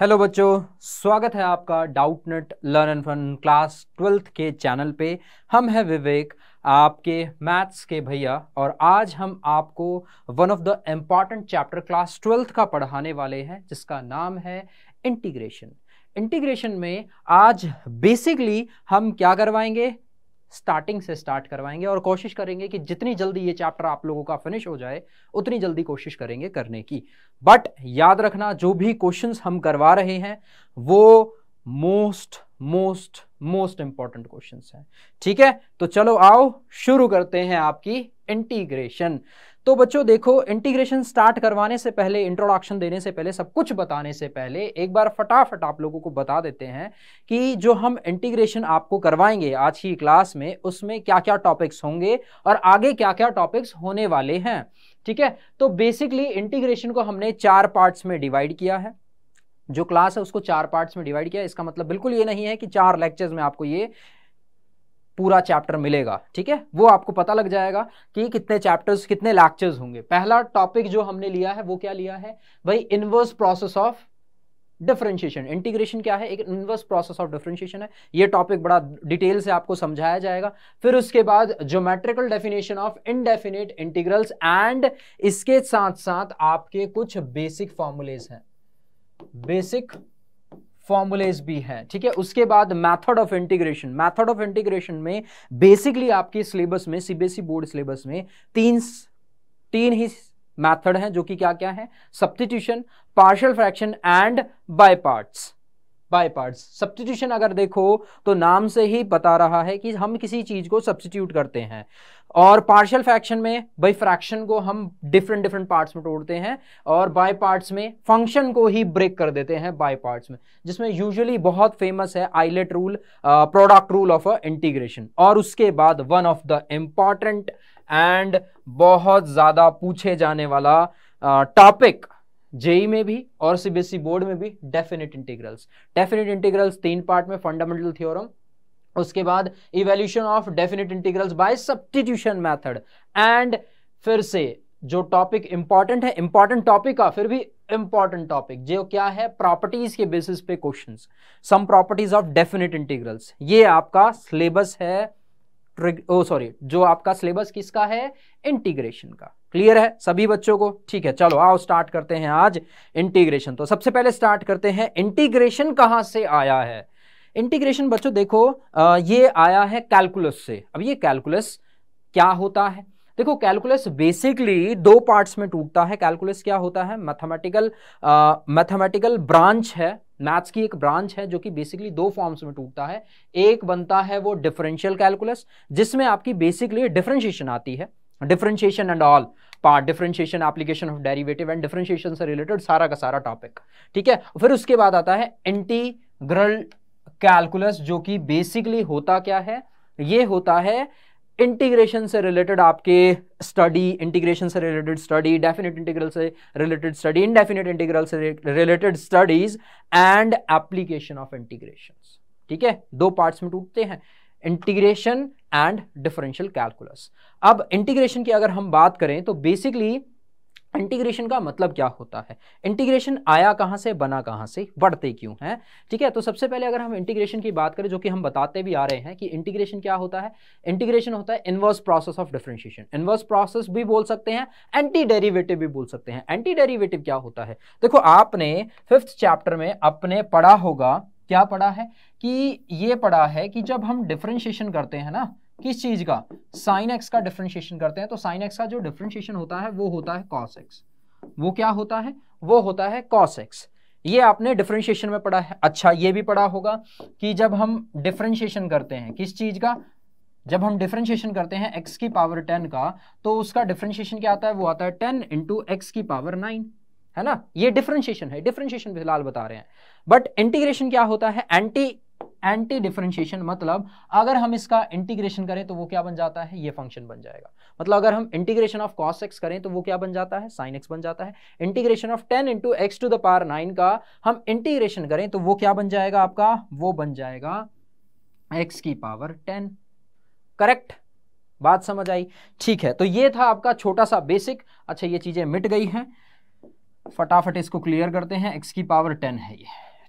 Hello बच्चों, स्वागत है आपका Doubtnut learn and fun class twelfth के चैनल पे। हम हैं विवेक आपके मैथ्स के भैया, और आज हम आपको one of the important chapter class twelfth का पढ़ाने वाले हैं, जिसका नाम है इंटीग्रेशन इंटीग्रेशन में आज बेसिकली हम क्या करवाएँगे? स्टार्टिंग से स्टार्ट करवाएँगे और कोशिश करेंगे कि जितनी जल्दी ये चैप्टर आप लोगों का फिनिश हो जाए, उतनी जल्दी कोशिश करेंगे करने की। बट याद रखना, जो भी क्वेश्चंस हम करवा रहे हैं, वो most most most important questions हैं। ठीक है? तो चलो आओ, शुरू करते हैं आपकी इंटीग्रेशन तो बच्चों देखो इंटीग्रेशन स्टार्ट करवाने से पहले इंट्रोडक्शन देने से पहले, सब कुछ बताने से पहले, एक बार फटाफट आप लोगों को बता देते हैं कि जो हम इंटीग्रेशन आपको करवाएँगे आज की क्लास में, उसमें क्या क्या टॉपिक्स होंगे और आगे क्या क्या टॉपिक्स होने वाले हैं। ठीक है? तो बेसिकली इंटीग्रेशन को हमने चार पार्ट्स में डिवाइड किया है। जो क्लास है, उसको चार पार्ट्स में डिवाइड किया। इसका मतलब बिल्कुल ये नहीं है कि चार लेक्चर्स में आपको ये पूरा चैप्टर मिलेगा, ठीक है? वो आपको पता लग जाएगा कि कितने चैप्टर्स कितने लेक्चर्स होंगे। पहला टॉपिक जो हमने लिया है, वो क्या लिया है? भाई inverse process of differentiation integration क्या है? एक इनवर्स प्रोसेस ऑफ़ डिफरेंशिएशन है। ये टॉपिक बड़ा डिटेल से आपको समझाया जाएगा। फिर उसके बाद geometrical definition of indefinite integrals and इसके साथ साथ आपके कुछ बेसिक फॉर्मुलेज हैं। बेसिक फॉर्मुलेज भी हैं, ठीक है? उसके बाद method of integration. Method of integration में बेसिकली आपके सिलेबस में सीबीएसई बोर्ड सिलेबस में तीन तीन ही मेथड हैं, जो कि क्या क्या है? Substitution partial fraction and by parts by parts substitution अगर देखो तो नाम से ही बता रहा है कि हम किसी चीज़ को सब्सटीट्यूट करते हैं। और पार्शियल फ्रैक्शन में बाई फ्रैक्शन को हम डिफरेंट डिफरेंट पार्ट्स में तोड़ते हैं और बाय पार्ट्स में फ़ंक्शन को ही ब्रेक कर देते हैं बाय पार्ट्स में जिसमें यूजुअली बहुत फ़ेमस है ILATE rule product rule of integration और उसके बाद one of the important and बहुत ज़्यादा पूछे जाने वाला टॉपिक uh, जेई में भी और सीबीएसई बोर्ड में भी डेफिनेट इंटीग्रल्स डेफिनेट इंटीग्रल्स तीन पार्ट में फंडामेंटल थ्योरम उसके बाद evaluation of definite integrals by substitution method and फिर से जो टॉपिक इंपॉर्टेंट है इंपॉर्टेंट टॉपिक का फिर भी इंपॉर्टेंट टॉपिक जो क्या है? प्रॉपर्टीज़ के बेसिस पे questions some properties of definite integrals ये आपका सिलेबस है ओ सॉरी जो आपका सिलेबस किसका है? इंटीग्रेशन का। क्लियर है? सभी बच्चों को? ठीक है चलो आओ स्टार्ट करते हैं आज इंटीग्रेशन तो सबसे पहले स्टार्ट करते हैं इंटीग्रेशन कहाँ से आया है? इंटीग्रेशन बच्चों देखो आ, ये आया है कैलकुलस से। अब ये कैलकुलस क्या होता है? देखो कैलकुलस बेसिकली दो पार्ट्स में टूटता है। कैलकुलस क्या होता है? मैथमेटिकल मैथमेटिकल ब्रांच है। मैथ्स की एक ब्रांच है जो कि बेसिकली दो फॉर्म्स में टूटता है। एक बनता है वो डिफरेंशियल कैलकुलस जिसमें आपकी बेसिकली डिफरेंशिएशन आती है। Differentiation and all part differentiation application of derivative and differentiation से रिलेटेड सारा का सारा टॉपिक ठीक है? फिर उसके बाद आता है इंटीग्रल कैलकुलस जो कि बेसिकली होता क्या है? ये होता है इंटीग्रेशन से रिलेटेड आपके स्टडी इंटीग्रेशन से रिलेटेड स्टडी डेफिनेट इंटीग्रल से रिलेटेड स्टडी इनडेफिनेट इंटीग्रल से related studies and application of integration ठीक है? दो पार्ट्स में टूटते हैं. इंटीग्रेशन एंड डिफरेंशियल कैलकुलस अब इंटीग्रेशन की अगर हम बात करें तो बेसिकली इंटीग्रेशन का मतलब क्या होता है? इंटीग्रेशन आया कहाँ से, बना कहाँ से, बढ़ते क्यों है? ठीक है तो सबसे पहले अगर हम इंटीग्रेशन की बात करें, जो कि हम बताते भी आ रहे हैं कि इंटीग्रेशन क्या होता है? इंटीग्रेशन होता है inverse process of differentiation inverse process भी बोल सकते हैं एंटी डेरिवेटिव भी बोल सकते हैं. एंटी डेरिवेटिव क्या होता है? देखो, आपने फिफ्थ चैप्टर में अपने पढ़ा होगा, क्या पढ़ा है? कि ये पढ़ा है कि जब हम डिफ्रेंशिएशन करते हैं ना किस चीज़ का? साइन एक्स का डिफ्रेंशिएशन करते हैं तो साइन एक्स का जो डिफ्रेंशिएशन होता है, वो होता है कॉस एक्स वो क्या होता है? वो होता है कॉस एक्स ये आपने डिफ्रेंशिएशन में पढ़ा है। अच्छा ये भी पढ़ा होगा कि जब हम डिफ्रेंशिएशन करते हैं, किस चीज़ का? जब हम डिफ्रेंशिएशन करते हैं x की पावर टेन का तो उसका डिफ्रेंशिएशन क्या आता है? वो आता है टेन इंटू एक्स की पावर नाइन है ना? ये डिफ्रेंशिएशन है। डिफ्रेंशिएशन फ़िलहाल बता रहे हैं। बट इंटीग्रेशन क्या होता है? एंटी एंटी डिफरेंशिएशन मतलब अगर हम इसका इंटीग्रेशन करें तो वो क्या बन जाता है? ये फ़ंक्शन बन जाएगा। मतलब अगर हम इंटीग्रेशन ऑफ़ कॉस एक्स करें तो वो क्या बन जाता है? साइन एक्स बन जाता है। Integration of ten into x to the power nine का हम इंटीग्रेशन करें तो वो क्या बन जाएगा आपका? वो बन जाएगा एक्स की पावर टेन करेक्ट बात समझ आई? ठीक है तो ये था आपका छोटा सा बेसिक अच्छा ये चीज़ें मिट गई हैं। फटाफट इसको क्लियर करते हैं। एक्स की पावर टेन है ये।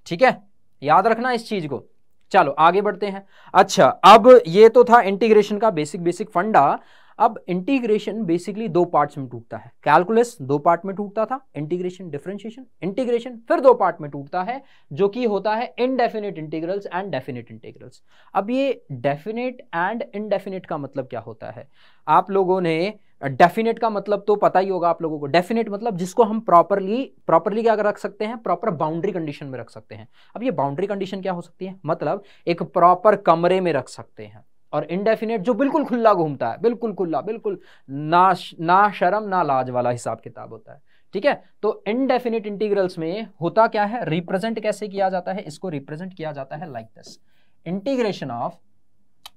ठीक है? याद रखना इस चीज़ को। चलो आगे बढ़ते हैं। अच्छा अब ये तो था इंटीग्रेशन का बेसिक बेसिक फंडा अब इंटीग्रेशन बेसिकली दो पार्ट्स में टूटता है। कैलकुलस दो पार्ट में टूटता था इंटीग्रेशन डिफरेंशिएशन इंटीग्रेशन फिर दो पार्ट में टूटता है, जो कि होता है indefinite integrals and definite integrals अब ये डेफिनेट एंड इनडेफिनेट का मतलब क्या होता है? आप लोगों ने डेफिनेट का मतलब तो पता ही होगा आप लोगों को। डेफिनेट मतलब जिसको हम प्रॉपरली प्रॉपरली क्या रख सकते हैं? प्रॉपर बाउंड्री कंडीशन में रख सकते हैं। अब ये बाउंड्री कंडीशन क्या हो सकती है? मतलब एक प्रॉपर कमरे में रख सकते हैं। और इनडेफिनेट जो बिल्कुल खुला घूमता है, बिल्कुल खुला, बिल्कुल ना ना शर्म, ना लाज वाला हिसाब किताब होता है, ठीक है? तो इनडेफिनेट इंटीग्रल्स में होता क्या है? रिप्रेजेंट कैसे किया जाता है? इसको रिप्रेजेंट किया जाता है लाइक दिस इंटीग्रेशन ऑफ़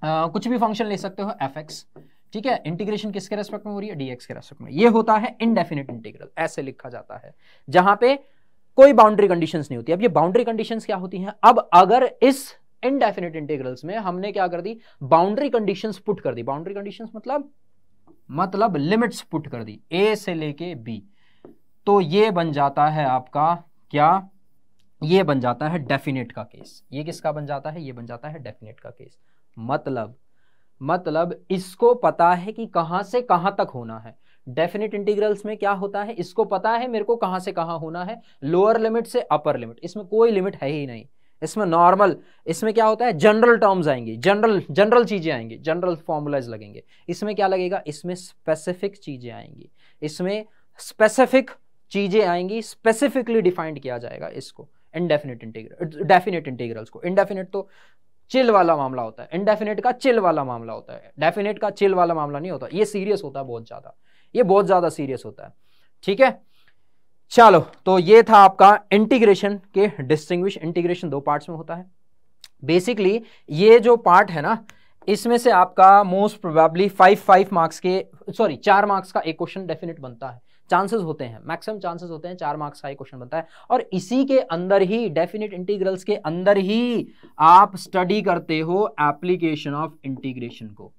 कुछ भी फ़ंक्शन ले सकते हो एफ़ एक्स ठीक है? इंटीग्रेशन किसके रेस्पेक्ट में हो रही है? डीएक्स के रेस्पेक्ट में। ये होता है इनडेफिनेट इंटीग्रल ऐसे लिखा जाता है, जहाँ पे कोई बाउंड्री कंडीशंस नहीं होती। अब ये बाउंड्री कंडीशंस क्या होती हैं? अब अगर इस इनडेफिनेट इंटीग्रल्स में हमने क्या कर दी? बाउंड्री कंडीशंस पुट कर दी। बाउंड्री कंडीशंस मतलब? मतलब लिमिट्स पुट कर दी। ए से लेके बी तो ये बन जाता है आपका क्या? ये बन जाता है डेफिनेट का केस ये किसका बन जाता है? ये बन जाता है डेफिनेट का केस मतलब मतलब इसको पता है कि कहाँ से कहाँ तक होना है। डेफिनेट इंटीग्रल्स में क्या होता है? इसको पता है मेरे को कहाँ से कहाँ होना है। लोअर लिमिट से अपर लिमिट इसमें कोई लिमिट है ही नहीं। इसमें नॉर्मल इसमें क्या होता है? जनरल टर्म्स आएँगे। जनरल जनरल चीज़ें आएँगी। जनरल फॉर्मूलाज लगेंगे। इसमें क्या लगेगा? इसमें स्पेसिफिक चीज़ें आएँगी। इसमें स्पेसिफिक चीज़ें आएँगी। स्पेसिफिकली डिफाइंड किया जाएगा इसको। इनडेफिनेट इंटीग्रल डेफिनेट इंटीग्रल्स को। इनडेफिनेट तो चिल वाला मामला होता है। इनडेफिनेट का चिल वाला मामला होता है। डेफिनेट का चिल वाला मामला नहीं होता। ये सीरियस होता है बहुत ज़्यादा। ये बहुत ज़्यादा सीरियस होता है। ठीक है? चलो तो ये था आपका इंटीग्रेशन के डिस्टिंग्विश इंटीग्रेशन दो पार्ट्स में होता है। बेसिकली ये जो पार्ट है ना, इसमें से आपका most probably five five marks के सॉरी चार मार्क्स का एक क्वेश्चन डेफिनेट बनता है। चांसेस होते हैं मैक्सिमम चांसेस होते हैं चार मार्क्स का एक क्वेश्चन बनता है। और इसी के अंदर ही डेफिनेट इंटीग्रल्स के अंदर ही आप स्टडी करते हो एप्लीकेशन ऑफ़ इंटीग्रेशन को।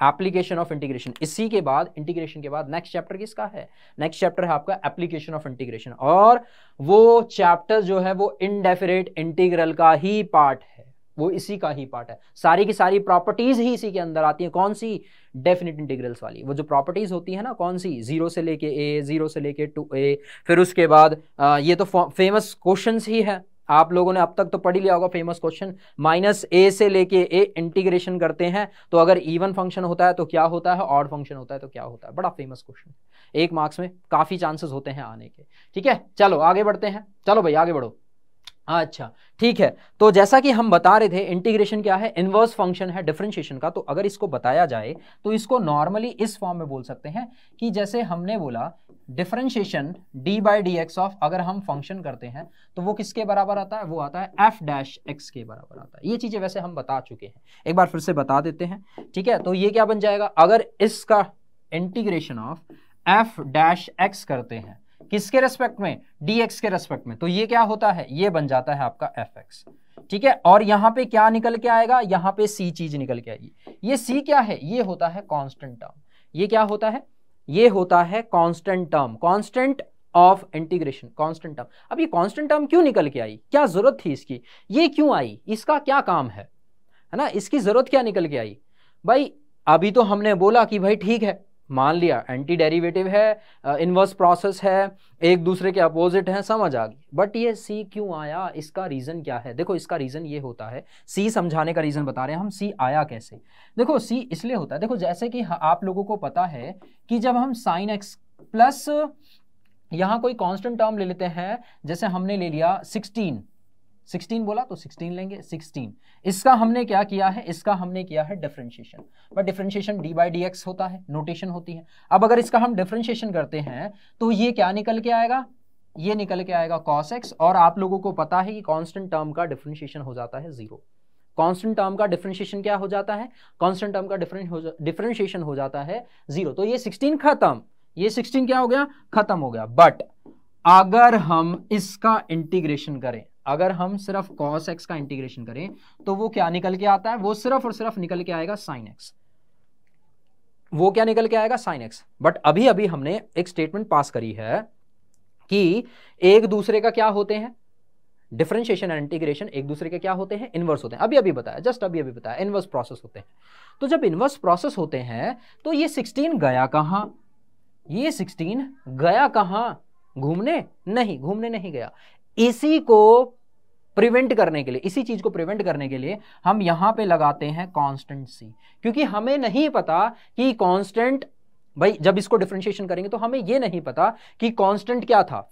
एप्लीकेशन ऑफ़ इंटीग्रेशन इसी के बाद इंटीग्रेशन के बाद नेक्स्ट चैप्टर किसका है? नेक्स्ट चैप्टर है आपका एप्लीकेशन ऑफ़ इंटीग्रेशन और वो चैप्टर जो है वो इनडेफिनेट इंटीग्रल का ही पार्ट है। वो इसी का ही पार्ट है। सारी की सारी प्रॉपर्टीज़ ही इसी के अंदर आती है। कौन सी? डेफिनेट इंटीग्रल्स वाली। वो जो प्रॉपर्टीज़ होती है ना कौन सी? ज़ीरो से लेके ए ज़ीरो से लेके टू ए फिर उसके बाद आ, ये तो फ़ेमस क्वेश्चंस ही है। आप लोगों ने अब तक तो पढ़ ही लिया होगा फ़ेमस क्वेश्चन माइनस ए से लेके ए इंटीग्रेशन करते हैं। तो अगर इवन फ़ंक्शन होता है तो क्या होता है? ऑड फ़ंक्शन होता है तो क्या होता है? बड़ा फ़ेमस क्वेश्चन एक मार्क्स में काफ़ी चांसेस होते हैं आने के। ठीक है? चलो, आगे बढ़ते हैं। चलो भाई, आगे बढ़ो। अच्छा ठीक है। तो जैसा कि हम बता रहे थे इंटीग्रेशन क्या है? इनवर्स फ़ंक्शन है डिफरेंशिएशन का। तो अगर इसको बताया जाए तो इसको नॉर्मली इस फॉर्म में बोल सकते हैं कि जैसे हमने बोला differentiation d by d x of अगर हम फ़ंक्शन करते हैं तो वो किसके बराबर आता है? वो आता है एफ़ डैश एक्स के बराबर आता है। ये चीज़ें वैसे हम बता चुके हैं। एक बार फिर से बता देते हैं, ठीक है? तो ये क्या बन जाएगा? अगर इसका integration of f dash x करते हैं किसके रेस्पेक्ट में? एक्स के रेस्पेक्ट में। तो ये क्या होता है? ये बन जाता है आपका एफ़ ठीक है? और यहाँ पे क्या निकल के आएगा? यहाँ पे सी चीज़ निकल के आएगी। ये सी क्या है? ये होता है कांस्टेंट टर्म ये क्या होता है? ये होता है constant term constant of integration constant term अब ये कांस्टेंट टर्म क्यों निकल के आई? क्या ज़रूरत थी इसकी? ये क्यों आई? इसका क्या काम है? है ना? इसकी ज़रूरत क्या निकल के आई? भाई, अभी तो हमने बोला कि भाई ठीक है। मान लिया एंटी डेरिवेटिव है इनवर्स प्रोसेस है, एक दूसरे के अपोजिट है, समझ आ गई। बट ये सी क्यों आया? इसका रीजन क्या है? देखो, इसका रीजन ये होता है सी समझाने का रीजन बता रहे हैं, हम सी आया कैसे? देखो सी इसलिए होता है, देखो, जैसे कि आप लोगों को पता है कि जब हम साइन एक्स प्लस यहाँ कोई कांस्टेंट टर्म ले लेते हैं, जैसे हमने ले लिया सिक्सटीन 16 बोला तो 16 लेंगे 16 इसका हमने क्या किया है? इसका हमने किया है differentiation but differentiation d by d x होता है नोटेशन होती है। अब अगर इसका हम डिफ्रेंशिएशन करते हैं तो ये क्या निकल के आएगा? ये निकल के आएगा कॉस एक्स और आप लोगों को पता है कि कांस्टेंट टर्म का डिफ्रेंशिएशन हो जाता है ज़ीरो कांस्टेंट टर्म का डिफरेंशिएशन क्या हो जाता है? कांस्टेंट टर्म का डिफरेंशिएशन हो जाता है ज़ीरो तो ये 16 खत्म। ये 16 क्या हो गया? खत्म हो गया। बट अगर हम इसका इंटीग्रेशन करें अगर हम सिर्फ़ कॉस एक्स का इंटीग्रेशन करें तो वो क्या निकल के आता है? वो सिर्फ़ और सिर्फ़ निकल के आएगा साइन एक्स वो क्या निकल के आएगा? साइन एक्स बट अभी अभी हमने एक स्टेटमेंट पास करी है कि एक दूसरे का क्या होते हैं? डिफरेंशिएशन एंड इंटीग्रेशन एक दूसरे के क्या होते हैं? इनवर्स होते हैं। अभी अभी बताया जस्ट अभी अभी बताया इनवर्स प्रोसेस होते हैं। तो जब इनवर्स प्रोसेस होते हैं तो ये 16 गया कहाँ? ये 16 गया कहाँ? घूमने नहीं घूमने नहीं गया। इसी को प्रिवेंट करने के लिए, इसी चीज़ को प्रिवेंट करने के लिए हम यहाँ पे लगाते हैं कांस्टेंट सी क्योंकि हमें नहीं पता कि कांस्टेंट भाई, जब इसको डिफरेंशिएशन करेंगे तो हमें यह नहीं पता कि कांस्टेंट क्या था।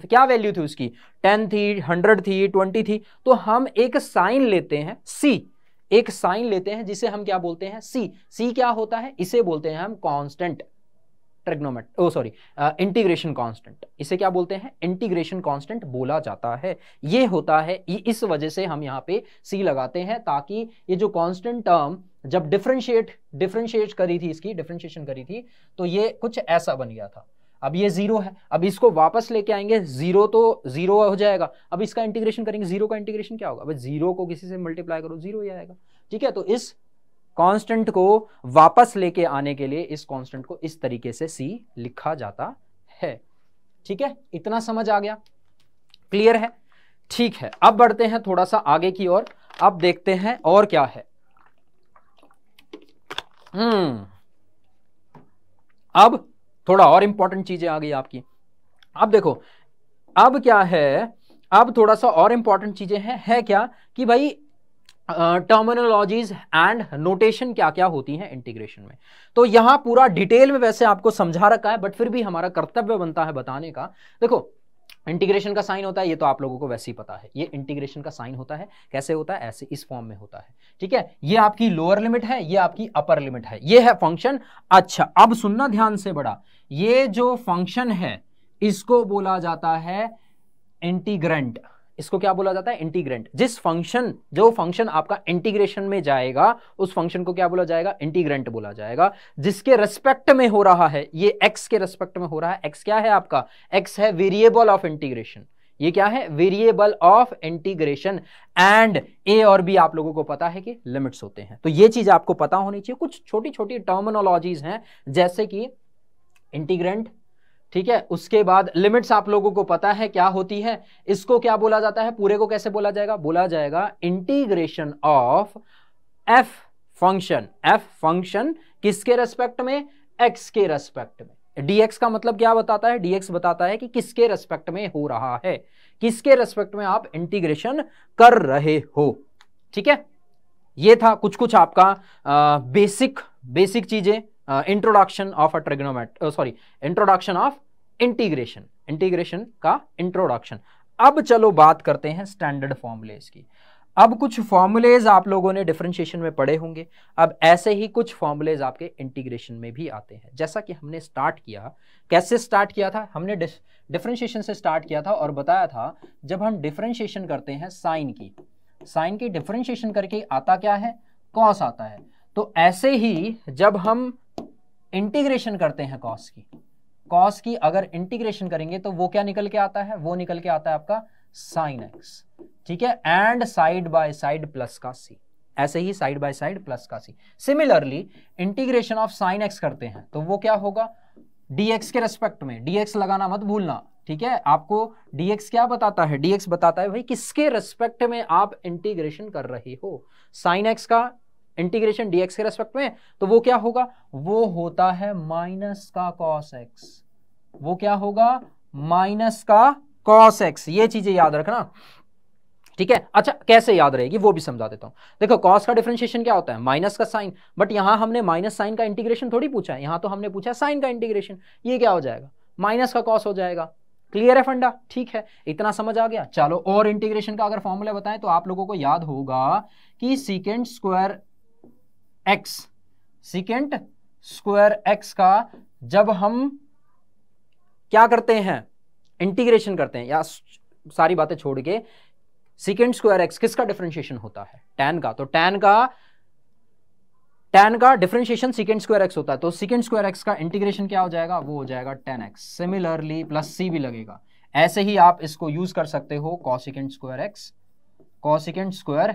क्या वैल्यू थी उसकी? टेन थी, हंड्रेड थी, ट्वेंटी थी तो हम एक साइन लेते हैं सी एक साइन लेते हैं जिसे हम क्या बोलते हैं? सी सी क्या होता है? इसे बोलते हैं हम constant trigonometric, oh sorry integration constant इसे क्या बोलते हैं? इंटीग्रेशन कांस्टेंट बोला जाता है। ये होता है इस वजह से हम यहाँ पे सी लगाते हैं ताकि ये जो कांस्टेंट टर्म जब डिफ्रेंशिएट डिफ्रेंशिएट करी थी इसकी डिफ्रेंशिएशन करी थी तो ये कुछ ऐसा बन गया था। अब ये ज़ीरो है। अब इसको वापस लेके आएँगे ज़ीरो तो ज़ीरो हो जाएगा। अब इसका इंटीग्रेशन करेंगे ज़ीरो का इंटीग्रेशन क्या होगा? अब ज़ीरो को किसी से मल्टीप्लाई करो ज़ीरो ही आएगा। ठीक है? तो इस कांस्टेंट को वापस लेके आने के लिए इस कांस्टेंट को इस तरीके से सी लिखा जाता है। ठीक है? इतना समझ आ गया? क्लियर है? ठीक है। अब बढ़ते हैं थोड़ा सा आगे की ओर। अब देखते हैं और क्या है। हम्म। अब थोड़ा और इंपॉर्टेंट चीज़ें आ गई आपकी। अब देखो, अब क्या है? अब थोड़ा सा और इंपॉर्टेंट चीज़ें हैं। है क्या? कि भाई टर्मिनोलॉजीज एंड नोटेशन क्या क्या होती हैं इंटीग्रेशन में? तो यहाँ पूरा डिटेल में वैसे आपको समझा रखा है बट फिर भी हमारा कर्तव्य बनता है बताने का। देखो इंटीग्रेशन का साइन होता है, ये तो आप लोगों को वैसे ही पता है। ये इंटीग्रेशन का साइन होता है। कैसे होता है? ऐसे इस फॉर्म में होता है। ठीक है? ये आपकी लोअर लिमिट है, ये आपकी अपर लिमिट है। ये है फ़ंक्शन अच्छा अब सुनना ध्यान से बड़ा। ये जो फ़ंक्शन है, इसको बोला जाता है इंटीग्रेंट इसको क्या बोला जाता है? इंटीग्रेंट जिस फ़ंक्शन जो फ़ंक्शन आपका इंटीग्रेशन में जाएगा, उस फ़ंक्शन को क्या बोला जाएगा? इंटीग्रेंट बोला जाएगा, जिसके रेस्पेक्ट में हो रहा है, ये एक्स के रेस्पेक्ट में हो रहा है एक्स क्या है आपका? एक्स है वेरिएबल ऑफ़ इंटीग्रेशन ये क्या है? Variable of integration and A और बी आप लोगों को पता है कि लिमिट्स होते हैं। तो ये चीज़ आपको पता होनी चाहिए। कुछ छोटी छोटी टर्मिनोलॉजीज हैं, जैसे कि इंटीग्रेंट ठीक है? उसके बाद लिमिट्स आप लोगों को पता है क्या होती है। इसको क्या बोला जाता है? पूरे को कैसे बोला जाएगा? बोला जाएगा integration of f function f function किसके रेस्पेक्ट में? एक्स के रेस्पेक्ट में। dx का मतलब क्या बताता है? dx बताता है कि किसके रेस्पेक्ट में हो रहा है। किसके रेस्पेक्ट में आप इंटीग्रेशन कर रहे हो? ठीक है? ये था कुछ कुछ आपका आ, बेसिक बेसिक चीज़ें। Introduction of a trigonometric sorry introduction of integration integration का इंट्रोडक्शन अब चलो बात करते हैं स्टैंडर्ड फॉर्मुलेज की. अब कुछ फॉर्मुलेज आप लोगों ने डिफरेंशिएशन में पढ़े होंगे. अब ऐसे ही कुछ फॉर्मुलेज आपके इंटीग्रेशन में भी आते हैं. जैसा कि हमने स्टार्ट किया, कैसे स्टार्ट किया था? हमने डिफरेंशिएशन से स्टार्ट किया था और बताया था, जब हम डिफरेंशिएशन करते हैं साइन की साइन की डिफरेंशिएशन करके आता क्या है? कॉस आता है. तो ऐसे ही जब हम इंटीग्रेशन करते हैं कॉस की। कॉस की अगर इंटीग्रेशन करेंगे तो वो क्या निकल के आता है? वो निकल के आता है आपका साइन एक्स ठीक है? And side by side plus का सी ऐसे ही साइड बाय साइड प्लस का C similarly integration of sine x करते हैं तो वो क्या होगा? dx के रेस्पेक्ट में। dx लगाना मत भूलना, ठीक है? आपको dx क्या बताता है? dx बताता है भाई, किसके रेस्पेक्ट में आप इंटीग्रेशन कर रहे हो? साइन एक्स का इंटीग्रेशन डीएक्स के रेस्पेक्ट में तो वो क्या होगा? वो होता है माइनस का कॉस एक्स वो क्या होगा? माइनस का कॉस एक्स ये चीज़ें याद रखना। ठीक है? अच्छा कैसे याद रहेगी? वो भी समझा देता हूँ। देखो कॉस का डिफरेंशिएशन क्या होता है? माइनस का साइन। बट यहाँ हमने माइनस साइन का इंटीग्रेशन थोड़ी पूछा है। यहाँ तो हमने पूछा साइन का इंटीग्रेशन ये क्या हो जाएगा? माइनस का कॉस हो जाएगा। क्लियर है फंडा? ठीक है। इतना समझ आ गया? चलो, और इंटीग्रेशन का अगर फॉर्मूला बताएँ तो आप लोगों को याद होगा कि secant square x secant square x का जब हम क्या करते हैं? इंटीग्रेशन करते हैं। या सारी बातें छोड़ के सिकेंड स्क्वायर एक्स किसका डिफरेंशिएशन होता है? टेन का। तो टेन का टेन का डिफरेंशिएशन सिकेंड स्क्वायर एक्स होता है। तो सिकेंड स्क्वायर एक्स का इंटीग्रेशन क्या हो जाएगा? वो हो जाएगा tan x similarly plus c भी लगेगा। ऐसे ही आप इसको यूज़ कर सकते हो cosecant square x cosecant square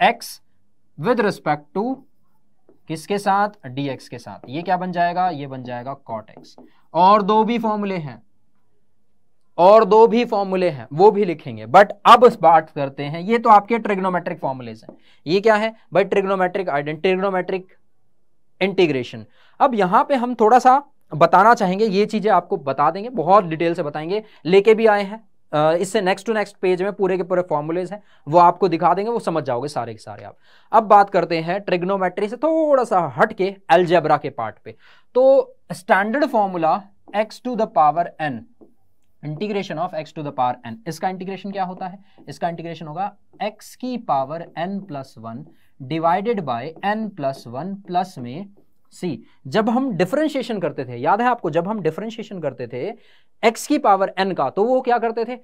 x with respect to किसके साथ? Dx के साथ। ये क्या बन जाएगा? ये बन जाएगा cot x और दो भी फॉर्मूले हैं। और दो भी फॉर्मूले हैं। वो भी लिखेंगे। बट अब बात करते हैं। ये तो आपके ट्रिग्नोमेट्रिक फॉर्मूलेज हैं। ये क्या है? भाई ट्रिग्नोमेट्रिक आइडेंट ट्रिग्नोमेट्रिक इंटीग्रेशन अब यहाँ पे हम थोड़ा सा बताना चाहेंगे। ये चीज़ें आपको बता देंगे। बहुत डिटेल से बताएँगे। लेके भी आए हैं। इससे नेक्स्ट टू नेक्स्ट पेज में पूरे के पूरे फॉर्मूलेज हैं, वो आपको दिखा देंगे, वो समझ जाओगे सारे के सारे आप। अब बात करते हैं ट्रिग्नोमेट्री से थोड़ा सा हट के एल्जेब्रा के पार्ट पे। तो standard formula x to the power n integration of x to the power n इसका इंटीग्रेशन क्या होता है? इसका इंटीग्रेशन होगा एक्स की power n plus one divided by n plus one plus में सी, जब हम डिफरेंशिएशन करते थे, याद है आपको, जब हम डिफरेंशिएशन करते थे एक्स की पावर एन का तो वो क्या करते थे?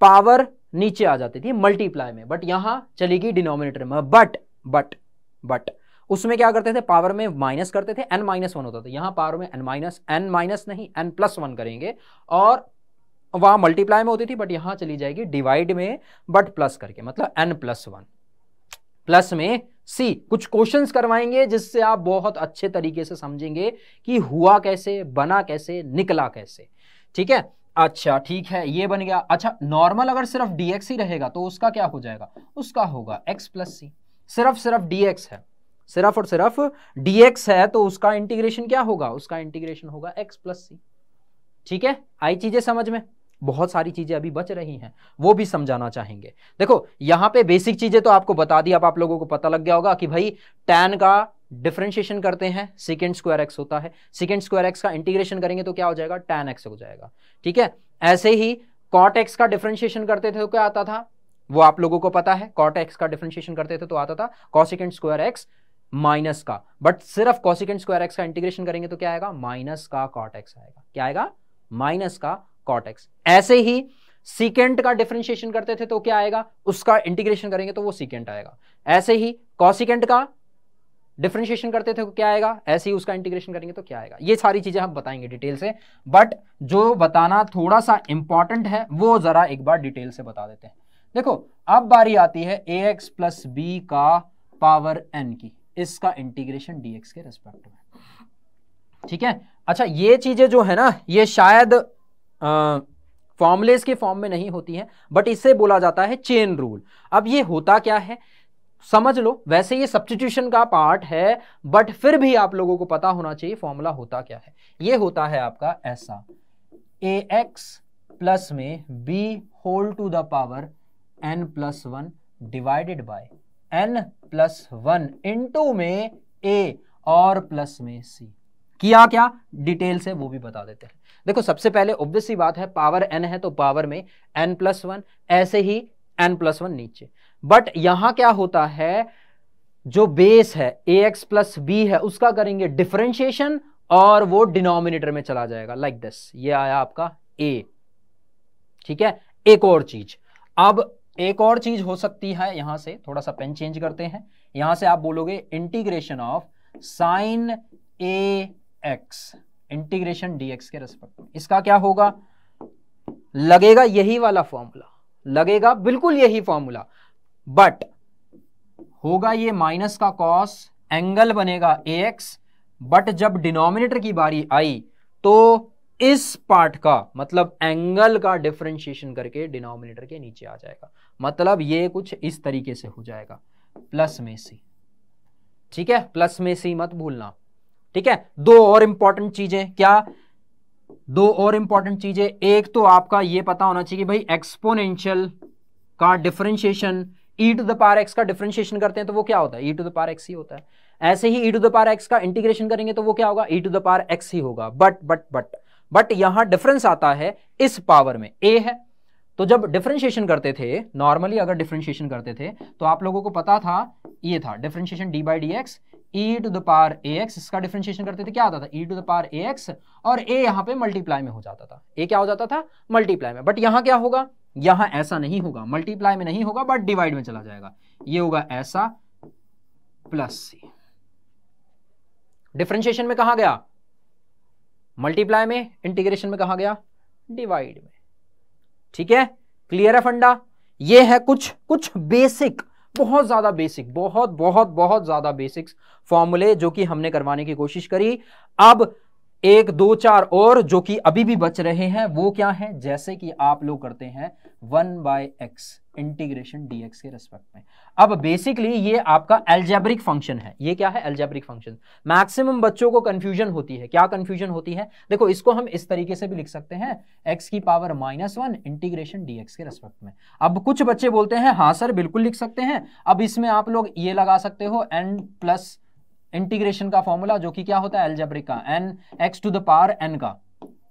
पावर नीचे आ जाती थी मल्टीप्लाई में बट यहाँ चलेगी डिनोमिनेटर में बट बट बट उसमें क्या करते थे? पावर में माइनस करते थे एन माइनस वन होता था। यहाँ पावर में एन माइनस एन माइनस नहीं एन प्लस वन करेंगे, और वहाँ मल्टीप्लाई में होती थी बट यहाँ चली जाएगी डिवाइड में बट प्लस करके मतलब एन प्लस वन प्लस में सी, कुछ क्वेश्चंस करवाएँगे जिससे आप बहुत अच्छे तरीके से समझेंगे कि हुआ कैसे, बना कैसे, निकला कैसे। ठीक है? अच्छा ठीक है, ये बन गया। अच्छा नॉर्मल अगर सिर्फ़ dx ही रहेगा तो उसका क्या हो जाएगा? उसका होगा x प्लस सी सिर्फ़ सिर्फ़ dx है। सिर्फ़ और सिर्फ़ dx है तो उसका इंटीग्रेशन क्या होगा? उसका इंटीग्रेशन होगा x प्लस सी ठीक है? आई चीज़ें समझ में? बहुत सारी चीज़ें अभी बच रही हैं, वो भी समझाना चाहेंगे। देखो, यहाँ पे बेसिक चीज़ें तो आपको बता दी, अब आप लोगों को पता लग गया होगा कि भाई टैन का डिफ्रेंशिएशन करते हैं सिकेंड स्क्वायर एक्स होता है। सिकेंड स्क्वायर एक्स का इंटीग्रेशन करेंगे तो क्या हो जाएगा? टैन एक्स हो जाएगा। ठीक है? ऐसे ही कॉट एक्स का डिफ्रेंशिएशन करते थे तो क्या आता था? वो आप लोगों को पता है कॉट एक्स का डिफ्रेंशिएशन करते थे तो आता था कॉसिकेंड स्क्वायर एक्स माइनस का। बट सिर्फ़ कॉसिकेंड स्क्वायर एक्स का इंटीग्रेशन करेंगे तो क्या आएगा? माइनस का कॉट एक्स आएगा। क्या आएगा? माइनस का कॉट एक्स ऐसे ही सीकेंट का डिफरेंशिएशन करते थे तो क्या आएगा? उसका इंटीग्रेशन करेंगे तो वो सीकेंट आएगा। ऐसे ही कॉसिकेंट का डिफरेंशिएशन करते थे तो क्या आएगा? ऐसे ही उसका इंटीग्रेशन करेंगे तो क्या आएगा? ये सारी चीज़ें हम बताएँगे डिटेल से। बट जो बताना थोड़ा सा इंपॉर्टेंट है, वो जरा एक बार डिटेल से बता देते हैं। देखो, अब बारी आती है ए एक्स प्लस बी का पावर एन की, इसका इंटीग्रेशन डीएक्स के रेस्पेक्ट में। ठीक है? अच्छा ये चीज़ें जो है ना, ये शायद फॉर्मुलेस के फॉर्म में नहीं होती है बट इससे बोला जाता है चेन रूल अब ये होता क्या है? समझ लो, वैसे ये सब्सटीट्यूशन का पार्ट है बट फिर भी आप लोगों को पता होना चाहिए फॉर्मूला होता क्या है. ये होता है आपका ऐसा. ए एक्स प्लस में b whole to the power n plus one divided by n plus one into में ए और प्लस में सी किया क्या? डिटेल से वो भी बता देते हैं. देखो, सबसे पहले ऑब्वियस बात है पावर एन है तो पावर में एन प्लस वन ऐसे ही एन प्लस वन नीचे। बट यहाँ क्या होता है, जो बेस है ए एक्स प्लस बी है, उसका करेंगे डिफरेंशिएशन और वो डिनोमिनेटर में चला जाएगा। लाइक like दिस ये आया आपका ए ठीक है? एक और चीज़। अब एक और चीज़ हो सकती है यहाँ से, थोड़ा सा पेन चेंज करते हैं। यहाँ से आप बोलोगे integration of sine a x integration dx के रेस्पेक्ट में इसका क्या होगा? लगेगा यही वाला फॉर्मूला लगेगा बिल्कुल यही फॉर्मूला बट होगा ये माइनस का कॉस एंगल बनेगा ए एक्स बट जब डिनोमिनेटर की बारी आई तो इस पार्ट का मतलब एंगल का डिफरेंशिएशन करके डिनोमिनेटर के नीचे आ जाएगा। मतलब ये कुछ इस तरीके से हो जाएगा। प्लस में सी ठीक है? प्लस में सी मत भूलना। ठीक है? दो और इंपॉर्टेंट चीज़ें, क्या? दो और इंपॉर्टेंट चीज़ें। एक तो आपका ये पता होना चाहिए कि भाई एक्सपोनेंशियल का differentiation e to the power x का डिफरेंशिएशन करते हैं तो वो क्या होता है? E to the power x ही होता है। ऐसे ही e to the power x का इंटीग्रेशन करेंगे तो वो क्या होगा? E to the power x ही होगा। बट बट बट बट यहाँ डिफरेंस आता है इस पावर में। ए है तो जब डिफरेंशिएशन करते थे नॉर्मली अगर डिफरेंशिएशन करते थे तो आप लोगों को पता था, ये था differentiation d by d x e to the power a x इसका डिफ्रेंशिएशन करते थे, क्या आता था? E to the power a x और ए यहाँ पे मल्टीप्लाई में हो जाता था। ए क्या हो जाता था? मल्टीप्लाई में। बट यहाँ क्या होगा? यहाँ ऐसा नहीं होगा। मल्टीप्लाई में नहीं होगा बट डिवाइड में चला जाएगा। ये होगा ऐसा प्लस सी डिफ्रेंशिएशन में कहा गया? मल्टीप्लाई में इंटीग्रेशन में कहा गया? डिवाइड में। ठीक है? क्लियर है फंडा? ये है कुछ कुछ बेसिक बहुत ज़्यादा बेसिक बहुत बहुत बहुत ज़्यादा बेसिक्स फॉर्मूले जो कि हमने करवाने की कोशिश करी। अब एक, दो, चार और जो कि अभी भी बच रहे हैं, वो क्या है? जैसे कि आप लोग करते हैं one by x integration dx के रेस्पेक्ट में। अब बेसिकली ये आपका एल्जेब्रिक फ़ंक्शन है। ये क्या है? एल्जेब्रिक फ़ंक्शन मैक्सिमम बच्चों को कंफ्यूजन होती है। क्या कंफ्यूजन होती है? देखो, इसको हम इस तरीके से भी लिख सकते हैं। एक्स की power minus one integration dx के रेस्पेक्ट में। अब कुछ बच्चे बोलते हैं हाँ सर, बिल्कुल लिख सकते हैं। अब इसमें आप लोग ये लगा सकते हो एन प्लस इंटीग्रेशन का फॉर्मूला जो कि क्या होता है? एल्जेब्रिक का। N x to the power n का।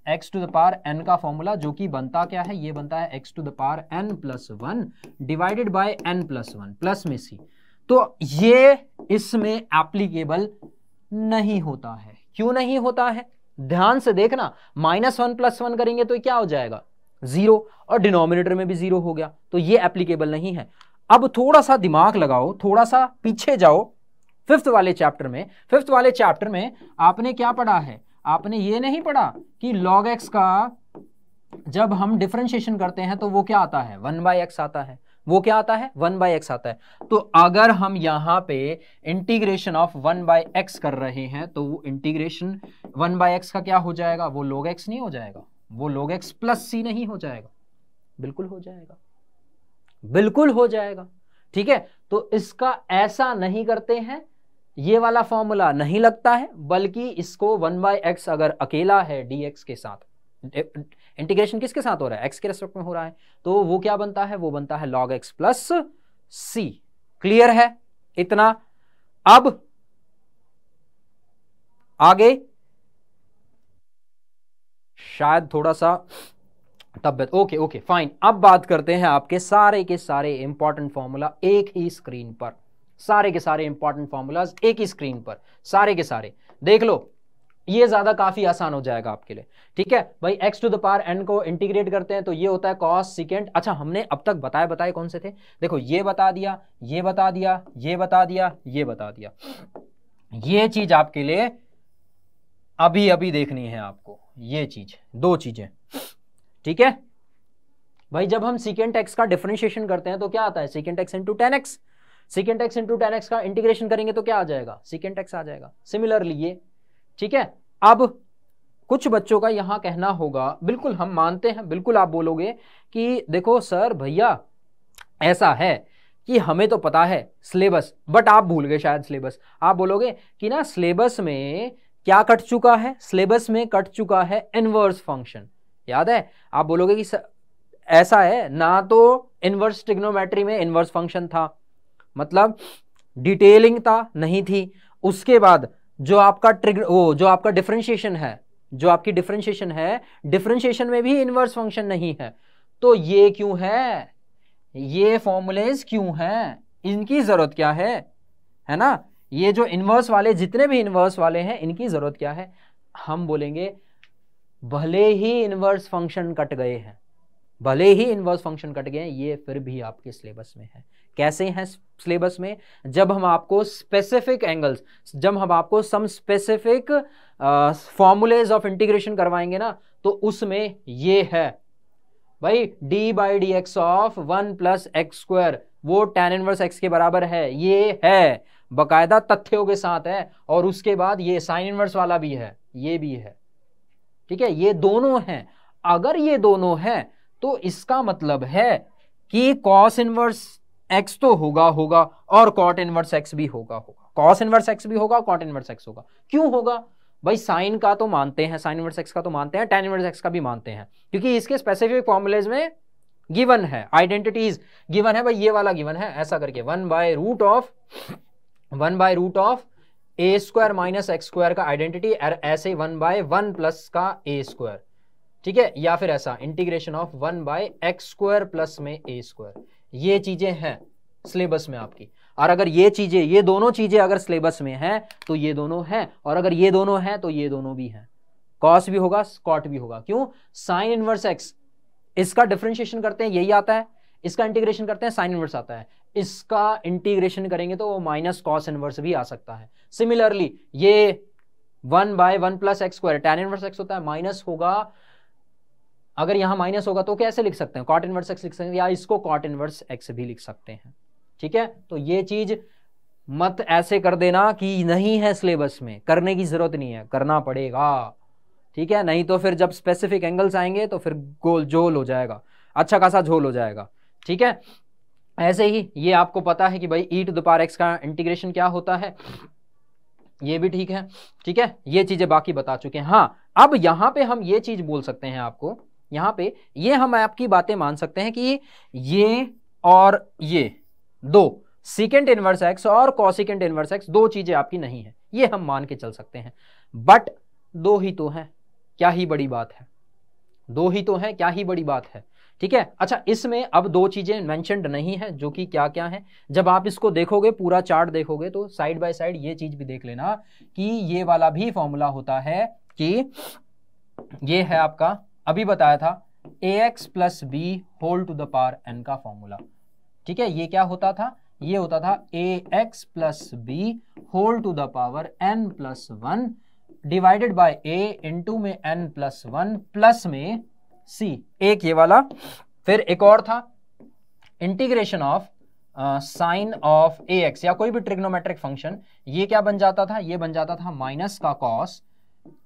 X to the power n का फॉर्मूला जो कि बनता क्या है? ये बनता है x to the power n plus one divided by n plus one plus में सी। तो ये इसमें एप्लीकेबल नहीं होता है। क्यों नहीं होता है? ध्यान से देखना माइनस वन प्लस वन करेंगे तो क्या हो जाएगा? ज़ीरो और डिनोमिनेटर में भी ज़ीरो हो गया तो ये एप्लीकेबल नहीं है। अब थोड़ा सा दिमाग लगाओ, थोड़ा सा पीछे जाओ। फिफ्थ वाले चैप्टर में फिफ्थ वाले चैप्टर में आपने क्या पढ़ा है? आपने ये नहीं पढ़ा कि लॉग एक्स का जब हम डिफ्रेंशिएशन करते हैं तो वो क्या आता है? वन बाई एक्स आता है। वो क्या आता है? वन बाई एक्स आता है। तो अगर हम यहाँ पे integration of one by x कर रहे हैं तो वो इंटीग्रेशन वन बाई एक्स का क्या हो जाएगा? वो लोग एक्स नहीं हो जाएगा। वो लोग एक्स प्लस सी नहीं हो जाएगा। बिल्कुल हो जाएगा। बिल्कुल हो जाएगा। ठीक है? तो इसका ऐसा नहीं करते हैं ये वाला फॉर्मूला नहीं लगता है, बल्कि इसको वन बाई एक्स अगर अकेला है डी एक्स के साथ इंटीग्रेशन किसके साथ हो रहा है? एक्स के रेस्पेक्ट में हो रहा है। तो वो क्या बनता है? वो बनता है log x plus c clear है? इतना। अब आगे। शायद थोड़ा सा तबियत। ओके ओके फाइन अब बात करते हैं आपके सारे के सारे इंपॉर्टेंट फॉर्मूला एक ही स्क्रीन पर। सारे के सारे इंपॉर्टेंट फॉर्मूलाज एक ही स्क्रीन पर, सारे के सारे। देख लो, ये ज़्यादा काफ़ी आसान हो जाएगा आपके लिए। ठीक है? भाई x to the power n को इंटीग्रेट करते हैं तो ये होता है कॉस सिकेंड अच्छा हमने अब तक बताए बताए कौन से थे? देखो, ये बता दिया, ये बता दिया, ये बता दिया, ये बता दिया। ये चीज़ आपके लिए अभी अभी देखनी है आपको। ये चीज़, दो चीज़ें। ठीक है? भाई, जब हम सिकेंट एक्स का डिफ्रेंशिएशन करते हैं तो क्या आता है? Secant x into tan x secant x into tan x का इंटीग्रेशन करेंगे तो क्या आ जाएगा? सिकेंट एक्स आ जाएगा। सिमिलरली ये, ठीक है? अब कुछ बच्चों का यहाँ कहना होगा, बिल्कुल हम मानते हैं, बिल्कुल आप बोलोगे कि देखो सर, भैया, ऐसा है कि हमें तो पता है, सिलेबस बट आप भूल गए शायद सिलेबस। आप बोलोगे कि ना, सिलेबस में क्या कट चुका है? सिलेबस में कट चुका है इनवर्स फ़ंक्शन याद है? आप बोलोगे कि ऐसा है, ना तो इनवर्स टिग्नोमेट्री में इनवर्स फ़ंक्शन था। मतलब डिटेलिंग था, नहीं थी। उसके बाद जो आपका ट्रिग वो जो आपका डिफ्रेंशिएशन है, जो आपकी डिफ्रेंशिएशन है डिफ्रेंशिएशन में भी इनवर्स फ़ंक्शन नहीं है। तो ये क्यों है? ये फॉर्मूलेज क्यों हैं? इनकी ज़रूरत क्या है? है ना? ये जो इनवर्स वाले, जितने भी इनवर्स वाले हैं, इनकी ज़रूरत क्या है? हम बोलेंगे, भले ही इनवर्स फ़ंक्शन कट गए हैं, भले ही इनवर्स फ़ंक्शन कट गए हैं, ये फिर भी आपके सिलेबस में है। कैसे हैं सिलेबस में, जब हम आपको स्पेसिफिक एंगल्स जब हम आपको some specific formulas of integration करवाएँगे ना तो उसमें ये है। भाई, d by d x of one plus x square वो टेन इनवर्स एक्स के बराबर है, ये है। बकायदा तथ्यों के साथ है, और उसके बाद ये साइन इनवर्स वाला भी है, ये भी है। ठीक है, ये दोनों हैं। अगर ये दोनों हैं तो इसका मतलब है कि कॉस इनवर्स एक्स तो होगा होगा, और कॉट इनवर्स एक्स भी होगा होगा। कॉस इनवर्स एक्स भी होगा कॉट इनवर्स एक्स होगा। क्यों होगा? भाई साइन का तो मानते हैं साइन इनवर्स एक्स का तो मानते हैं टेन इनवर्स एक्स का भी मानते हैं। क्योंकि इसके स्पेसिफिक फॉर्मुलेज में गिवन है आइडेंटिटीज गिवन है, भाई, ये वाला गिवन है, ऐसा करके। One by root of one by root of a square minus x square का आइडेंटिटी ऐसे वन बाय वन प्लस का ए स्क्वायर ठीक है? या फिर ऐसा integration of one by x square plus में ए स्क्वायर ये चीज़ें हैं सिलेबस में आपकी। और अगर ये चीज़ें, ये दोनों चीज़ें अगर सिलेबस में हैं तो ये दोनों हैं। और अगर ये दोनों हैं तो ये दोनों भी हैं। कॉस भी होगा स्कॉट भी होगा। क्यों? साइन इनवर्स एक्स इसका डिफ्रेंशिएशन करते हैं, यही आता है। इसका इंटीग्रेशन करते हैं साइन इनवर्स आता है। इसका इंटीग्रेशन करेंगे तो वो माइनस कॉस इनवर्स भी आ सकता है। सिमिलरली ये one by one plus x square tan inverse x होता है माइनस होगा अगर यहाँ माइनस होगा तो कैसे लिख सकते हैं? कॉट इनवर्स एक्स लिख सकते हैं या इसको कॉट इनवर्स एक्स भी लिख सकते हैं। ठीक है? तो ये चीज़ मत ऐसे कर देना कि नहीं है सिलेबस में। करने की ज़रूरत नहीं है। करना पड़ेगा। ठीक है? नहीं तो फिर जब स्पेसिफिक एंगल्स आएँगे तो फिर गोल झोल हो जाएगा। अच्छा खासा झोल हो जाएगा। ठीक है? ऐसे ही ये आपको पता है कि भाई ई टू द एक्स का इंटीग्रेशन क्या होता है। ये भी ठीक है। ठीक है? ये चीज़ें बाकी बता चुके हैं। हाँ अब यहाँ पे हम ये चीज़ बोल सकते हैं आपको। यहाँ पे ये हम आपकी बातें मान सकते हैं कि ये और ये, दो सिकेंड इनवर्स एक्स और कॉसिकेंड इनवर्स एक्स दो चीज़ें आपकी नहीं है। ये हम मान के चल सकते हैं। बट दो ही तो हैं, क्या ही बड़ी बात है। दो ही तो है, क्या ही बड़ी बात है। ठीक है? अच्छा इसमें अब दो चीज़ें मेंशनड नहीं है, जो कि क्या क्या है। जब आप इसको देखोगे, पूरा चार्ट देखोगे तो साइड बाय साइड ये चीज़ भी देख लेना कि ये वाला भी फॉर्मूला होता है कि ये है आपका अभी बताया था A x plus B whole to the power n का फॉर्मूला ठीक है, ये क्या होता था? ये होता था A x plus B whole to the power N plus one divided by A into में एन प्लस वन प्लस में सी एक ये वाला, फिर एक और था integration of sine of a X या कोई भी ट्रिग्नोमेट्रिक फ़ंक्शन ये क्या बन जाता था? ये बन जाता था माइनस का कॉस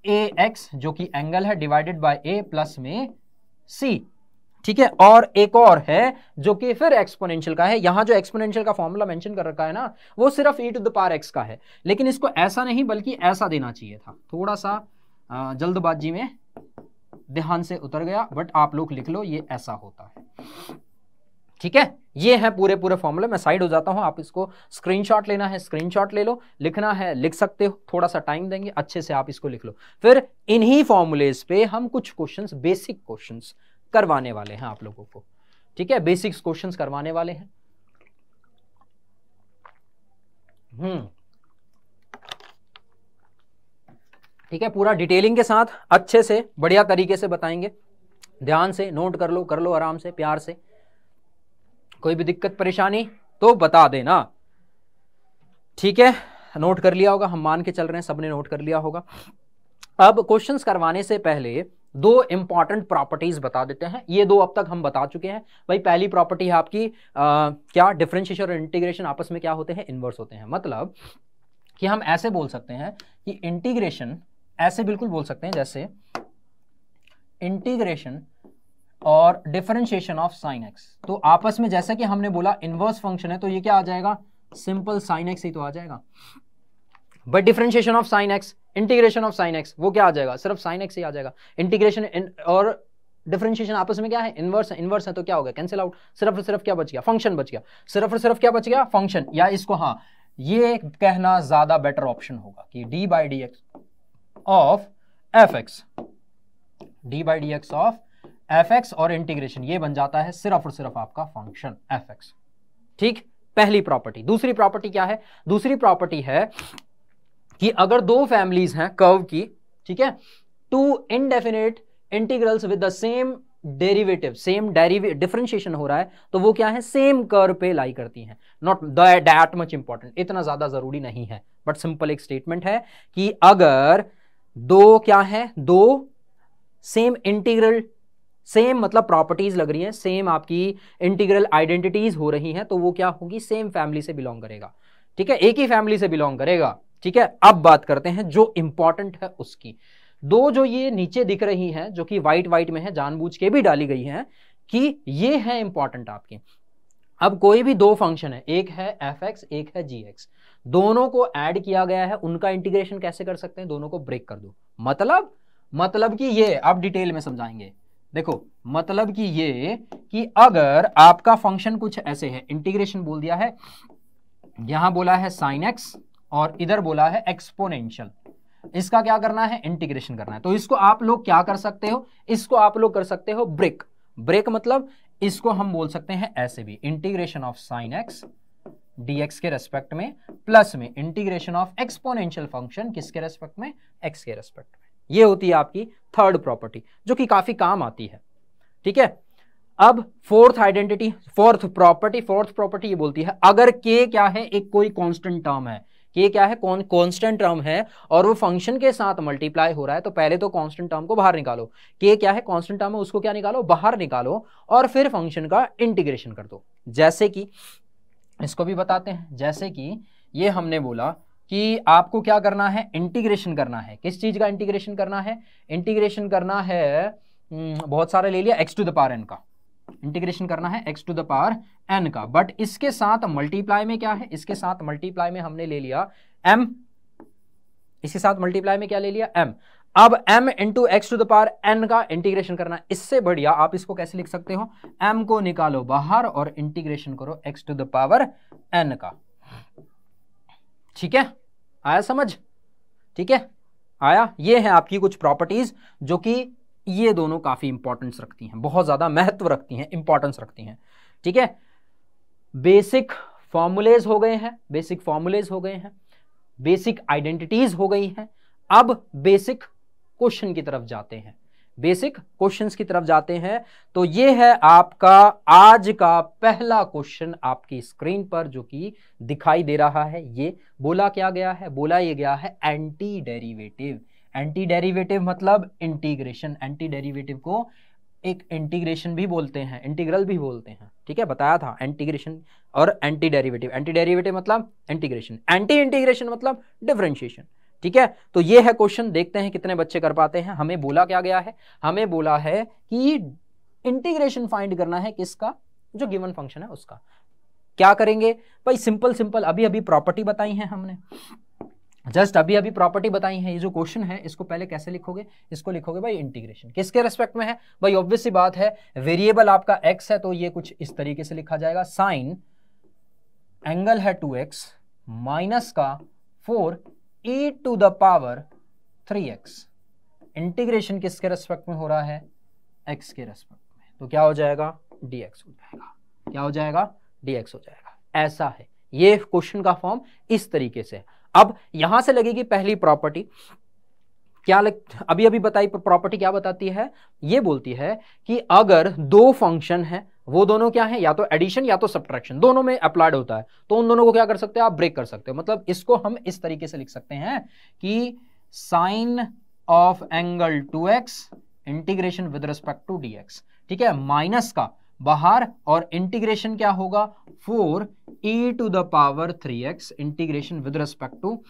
ए एक्स जो कि एंगल है डिवाइडेड बाय ए प्लस में सी ठीक है? और एक और है, जो कि फिर एक्सपोनेंशियल का है। यहाँ जो एक्सपोनेंशियल का फॉर्मूला मेंशन कर रखा है ना, वो सिर्फ़ e to the power x का है। लेकिन इसको ऐसा नहीं, बल्कि ऐसा देना चाहिए था। थोड़ा सा जल्दबाजी में ध्यान से उतर गया बट आप लोग लिख लो, ये ऐसा होता है। ठीक है? ये है पूरे पूरे फॉर्मूले मैं साइड हो जाता हूँ, आप इसको स्क्रीनशॉट लेना है स्क्रीनशॉट ले लो, लिखना है, लिख सकते हो थोड़ा सा टाइम देंगे, अच्छे से आप इसको लिख लो। फिर इन्हीं फॉर्मूलेस पे हम कुछ क्वेश्चंस बेसिक क्वेश्चंस करवाने वाले हैं आप लोगों को। ठीक है? बेसिक्स क्वेश्चंस करवाने वाले हैं। हम्म। ठीक है? पूरा डिटेलिंग के साथ अच्छे से, बढ़िया तरीके से बताएँगे। ध्यान से नोट कर लो कर लो आराम से, प्यार से। कोई भी दिक्कत परेशानी तो बता देना। ठीक है? नोट कर लिया होगा हम मान के चल रहे हैं सबने नोट कर लिया होगा। अब क्वेश्चंस करवाने से पहले दो इंपॉर्टेंट प्रॉपर्टीज़ बता देते हैं। ये दो अब तक हम बता चुके हैं। भाई पहली प्रॉपर्टी है आपकी आ, क्या डिफरेंशिएशन और इंटीग्रेशन आपस में क्या होते हैं? इनवर्स होते हैं। मतलब कि हम ऐसे बोल सकते हैं कि इंटीग्रेशन ऐसे बिल्कुल बोल सकते हैं जैसे इंटीग्रेशन और डिफरेंशिएशन ऑफ़ साइन एक्स तो आपस में जैसा कि हमने बोला इनवर्स फ़ंक्शन है तो ये क्या आ जाएगा? सिंपल साइन एक्स ही तो आ जाएगा। But differentiation of sine x integration of sine x वो क्या आ जाएगा? सिर्फ़ साइन एक्स ही आ जाएगा। इंटीग्रेशन और डिफरेंशिएशन आपस में क्या है? इनवर्स है इनवर्स है तो क्या होगा कैंसिल आउट सिर्फ़ और सिर्फ़ क्या बच गया? फ़ंक्शन बच गया। सिर्फ़ और सिर्फ़ क्या बच गया? फ़ंक्शन या इसको हाँ ये कहना ज़्यादा बेटर ऑप्शन होगा कि d by d x of f x d by d x of f x और इंटीग्रेशन, ये बन जाता है सिर्फ़ और सिर्फ़ आपका फ़ंक्शन एफ़ एक्स। ठीक? पहली प्रॉपर्टी। दूसरी प्रॉपर्टी क्या है? दूसरी प्रॉपर्टी है कि अगर दो फैमिलीज़ हैं कर्व की, ठीक है? Two indefinite integrals with the same derivative same derive differentiation हो रहा है तो वो क्या है? सेम कर्व पे लाई करती हैं। नॉट दैट मच इंपॉर्टेंट इतना ज़्यादा ज़रूरी नहीं है। बट सिंपल एक स्टेटमेंट है कि अगर दो क्या है? दो सेम इंटीग्रल सेम मतलब प्रॉपर्टीज़ लग रही हैं सेम आपकी इंटीग्रल आइडेंटिटीज हो रही हैं तो वो क्या होगी? सेम फैमिली से बिलोंग करेगा। ठीक है? एक ही फैमिली से बिलोंग करेगा। ठीक है? अब बात करते हैं जो इंपॉर्टेंट है उसकी। दो जो ये नीचे दिख रही हैं, जो कि व्हाइट व्हाइट में है, जानबूझ के भी डाली गई हैं, कि ये है इंपॉर्टेंट आपकी। अब कोई भी दो फ़ंक्शन है, एक है एफ़ एक्स एक है जी एक्स दोनों को ऐड किया गया है, उनका इंटीग्रेशन कैसे कर सकते हैं? दोनों को ब्रेक कर दो। मतलब? मतलब कि ये, आप डिटेल में समझाएँगे। देखो मतलब कि ये कि अगर आपका फ़ंक्शन कुछ ऐसे है इंटीग्रेशन बोल दिया है, यहाँ बोला है साइन एक्स और इधर बोला है एक्सपोनेंशियल इसका क्या करना है? इंटीग्रेशन करना है। तो इसको आप लोग क्या कर सकते हो? इसको आप लोग कर सकते हो ब्रेक ब्रेक मतलब इसको हम बोल सकते हैं ऐसे भी integration of sine x dx के रेस्पेक्ट में प्लस में इंटीग्रेशन ऑफ़ एक्सपोनेंशियल फ़ंक्शन किसके रेस्पेक्ट में? x के रेस्पेक्ट ये होती है आपकी थर्ड प्रॉपर्टी जो कि काफ़ी काम आती है। ठीक है? अब fourth identity fourth property fourth property ये बोलती है, अगर के क्या है? एक कोई कांस्टेंट टर्म है। कि क्या है? कौन कांस्टेंट टर्म है, और वो फ़ंक्शन के साथ मल्टीप्लाई हो रहा है तो पहले तो कांस्टेंट टर्म को बाहर निकालो। के क्या है? कांस्टेंट टर्म है, उसको क्या निकालो? बाहर निकालो, और फिर फ़ंक्शन का इंटीग्रेशन कर दो। जैसे कि, इसको भी बताते हैं, जैसे कि ये हमने बोला कि आपको क्या करना है? इंटीग्रेशन करना है। किस चीज़ का इंटीग्रेशन करना है? इंटीग्रेशन करना है हम्म, बहुत सारे ले लिया x to the power n का। इंटीग्रेशन करना है x to the power n का। बट इसके साथ मल्टीप्लाई में क्या है? इसके साथ मल्टीप्लाई में हमने ले लिया एम इसके साथ मल्टीप्लाई में क्या ले लिया? एम अब m into x to the power n का इंटीग्रेशन करना इससे बढ़िया आप इसको कैसे लिख सकते हो? M को निकालो बाहर और इंटीग्रेशन करो x to the power n का। ठीक है? आया समझ? ठीक है? आया? ये है आपकी कुछ प्रॉपर्टीज़ जो कि ये दोनों काफ़ी इंपॉर्टेंस रखती हैं, बहुत ज़्यादा महत्व रखती हैं इंपॉर्टेंस रखती हैं। ठीक है? बेसिक फॉर्मुलेज हो गए हैं बेसिक फॉर्मुलेज हो गए हैं बेसिक आइडेंटिटीज हो गई हैं। अब बेसिक क्वेश्चन की तरफ़ जाते हैं। बेसिक क्वेश्चंस की तरफ़ जाते हैं। तो ये है आपका आज का पहला क्वेश्चन आपकी स्क्रीन पर, जो कि दिखाई दे रहा है। ये बोला क्या गया है? बोला ये गया है एंटी डेरिवेटिव एंटी डेरिवेटिव मतलब इंटीग्रेशन। एंटी डेरिवेटिव को एक इंटीग्रेशन भी बोलते हैं, इंटीग्रल भी बोलते हैं। ठीक है, बताया था इंटीग्रेशन और एंटी डेरिवेटिव एंटी डेरिवेटिव मतलब इंटीग्रेशन एंटी इंटीग्रेशन मतलब डिफरेंशिएशन। ठीक है? तो ये है क्वेश्चन देखते हैं कितने बच्चे कर पाते हैं। हमें बोला क्या गया है? हमें बोला है कि इंटीग्रेशन फाइंड करना है किसका? जो गिवन फ़ंक्शन है उसका। क्या करेंगे? भाई सिंपल सिंपल अभी अभी प्रॉपर्टी बताई है हमने। जस्ट अभी अभी प्रॉपर्टी बताई है। ये जो क्वेश्चन है, इसको पहले कैसे लिखोगे? इसको लिखोगे भाई इंटीग्रेशन किसके रेस्पेक्ट में है? भाई ऑब्वियस सी बात है वेरिएबल आपका एक्स है तो ये कुछ इस तरीके से लिखा जाएगा। साइन एंगल है टू एक्स माइनस का four e to the power three x integration किसके रेस्पेक्ट में हो रहा है? एक्स के रेस्पेक्ट में। तो क्या हो जाएगा? Dx हो जाएगा। क्या हो जाएगा? Dx हो जाएगा। ऐसा है। ये क्वेश्चन का फॉर्म इस तरीके से अब यहाँ से लगेगी पहली प्रॉपर्टी क्या लग अभी अभी बताई प्रॉपर्टी क्या बताती है? ये बोलती है कि अगर दो फ़ंक्शन है वो दोनों क्या है? या तो एडिशन या तो सब्ट्रैक्शन दोनों में अप्लाइड होता है। तो उन दोनों को क्या कर सकते हो? आप ब्रेक कर सकते हो। मतलब इसको हम इस तरीके से लिख सकते हैं कि sine of angle two x integration with respect to d x ठीक है? माइनस का बाहर और इंटीग्रेशन क्या होगा? Four e to the power three x integration with respect to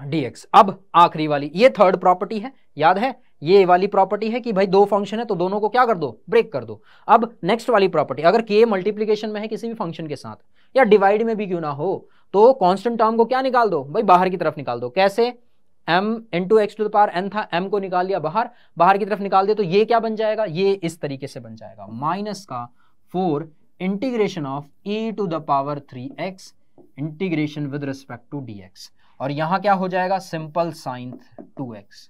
dx अब आखिरी वाली, ये थर्ड प्रॉपर्टी है, याद है? ये वाली प्रॉपर्टी है कि भाई दो फ़ंक्शन है तो दोनों को क्या कर दो? ब्रेक कर दो। अब नेक्स्ट वाली प्रॉपर्टी अगर के मल्टीप्लीकेशन में है किसी भी फ़ंक्शन के साथ, या डिवाइड में भी क्यों ना हो तो कॉन्स्टेंट टर्म को क्या निकाल दो? भाई बाहर की तरफ़ निकाल दो। कैसे? m into x to the power n था, m को निकाल लिया बाहर बाहर की तरफ़ निकाल दिया तो ये क्या बन जाएगा? ये इस तरीके से बन जाएगा। माइनस का four integration of e to the power three x integration with respect to d और यहाँ क्या हो जाएगा? Simple sine two x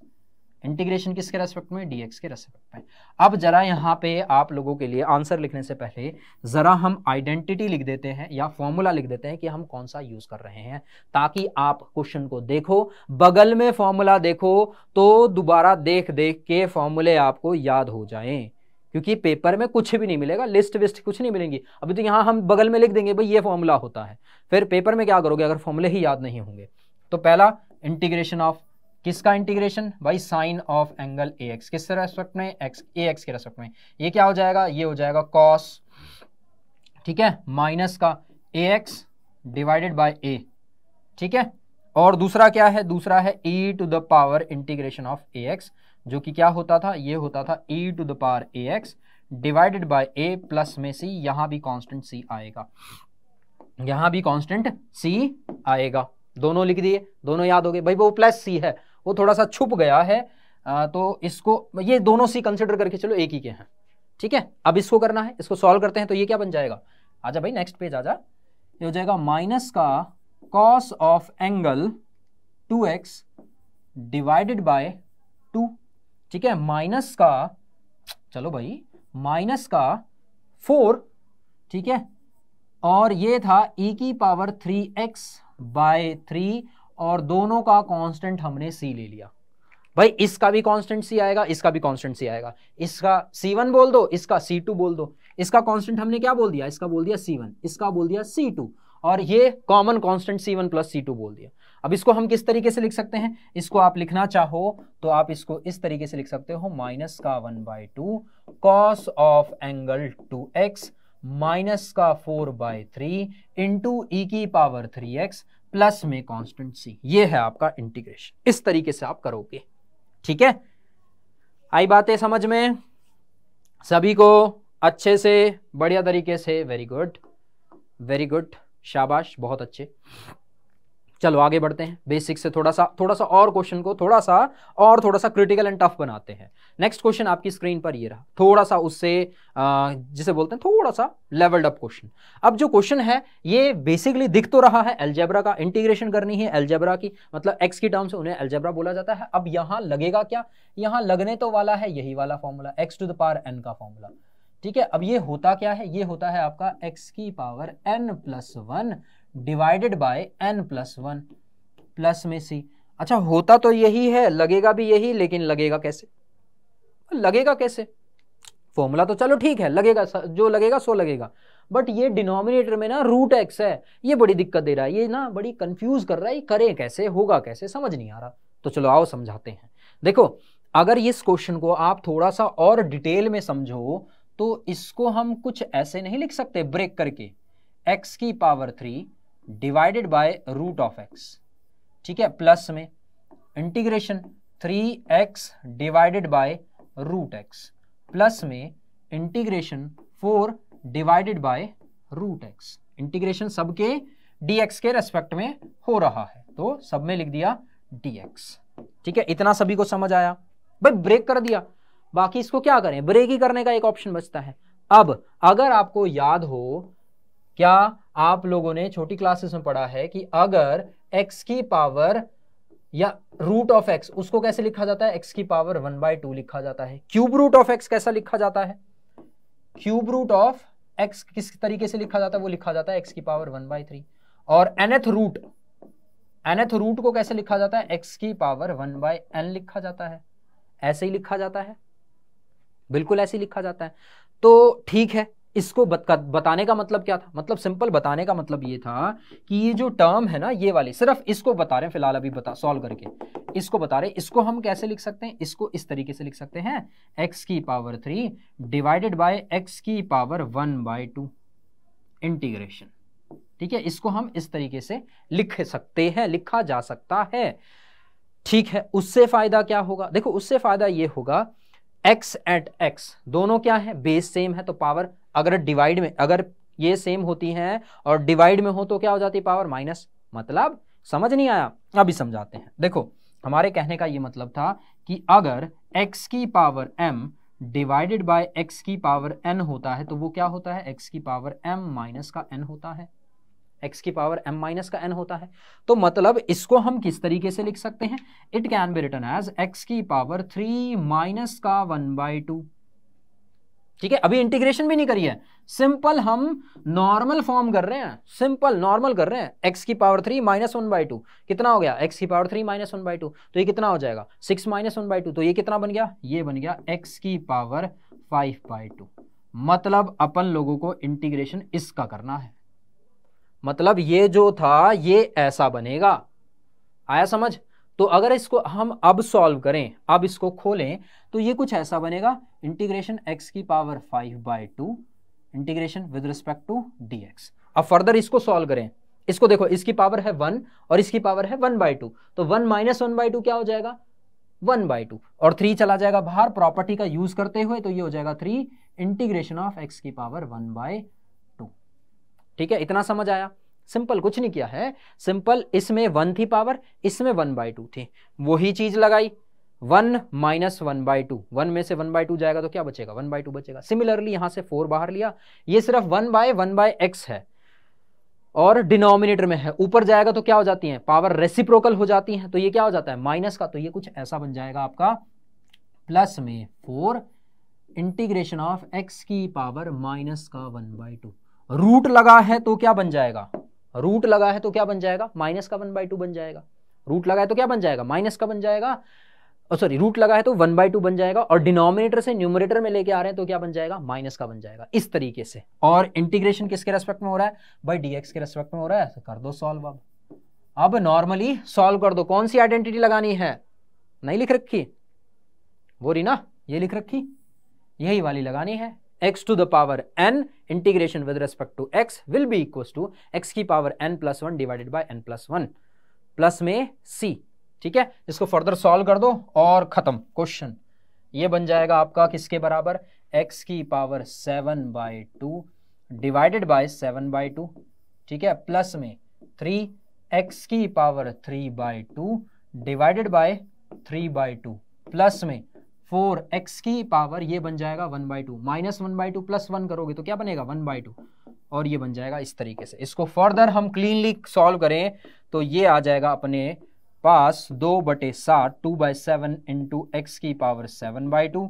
integration किसके रेस्पेक्ट में? डीएक्स के रेस्पेक्ट में। अब जरा यहाँ पे आप लोगों के लिए आंसर लिखने से पहले जरा हम आइडेंटिटी लिख देते हैं या फॉर्मूला लिख देते हैं कि हम कौन सा यूज़ कर रहे हैं, ताकि आप क्वेश्चन को देखो। बगल में फॉर्मूला देखो तो दोबारा देख देख के फॉर्मूले आपको याद हो जाए। क्योंकि पेपर में कुछ भी नहीं मिलेगा लिस्ट विस्ट कुछ नहीं मिलेंगी। अभी तो यहाँ हम बगल में लिख देंगे, भाई ये फॉर्मूला होता है। फिर पेपर में क्या करोगे? अगर फॉर्मूले ही याद नहीं होंगे। तो पहला इंटीग्रेशन ऑफ़ किसका इंटीग्रेशन भाई sine of angle a x किस रेस्पेक्ट में एक्स ए एक्स के रेस्पेक्ट में ये क्या हो जाएगा? ये हो जाएगा कॉस ठीक है? माइनस का a x divided by a ठीक है? और दूसरा क्या है? दूसरा है e to the power integration of a x जो कि क्या होता था? ये होता था e to the power a x divided by a plus में सी यहाँ भी कांस्टेंट सी आएगा। यहाँ भी कांस्टेंट सी आएगा। दोनों लिख दिए। दोनों याद हो गए। भाई, वो प्लस सी है। वो थोड़ा सा छुप गया है आ, तो इसको ये दोनों सी कंसिडर करके चलो एक ही के हैं ठीक है? अब इसको करना है इसको सॉल्व करते हैं तो ये क्या बन जाएगा? आजा भाई नेक्स्ट पेज आजा। ये हो जाएगा माइनस का cos of angle two x divided by two ठीक है? माइनस का चलो भाई माइनस का फोर ठीक है? और ये था e की power three x by three और दोनों का कांस्टेंट हमने सी ले लिया। भाई, इसका भी कांस्टेंट सी आएगा, इसका भी कांस्टेंट सी आएगा। इसका सी वन बोल दो, इसका सी टू बोल दो। इसका कांस्टेंट हमने क्या बोल दिया? इसका बोल दिया सी वन इसका बोल दिया सी टू और ये common constant c one plus c two बोल दिया। अब इसको हम किस तरीके से लिख सकते हैं? इसको आप लिखना चाहो तो आप इसको इस तरीके से लिख सकते हो। माइनस का one by two cos of angle two x minus का four by three into e की पावर थ्री एक्स प्लस में कॉन्स्टेंट सी, ये है आपका इंटीग्रेशन। इस तरीके से आप करोगे, ठीक है? आई बातें समझ में? सभी को अच्छे से, बढ़िया तरीके से वेरी गुड वेरी गुड शाबाश, बहुत अच्छे। चलो आगे बढ़ते हैं। बेसिक से थोड़ा सा थोड़ा सा और क्वेश्चन को थोड़ा सा और थोड़ा सा क्रिटिकल एंड टफ बनाते हैं। नेक्स्ट क्वेश्चन आपकी स्क्रीन पर ये रहा। थोड़ा सा उससे जिसे बोलते हैं, थोड़ा सा लेवल्ड अप क्वेश्चन अब जो क्वेश्चन है, ये बेसिकली दिख तो रहा है। एल्जेब्रा का इंटीग्रेशन करनी है। एल्जेब्रा की मतलब एक्स की टर्म से उन्हें एल्जेब्रा बोला जाता है। अब यहाँ लगेगा क्या? यहाँ लगने तो वाला है यही वाला formula x to the power n का फॉर्मूला ठीक है? अब ये होता क्या है? ये होता है आपका एक्स की power n plus one divided by n plus one plus में सी अच्छा होता तो यही है, लगेगा भी यही, लेकिन लगेगा कैसे? लगेगा कैसे? फॉर्मूला तो चलो ठीक है, लगेगा जो लगेगा, सो लगेगा। बट ये डिनोमिनेटर में ना रूट एक्स है, ये बड़ी दिक्कत दे रहा है, ये ना बड़ी कंफ्यूज कर रहा है करें कैसे, होगा कैसे, समझ नहीं आ रहा। तो चलो आओ समझाते हैं। देखो, अगर इस क्वेश्चन को आप थोड़ा सा और डिटेल में समझो तो इसको हम कुछ ऐसे नहीं लिख सकते ब्रेक करके। एक्स की power three divided by root of x ठीक है? प्लस में integration three x divided by root x plus में integration four divided by root x integration सबके dx के रेस्पेक्ट में हो रहा है। तो सब में लिख दिया dx. ठीक है? इतना सभी को समझ आया? भाई ब्रेक कर दिया। बाकी इसको क्या करें? ब्रेक ही करने का एक ऑप्शन बचता है। अब अगर आपको याद हो, क्या आप लोगों ने छोटी क्लासेस में पढ़ा है कि अगर x की पावर या रूट ऑफ़ एक्स उसको कैसे लिखा जाता है? एक्स की पावर वन बाय टू लिखा जाता है। क्यूब रूट ऑफ़ एक्स कैसा लिखा जाता है? क्यूब रूट ऑफ़ एक्स किस तरीके से लिखा जाता है? वो लिखा जाता है एक्स की पावर वन बाय थ्री और एनएथ रूट एनएथ रूट को कैसे लिखा जाता है? एक्स की पावर वन बाय एन लिखा जाता है। ऐसे ही लिखा जाता है। बिल्कुल ऐसे ही लिखा जाता है। तो ठीक है। इसको बताने का मतलब क्या था? मतलब सिंपल बताने का मतलब ये था कि ये जो टर्म है ना, ये वाली, सिर्फ़ इसको बता रहे हैं, फ़िलहाल अभी बता सॉल्व करके। इसको बता रहे इसको हम कैसे लिख सकते हैं? इसको इस तरीके से लिख सकते हैं, x की power three divided by x की power one by two integration ठीक है? इसको हम इस तरीके से लिख सकते हैं, लिखा जा सकता है। ठीक है? उससे फ़ायदा क्या होगा? देखो, उससे फ़ायदा ये होगा, x एट x दोनों क्या है? बेस सेम है तो पावर अगर डिवाइड में, अगर ये सेम होती हैं और डिवाइड में हो तो क्या हो जाती है पावर माइनस मतलब समझ नहीं आया? अभी समझाते हैं। देखो, हमारे कहने का ये मतलब था कि अगर x की power m divided by x की पावर n होता है तो वो क्या होता है? x की पावर m माइनस का n होता है। x की पावर m माइनस का n होता है। तो मतलब इसको हम किस तरीके से लिख सकते हैं? It can be written as x की पावर थ्री माइनस का वन बाई टू ठीक है? अभी इंटीग्रेशन भी नहीं करी है। सिंपल हम नॉर्मल फॉर्म कर रहे हैं। सिंपल नॉर्मल कर रहे हैं। एक्स की power three minus one by two कितना हो गया? एक्स की power three minus one by two तो ये कितना हो जाएगा? Six minus one by two तो ये कितना बन गया? ये बन गया एक्स की पावर फाइव बाई टू मतलब अपन लोगों को इंटीग्रेशन इसका करना है। मतलब ये जो था, ये ऐसा बनेगा। आया समझ? तो अगर इसको हम अब सॉल्व करें, अब इसको खोलें तो ये कुछ ऐसा बनेगा इंटीग्रेशन एक्स की power five by two integration with respect to d x अब फर्दर इसको सॉल्व करें। इसको देखो, इसकी पावर है वन और इसकी पावर है वन बाई टू तो one minus one by two क्या हो जाएगा? वन बाई टू और थ्री चला जाएगा बाहर प्रॉपर्टी का यूज़ करते हुए तो ये हो जाएगा थ्री इंटीग्रेशन ऑफ़ एक्स की पावर वन बाय टू ठीक है? इतना समझ आया? सिंपल कुछ नहीं किया है। सिंपल, इसमें वन थी पावर, इसमें वन बाई टू थी। वही चीज़ लगाई, one minus one by two. One में से वन बाई टू जाएगा तो क्या बचेगा? वन बाई टू बचेगा। सिमिलरली यहाँ से फोर बाहर लिया। ये सिर्फ़ one by one by x है। और डिनोमिनेटर में है। ऊपर जाएगा तो क्या हो जाती है? पावर रेसिप्रोकल हो जाती है। तो ये क्या हो जाता है? माइनस का। तो ये कुछ ऐसा बन जाएगा आपका। प्लस में फोर, इंटीग्रेशन ऑफ़ एक्स की पावर माइनस का वन बाई टू। रूट लगा है तो क्या बन जाएगा? रूट लगा है तो क्या बन जाएगा? माइनस का वन बाई टू बन जाएगा। रूट लगा है तो क्या बन जाएगा? माइनस का बन जाएगा। सॉरी रूट लगा है तो वन बाई टू बन जाएगा और डिनोमिनेटर से न्यूमरेटर में लेके आ रहे हैं तो क्या बन जाएगा? माइनस का बन जाएगा। इस तरीके से। और इंटीग्रेशन किसके रेस्पेक्ट में हो रहा है? भाई डीएक्स के रेस्पेक्ट में हो रहा है? कर दो सॉल्व अब। अब नॉर्मली सॉल्व कर दो। कौन सी आइडेंटिटी लगानी है? नहीं लिख रखी? वो रही ना ये लिख रखी? यही वाली लगानी है। X to the power n integration with respect to x will be equals to x की power n plus one divided by n plus one plus में c, ठीक है? इसको फर्दर सॉल्व कर दो और खत्म. क्वेश्चन ये बन जाएगा आपका किसके बराबर? x की power seven by two divided by seven by two ठीक है? प्लस में थ्री एक्स की power three by two divided by three by two plus में फोर एक्स की पावर ये बन जाएगा one by two. Minus one by two plus one करोगे तो क्या बनेगा? One by two. और ये बन जाएगा इस तरीके से। इसको फर्दर हम क्लीनली सॉल्व करें तो ये आ जाएगा अपने पास दो बटे सात, two by seven into x की पावर सेवन बाई टू।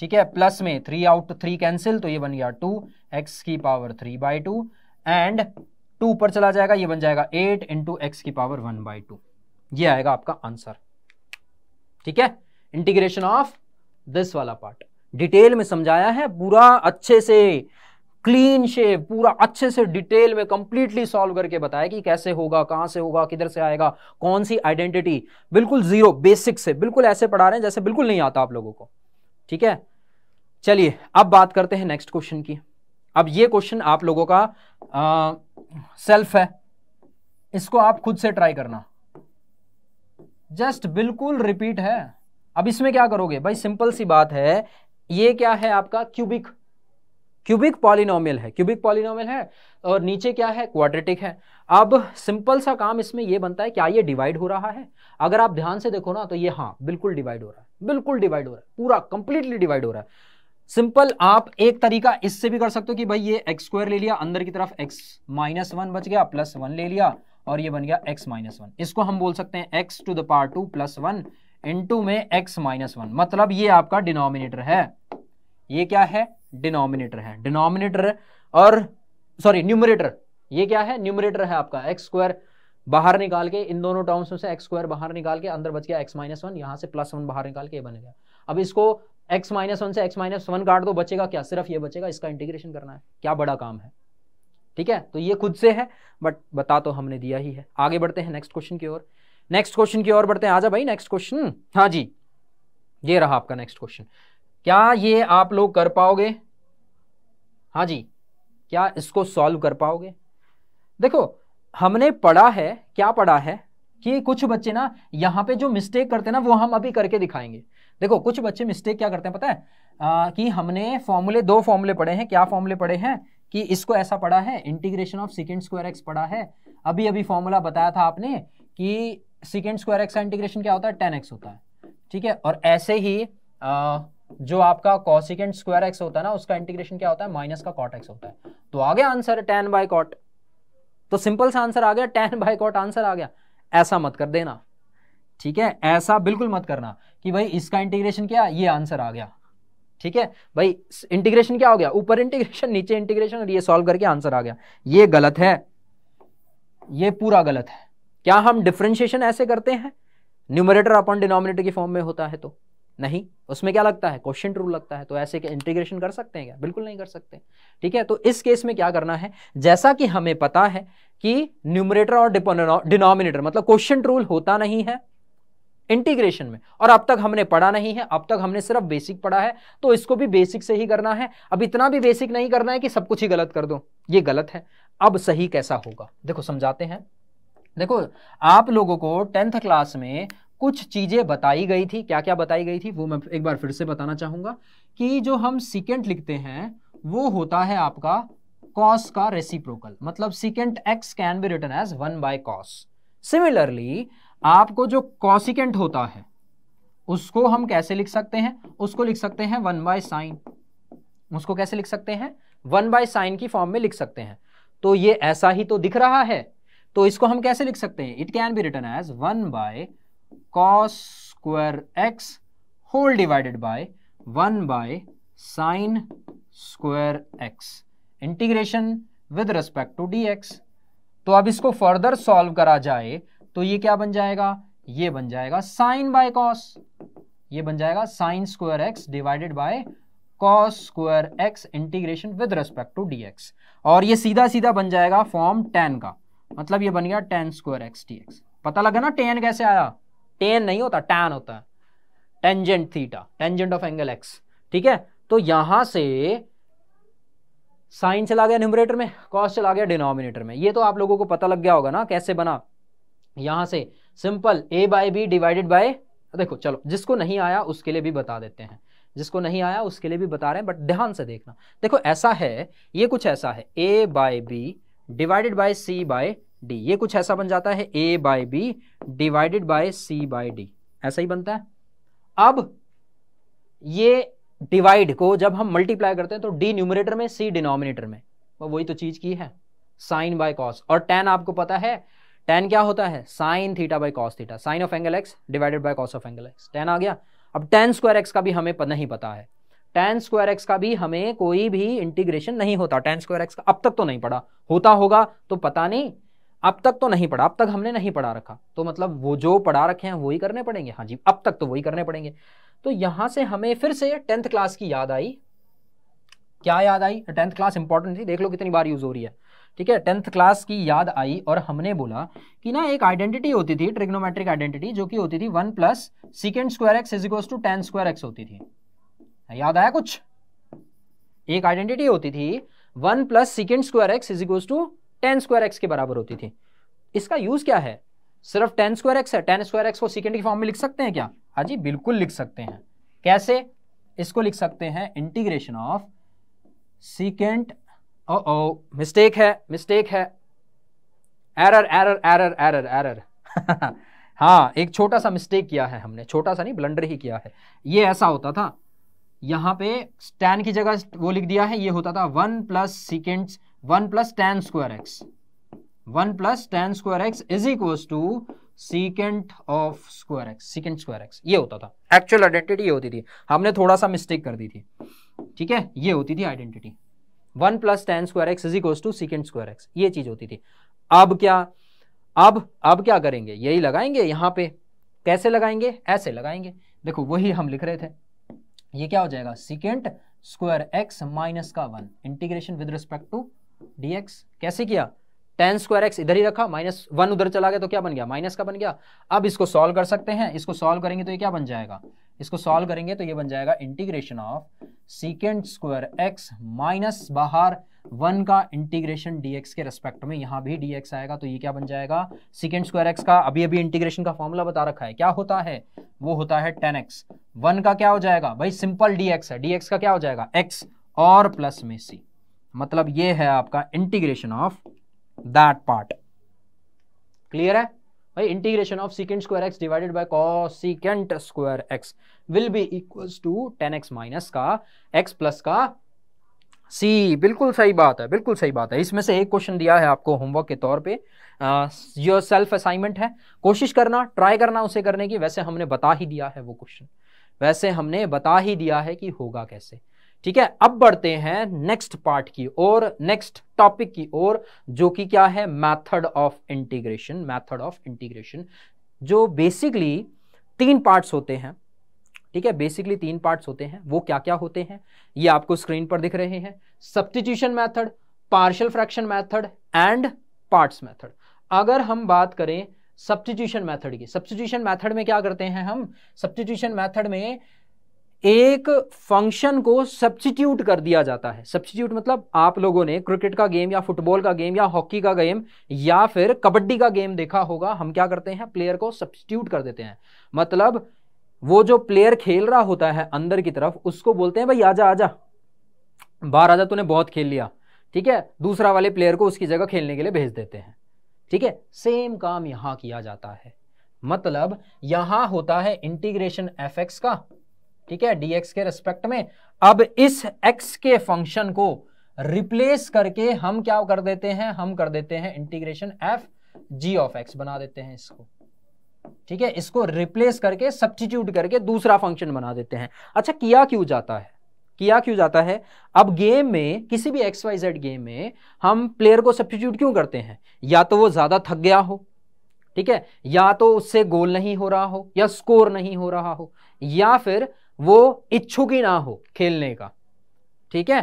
ठीक है? प्लस में थ्री आउट थ्री कैंसिल तो ये बन गया टू एक्स की power three by two. And two ऊपर चला जाएगा, ये बन जाएगा एट इंटू एक्स की पावर वन बाई टू ये आएगा आपका आंसर ठीक है? इंटीग्रेशन ऑफ़ दिस वाला पार्ट डिटेल में समझाया है पूरा अच्छे से क्लीन शेप पूरा अच्छे से डिटेल में कंप्लीटली सॉल्व करके बताया कि कैसे होगा कहाँ से होगा किधर से आएगा कौन सी आइडेंटिटी बिल्कुल ज़ीरो बेसिक से बिल्कुल ऐसे पढ़ा रहे हैं जैसे बिल्कुल नहीं आता आप लोगों को। ठीक है? चलिए अब बात करते हैं नेक्स्ट क्वेश्चन की। अब ये क्वेश्चन आप लोगों का आ, सेल्फ है। इसको आप खुद से ट्राई करना। जस्ट बिल्कुल रिपीट है। अब इसमें क्या करोगे? भाई सिंपल सी बात है, ये क्या है आपका? क्यूबिक क्यूबिक पॉलिनोमियल है। क्यूबिक पॉलिनोमियल है और नीचे क्या है? क्वाड्रेटिक है। अब सिंपल सा काम इसमें ये बनता है, क्या ये डिवाइड हो रहा है? अगर आप ध्यान से देखो ना तो ये हाँ बिल्कुल डिवाइड हो रहा है। बिल्कुल डिवाइड हो रहा है। पूरा कंप्लीटली डिवाइड हो रहा है। सिंपल आप एक तरीका इससे भी कर सकते हो कि भाई ये एक्स स्क्वायर ले लिया, अंदर की तरफ़ एक्स माइनस वन बच गया प्लस वन ले लिया और ये बन गया एक्स माइनस वन इसको हम बोल सकते हैं x to the power two plus one into में एक्स माइनस वन मतलब ये आपका डिनोमिनेटर है। ये क्या है? डिनोमिनेटर है। डिनोमिनेटर और सॉरी न्यूमरेटर ये क्या है? न्यूमरेटर है आपका। एक्स स्क्वायर बाहर निकाल के, इन दोनों टर्म्स में से एक्स स्क्वायर बाहर निकाल के, अंदर बच गया एक्स माइनस वन यहाँ से प्लस वन बाहर निकाल के ये बन गया। अब इसको एक्स माइनस वन से एक्स माइनस वन काट दो, बचेगा क्या? सिर्फ़ ये बचेगा, इसका इंटीग्रेशन करना है। क्या बड़ा काम है? ठीक है? तो ये खुद से है बट बता तो हमने दिया ही है। आगे बढ़ते हैं नेक्स्ट क्वेश्चन की ओर। नेक्स्ट क्वेश्चन की ओर बढ़ते हैं। आजा भाई नेक्स्ट क्वेश्चन हाँ जी ये रहा आपका नेक्स्ट क्वेश्चन क्या ये आप लोग कर पाओगे? हाँ जी क्या इसको सॉल्व कर पाओगे? देखो हमने पढ़ा है क्या पढ़ा है कि कुछ बच्चे ना यहाँ पे जो मिस्टेक करते हैं ना वो हम अभी करके दिखाएँगे। देखो कुछ बच्चे मिस्टेक क्या करते हैं पता है? आ, कि हमने फॉर्मूले दो फॉर्मूले पढ़े हैं। क्या फॉर्मूले पढ़े हैं? कि इसको ऐसा पढ़ा है integration of secant square x पढ़ा है। अभी अभी फॉर्मूला बताया था आपने कि सिकेंड स्क्वायर एक्स का इंटीग्रेशन क्या होता है? टेन एक्स होता है। ठीक है? और ऐसे ही आ, जो आपका कॉसिकेंड स्क्वायर एक्स होता है ना उसका इंटीग्रेशन क्या होता है? माइनस का कॉट एक्स होता है। तो आ गया आंसर टेन बाय कॉट तो सिंपल सा आंसर आ गया टेन बाय कॉट आंसर आ गया। ऐसा मत कर देना। ठीक है? ऐसा बिल्कुल मत करना कि भाई इसका इंटीग्रेशन क्या ये आंसर आ गया। ठीक है? भाई इंटीग्रेशन क्या हो गया? ऊपर इंटीग्रेशन नीचे इंटीग्रेशन और ये सॉल्व करके आंसर आ गया। ये गलत है। ये पूरा गलत है। क्या हम डिफ्रेंशिएशन ऐसे करते हैं? न्यूमरेटर अपॉन डिनोमिनेटर की फॉर्म में होता है तो। नहीं, उसमें क्या लगता है? क्वेश्चन रूल लगता है तो ऐसे के इंटीग्रेशन कर सकते हैं क्या? बिल्कुल नहीं कर सकते। ठीक है तो इस केस में क्या करना है? जैसा कि हमें पता है कि न्यूमरेटर और डिनोमिनेटर मतलब क्वेश्चन रूल होता नहीं है इंटीग्रेशन में। और अब तक हमने पढ़ा नहीं है, अब तक हमने सिर्फ़ बेसिक पढ़ा है तो इसको भी बेसिक से ही करना है। अब इतना भी बेसिक नहीं करना है कि सब कुछ ही गलत कर दो। ये गलत है। अब सही कैसा होगा? देखो, समझाते हैं। देखो, आप लोगों को टेंथ क्लास में कुछ चीज़ें बताई गई थी। क्या क्या बताई गई थी? वो मैं एक बार फिर से बताना चाहूँगा कि जो हम सिकेंट लिखते हैं, वो होता है आपका कॉस का रेसिप्रोकल मतलब secant x can be written as one by cos similarly आपको जो कॉसिकेंट होता है, उसको हम कैसे लिख सकते हैं? उसको लिख सकते हैं वन बाय साइन उसको कैसे लिख सकते हैं? वन बाय साइन की फॉर्म में लिख सकते हैं। तो ये ऐसा ही तो दिख रहा है। तो इसको हम कैसे लिख सकते हैं? It can be written as one by cos square x whole divided by one by sine square x integration with respect to d x तो अब इसको फर्दर सॉल्व करा जाए तो ये क्या बन जाएगा? ये बन जाएगा साइन बाय कॉस ये बन जाएगा sine square x divided by cos square x integration with respect to d x और ये सीधा सीधा बन जाएगा फॉर्म टेन का। मतलब ये बन गया tan square x t x पता लगा ना टेन कैसे आया? टेन नहीं होता टैन होता है। Tangent theta tangent of angle x ठीक है? तो यहाँ से साइन चला गया न्यूमरेटर में कॉस चला गया डिनोमिनेटर में। ये तो आप लोगों को पता लग गया होगा ना कैसे बना। यहाँ से simple A by B divided by देखो चलो, जिसको नहीं आया उसके लिए भी बता देते हैं। जिसको नहीं आया उसके लिए भी बता रहे हैं बट ध्यान से देखना। देखो ऐसा है, ये कुछ ऐसा है A by B divided by C by D. ये कुछ ऐसा बन जाता है, A by B divided by C by D. ऐसा ही बनता है। अब ये डिवाइड को जब हम मल्टीप्लाई करते हैं तो डी न्यूमरेटर में, सी डिनोमिनेटर में। वही तो चीज़ की है, साइन बाय कॉस। और टेन आपको पता है टेन क्या होता है? Sine theta by cos theta. Sine of angle x divided by cos of angle x. Tan आ गया। अब टेन स्क्वायर एक्स का भी हमें नहीं पता है। टेन स्क्वायर एक्स का भी हमें कोई भी इंटीग्रेशन नहीं होता। टेन स्क्वायर एक्स का अब तक तो नहीं पढ़ा। होता होगा तो पता नहीं। अब तक तो नहीं पढ़ा। अब तक हमने नहीं पढ़ा रखा। तो मतलब वो जो पढ़ा रखे हैं, वही करने पड़ेंगे। हाँ जी, अब तक तो वही करने पड़ेंगे। तो यहाँ से हमें फिर से टेंथ क्लास की याद आई। क्या याद आई? टेंथ क्लास इंपॉर्टेंट थी। देख लो कितनी बार यूज़ हो रही है। ठीक है टेंथ क्लास की याद आई और हमने बोला कि ना एक आइडेंटिटी होती थी ट्रिग्नोमेट्रिक आइडेंटिटी जो कि होती थी one plus secant square x is to tan square x होती थी। याद आया कुछ? एक आइडेंटिटी होती थी one plus secant square x is equal to tan square x के बराबर होती थी। इसका यूज़ क्या है? सिर्फ़ टेन स्क्वायर एक्स है टेन स्क्वायर एक्स को सिकेंड की फॉर्म में लिख सकते हैं क्या? हाँ जी, बिल्कुल लिख सकते हैं। कैसे? इसको लिख सकते हैं integration of secant oh O mistake है मिस्टेक है। Error error error error error हाँ एक छोटा सा मिस्टेक किया है हमने, छोटा सा नहीं ब्लंडर ही किया है। ये ऐसा होता था यहाँ पे टेन की जगह वो लिख दिया है, ये होता था one plus secant one plus tan square x one plus tan square x is equal to secant of square x secant square x ये होता था। एक्चुअल आइडेंटिटी ये होती थी। हमने थोड़ा सा मिस्टेक कर दी थी। ठीक है? ये होती थी identity one plus tan square x is equal to secant square x ये चीज़ होती थी। अब क्या? अब अब क्या करेंगे? यही लगाएँगे यहाँ पे? कैसे लगाएँगे? ऐसे लगाएँगे। देखो, वही हम लिख रहे थे। ये क्या हो जाएगा? सिकेंट स्क्वायर एक्स माइनस का one integration with respect to d x कैसे किया? टेन स्क्वायर एक्स इधर ही रखा माइनस वन उधर चला गया तो क्या बन गया? माइनस का बन गया। अब इसको सॉल्व कर सकते हैं। इसको सॉल्व करेंगे तो ये क्या बन जाएगा? इसको सॉल्व करेंगे तो ये बन जाएगा integration of secant square x minus बाहर वन का इंटीग्रेशन डीएक्स के रेस्पेक्ट में, यहाँ भी डीएक्स आएगा तो ये क्या बन जाएगा? सीकेंड स्क्वायर एक्स का अभी अभी इंटीग्रेशन का फॉर्मूला बता रखा है। क्या होता है? वो होता है टेन एक्स वन का क्या हो जाएगा? भाई सिंपल डीएक्स है। डीएक्स का क्या हो जाएगा? एक्स और प्लस में सी मतलब ये है आपका integration of that part clear है? भाई integration of secant square x divided by cos secant square x will be equals to tan x minus का x प्लस का c बिल्कुल सही बात है, बिल्कुल सही बात है। इसमें से एक क्वेश्चन दिया है आपको होमवर्क के तौर पे। योर सेल्फ असाइनमेंट है। कोशिश करना ट्राई करना उसे करने की। वैसे हमने बता ही दिया है वो क्वेश्चन वैसे हमने बता ही दिया है कि होगा कैसे। ठीक है, अब बढ़ते हैं नेक्स्ट पार्ट की और नेक्स्ट टॉपिक की ओर, जो कि क्या है? Method of integration method of integration जो बेसिकली तीन पार्ट्स होते हैं। ठीक है बेसिकली तीन पार्ट्स होते हैं। वो क्या क्या होते हैं? ये आपको स्क्रीन पर दिख रहे हैं। Substitution method partial fraction method and parts method अगर हम बात करें सब्सटीट्यूशन मैथड की सब्सटीट्यूशन मेथड में क्या करते हैं हम? सब्सटीट्यूशन मैथड में एक फ़ंक्शन को सब्सिट्यूट कर दिया जाता है। सब्सिट्यूट मतलब आप लोगों ने क्रिकेट का गेम या फुटबॉल का गेम या हॉकी का गेम या फिर कबड्डी का गेम देखा होगा। हम क्या करते हैं? प्लेयर को सब्सिट्यूट कर देते हैं। मतलब वो जो प्लेयर खेल रहा होता है अंदर की तरफ़, उसको बोलते हैं, भाई, आजा आजा। बाहर आजा, तूने बहुत खेल लिया। ठीक है? दूसरा वाले प्लेयर को उसकी जगह खेलने के लिए भेज देते हैं। ठीक है? सेम काम यहाँ किया जाता है। मतलब यहाँ होता है इंटीग्रेशन एफ़ एक्स का। ठीक है? dx के रेस्पेक्ट में। अब इस x के फ़ंक्शन को रिप्लेस करके हम क्या कर देते हैं? हम कर देते हैं integration f g of x बना देते हैं इसको। ठीक है, इसको रिप्लेस करके सब्सटीट्यूट करके दूसरा फ़ंक्शन बना देते हैं। अच्छा किया क्यों जाता है? किया क्यों जाता है? अब गेम में, किसी भी एक्स वाई जेड गेम में, हम प्लेयर को सब्सटीट्यूट क्यों करते हैं? या तो वो ज़्यादा थक गया हो, ठीक है? या तो उससे गोल नहीं हो रहा हो, या स्कोर नहीं हो रहा हो, या फिर वो इच्छुक ही ना हो खेलने का, ठीक है?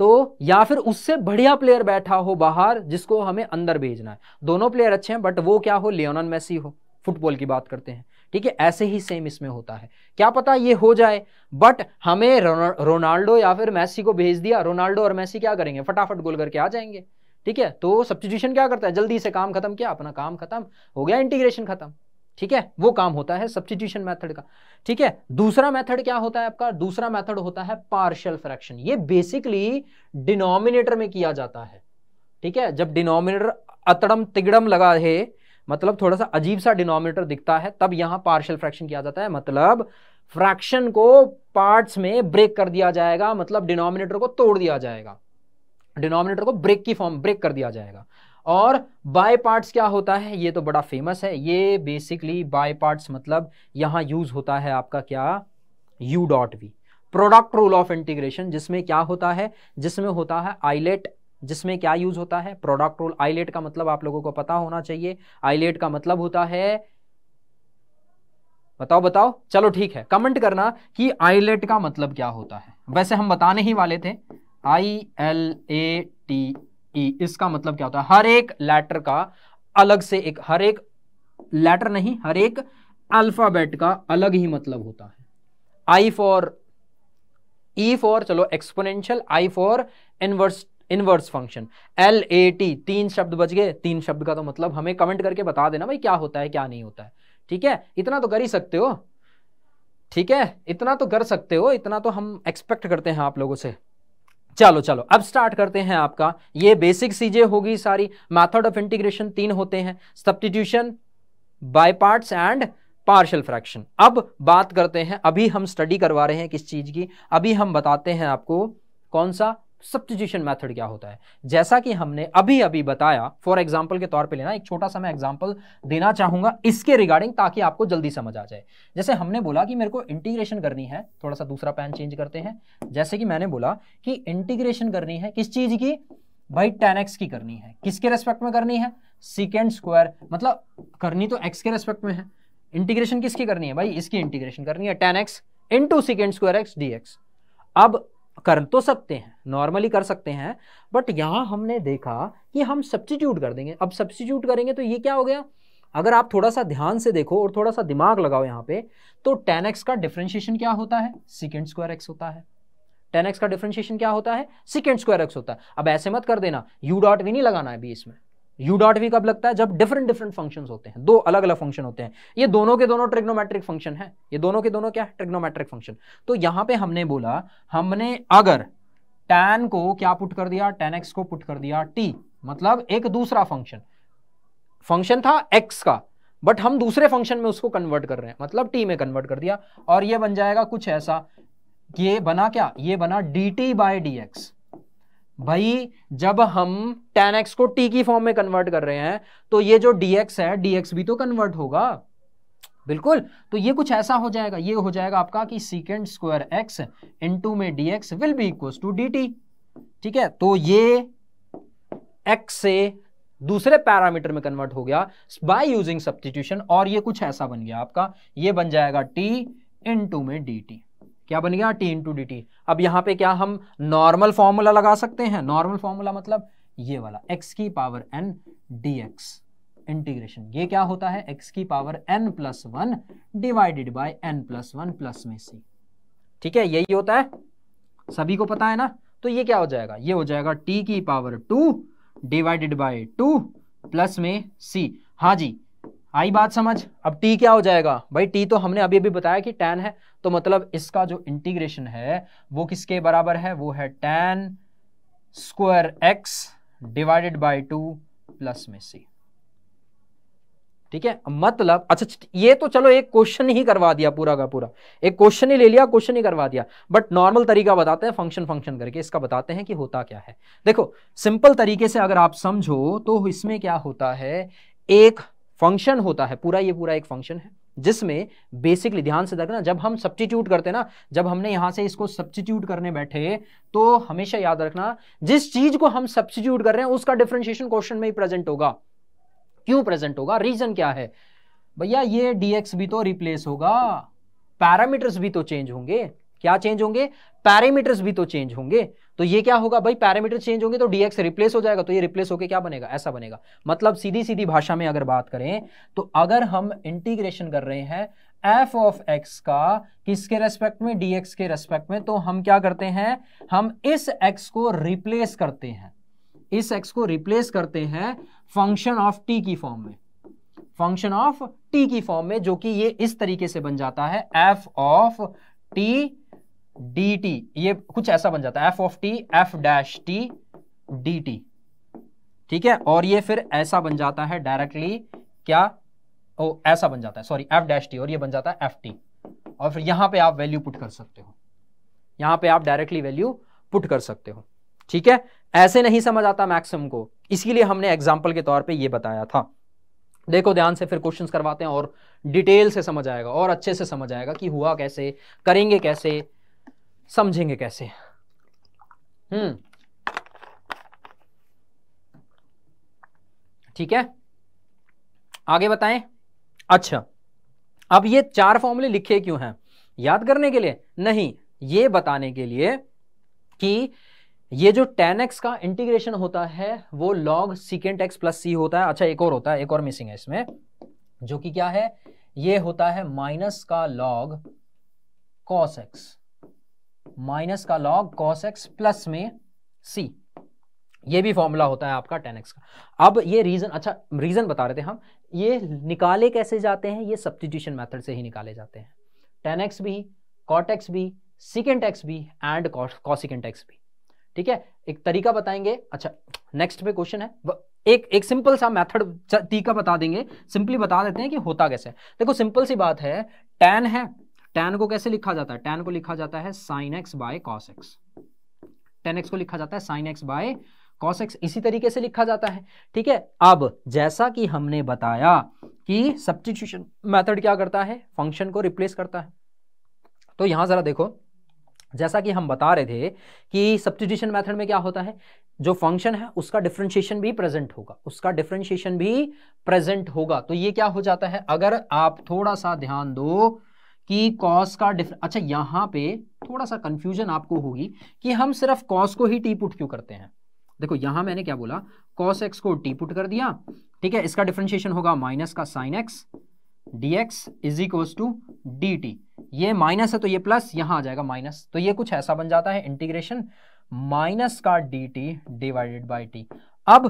तो या फिर उससे बढ़िया प्लेयर बैठा हो बाहर, जिसको हमें अंदर भेजना है। दोनों प्लेयर अच्छे हैं बट वो क्या हो? लियोनन मैसी हो। फुटबॉल की बात करते हैं। ठीक है, ऐसे ही सेम इसमें होता है। क्या पता ये हो जाए बट हमें रोनाल्डो या फिर मैसी को भेज दिया, रोनाल्डो और मैसी क्या करेंगे? फटाफट गोल करके आ जाएँगे। ठीक है तो सब्सटीट्यूशन क्या करता है? जल्दी से काम खत्म किया, अपना काम खत्म, हो गया इंटीग्रेशन खत्म। ठीक है, वो काम होता है सब्सटीट्यूशन मेथड का। ठीक है, दूसरा मेथड क्या होता है आपका? दूसरा मेथड होता है पार्शियल फ्रैक्शन ये बेसिकली डिनोमिनेटर में किया जाता है। ठीक है, जब डिनोमिनेटर अतड़म तिगड़म लगा है मतलब थोड़ा सा अजीब सा डिनोमिनेटर दिखता है, तब यहाँ पार्शियल फ्रैक्शन किया जाता है मतलब फ्रैक्शन को पार्ट्स में ब्रेक कर दिया जाएगा मतलब डिनोमिनेटर को तोड़ दिया जाएगा। डिनोमिनेटर को ब्रेक की फॉर्म ब्रेक कर दिया जाएगा। और बाय पार्ट्स क्या होता है? ये तो बड़ा फ़ेमस है। ये बेसिकली बाय पार्ट्स मतलब यहाँ यूज़ होता है आपका क्या? U dot v product rule of integration जिसमें क्या होता है? जिसमें होता है आईलेट जिसमें क्या यूज़ होता है? प्रोडक्ट रूल आईलेट का मतलब आप लोगों को पता होना चाहिए। आईलेट का मतलब होता है, बताओ बताओ। चलो ठीक है कमेंट करना कि आईलेट का मतलब क्या होता है। वैसे हम बताने ही वाले थे I L A T E इसका मतलब क्या होता है? हर एक लेटर का अलग से एक, हर एक लेटर नहीं, हर एक अल्फ़ाबेट का अलग ही मतलब होता है। आई फॉर ई फॉर चलो exponential I for inverse inverse function. L A T तीन शब्द बच गए। तीन शब्द का तो मतलब हमें कमेंट करके बता देना भाई क्या होता है, क्या नहीं होता है। ठीक है? इतना तो कर ही सकते हो। ठीक है? इतना तो कर सकते हो। इतना तो हम एक्सपेक्ट करते हैं आप लोगों से। चलो चलो। अब स्टार्ट करते हैं आपका। ये बेसिक चीज़ें होगी सारी। मैथड ऑफ़ इंटीग्रेशन तीन होते हैं। Substitution by parts and partial fraction अब बात करते हैं। अभी हम स्टडी करवा रहे हैं किस चीज़ की। अभी हम बताते हैं आपको कौन सा सब्सटीट्यूशन मेथड क्या होता है? जैसा कि हमने अभी अभी बताया फॉर एग्ज़ाम्पल के तौर पे लेना, एक छोटा सा मैं एग्ज़ाम्पल देना चाहूँगा इसके रिगार्डिंग ताकि आपको जल्दी समझ आ जाए। जैसे हमने बोला कि मेरे को इंटीग्रेशन करनी है, थोड़ा सा दूसरा पैन चेंज करते हैं। जैसे कि मैंने बोला कि इंटीग्रेशन करनी है, किस चीज़ की? भाई टेन एक्स की करनी है। किसके रेस्पेक्ट में करनी है? सिकेंड स्क्वायर मतलब करनी तो एक्स के रेस्पेक्ट में है। इंटीग्रेशन किसकी करनी है? भाई, इसकी इंटीग्रेशन करनी है tan x into secant square x d x अब कर तो सकते हैं नॉर्मली कर सकते हैं बट यहाँ हमने देखा कि हम सब्सिट्यूट कर देंगे। अब सब्सिट्यूट करेंगे तो ये क्या हो गया? अगर आप थोड़ा सा ध्यान से देखो और थोड़ा सा दिमाग लगाओ यहाँ पे तो टेन एक्स का डिफ्रेंशिएशन क्या होता है? सिकेंड स्क्वायर एक्स होता है। टेन एक्स का डिफ्रेंशिएशन क्या होता है? सिकेंड स्क्वायर एक्स होता है। अब ऐसे मत कर देना यू डॉट भी नहीं लगाना है अभी इसमें। यू डॉट वी कब लगता है? जब डिफरेंट डिफरेंट फ़ंक्शंस होते हैं। दो अलग अलग फ़ंक्शन होते हैं। ये दोनों के दोनों ट्रिग्नोमेट्रिक फ़ंक्शन है। ये दोनों के दोनों क्या? है ट्रिग्नोमेट्रिक फ़ंक्शन तो यहाँ पे हमने बोला, हमने अगर टैन को क्या पुट कर दिया? टेन एक्स को पुट कर दिया टी मतलब एक दूसरा फ़ंक्शन फ़ंक्शन था एक्स का बट हम दूसरे फ़ंक्शन में उसको कन्वर्ट कर रहे हैं। मतलब टी में कन्वर्ट कर दिया। और ये बन जाएगा कुछ ऐसा। ये बना क्या? ये बना d t by d x भाई, जब हम टेन एक्स को टी की फॉर्म में कन्वर्ट कर रहे हैं तो ये जो dx है, dx भी तो कन्वर्ट होगा। बिल्कुल। तो ये कुछ ऐसा हो जाएगा, ये हो जाएगा आपका कि सीकेंड स्क्वायर एक्स इंटू में dx will be equal to d ठीक है? तो ये x से दूसरे पैरामीटर में कन्वर्ट हो गया बाय यूजिंग सब्सटीट्यूशन और ये कुछ ऐसा बन गया आपका। ये बन जाएगा t इंटू में डी क्या बन गया? टी इंटू डी टी अब यहाँ पे क्या हम नॉर्मल फॉर्मूला लगा सकते हैं? नॉर्मल फॉर्मूला मतलब ये वाला, x की power n d x integration ये क्या होता है? x की power n plus one divided by n plus one plus में सी ठीक है? यही होता है। सभी को पता है ना? तो ये क्या हो जाएगा? ये हो जाएगा t की power two divided by two plus में c. हाँ जी आई बात समझ? अब टी क्या हो जाएगा? भाई, टी तो हमने अभी अभी बताया कि टेन है तो मतलब इसका जो इंटीग्रेशन है, वो किसके बराबर है? वो है tan square x divided by two plus में सी ठीक है? मतलब अच्छा ये तो चलो एक क्वेश्चन ही करवा दिया पूरा का पूरा। एक क्वेश्चन ही ले लिया क्वेश्चन ही करवा दिया। बट नॉर्मल तरीका बताते हैं फ़ंक्शन फ़ंक्शन करके। इसका बताते हैं कि होता क्या है। देखो सिंपल तरीके से अगर आप समझो तो इसमें क्या होता है? एक फ़ंक्शन होता है, पूरा ये पूरा एक फ़ंक्शन है, जिसमें बेसिकली ध्यान से देखना, जब हम सब्सटीट्यूट करते ना, जब हमने यहाँ से इसको सब्सटीट्यूट करने बैठे तो हमेशा याद रखना, जिस चीज़ को हम सब्सटीट्यूट कर रहे हैं, उसका डिफ्रेंशिएशन क्वेश्चन में ही प्रेजेंट होगा। क्यों प्रेजेंट होगा? रीजन क्या है? भैया, ये डीएक्स भी तो रिप्लेस होगा पैरामीटर्स भी तो चेंज होंगे। क्या चेंज होंगे? पैरामीटर्स भी तो चेंज होंगे। तो ये क्या होगा? भाई पैरामीटर चेंज होंगे तो डीएक्स रिप्लेस हो जाएगा। तो ये रिप्लेस होके क्या बनेगा? ऐसा बनेगा। मतलब सीधी सीधी भाषा में अगर बात करें तो अगर हम इंटीग्रेशन कर रहे हैं एफ़ ऑफ़ एक्स का किसके रेस्पेक्ट में? डीएक्स के रेस्पेक्ट में तो हम क्या करते हैं? हम इस एक्स को रिप्लेस करते हैं। इस एक्स को रिप्लेस करते हैं फ़ंक्शन ऑफ़ टी की फॉर्म में। फ़ंक्शन ऑफ़ टी की फॉर्म में जो कि ये इस तरीके से बन जाता है f of t d t ये कुछ ऐसा बन जाता है। F of t f dash t d t ठीक है? और ये फिर ऐसा बन जाता है डायरेक्टली क्या? ओ, ऐसा बन जाता है। सॉरी एफ़ डैश टी और ये बन जाता है एफ़ टी और फिर यहाँ पे आप वैल्यू पुट कर सकते हो। यहाँ पे आप डायरेक्टली वैल्यू पुट कर सकते हो। ठीक है? ऐसे नहीं समझ आता मैक्सिमम को। इसीलिए हमने एग्ज़ाम्पल के तौर पे ये बताया था। देखो, ध्यान से फिर क्वेश्चंस करवाते हैं और डिटेल से समझ आएगा और अच्छे से समझ आएगा कि हुआ कैसे, करेंगे कैसे। समझेंगे कैसे? हम्म। ठीक है? आगे बताएँ? अच्छा। अब ये चार फॉर्मूले लिखे क्यों हैं? याद करने के लिए? नहीं ये बताने के लिए कि ये जो टेन एक्स का इंटीग्रेशन होता है वो log secant x plus c होता है। अच्छा एक और होता है एक और मिसिंग है इसमें जो कि क्या है? ये होता है माइनस का लॉग कॉस एक्स माइनस का लॉग कॉस एक्स प्लस में सी ये भी फॉर्मूला होता है आपका टेन एक्स का। अब ये रीजन अच्छा रीजन बता रहे थे हम। ये निकाले कैसे जाते हैं? ये सब्सटीट्यूशन मेथड से ही निकाले जाते हैं। टेन एक्स भी कॉट एक्स भी सिकेंट एक्स भी एंड कॉसिकेंट एक्स भी। ठीक है? एक तरीका बताएँगे। अच्छा नेक्स्ट पे क्वेश्चन है। एक एक सिंपल सा मेथड तरीका बता देंगे। सिंपली बता देते हैं कि होता कैसे देखो सिंपल सी बात है टेन है टेन को कैसे लिखा जाता है? टेन को लिखा जाता है sine x by cos x tan x को लिखा जाता है sine x by cos x इसी तरीके से लिखा जाता है। ठीक है? अब जैसा कि हमने बताया कि सब्सटीट्यूशन मेथड क्या करता है? फ़ंक्शन को रिप्लेस करता है। तो यहाँ जरा देखो। जैसा कि हम बता रहे थे कि सब्सटीट्यूशन मेथड में क्या होता है? जो फ़ंक्शन है, उसका डिफरेंशिएशन भी प्रेजेंट होगा। उसका डिफरेंशिएशन भी प्रेजेंट होगा। तो ये क्या हो जाता है? अगर आप थोड़ा सा ध्यान दो कि कॉस का डिफर अच्छा यहाँ पे थोड़ा सा कंफ्यूजन आपको होगी कि हम सिर्फ़ कॉस को ही टी पुट क्यों करते हैं? देखो, यहाँ मैंने क्या बोला? कॉस एक्स को टी पुट कर दिया, ठीक है? इसका डिफरेंशिएशन होगा माइनस का sine x d x is equal to d t ये माइनस है तो ये प्लस यहाँ आ जाएगा माइनस तो ये कुछ ऐसा बन जाता है इंटीग्रेशन माइनस का d t divided by t अब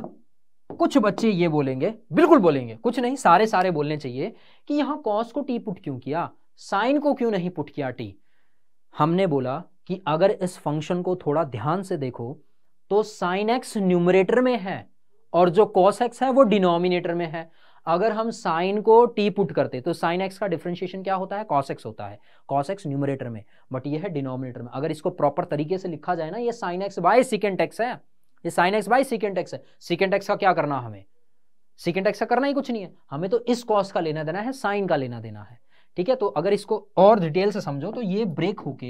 कुछ बच्चे ये बोलेंगे, बिल्कुल बोलेंगे, कुछ नहीं, सारे सारे बोलने चाहिए कि यहाँ कॉस को टी पुट क्यों किया? साइन को क्यों नहीं पुट किया टी? हमने बोला कि अगर इस फ़ंक्शन को थोड़ा ध्यान से देखो तो साइन एक्स न्यूमरेटर में है और जो कॉस एक्स है वो डिनोमिनेटर में है। अगर हम साइन को टी पुट करते तो साइन एक्स का डिफ्रेंशिएशन क्या होता है? कॉस एक्स होता है। कॉस एक्स न्यूमरेटर में। बट ये है डिनोमिनेटर में। अगर इसको प्रॉपर तरीके से लिखा जाए ना, ये sine x by secant x है। ये sine x by secant x है। सिकेंट एक्स का क्या करना हमें? सिकेंट एक्स का करना ही कुछ नहीं है। हमें तो इस कॉस का लेना देना है साइन का लेना देना है। ठीक है? तो अगर इसको और डिटेल से समझो तो ये ब्रेक होके,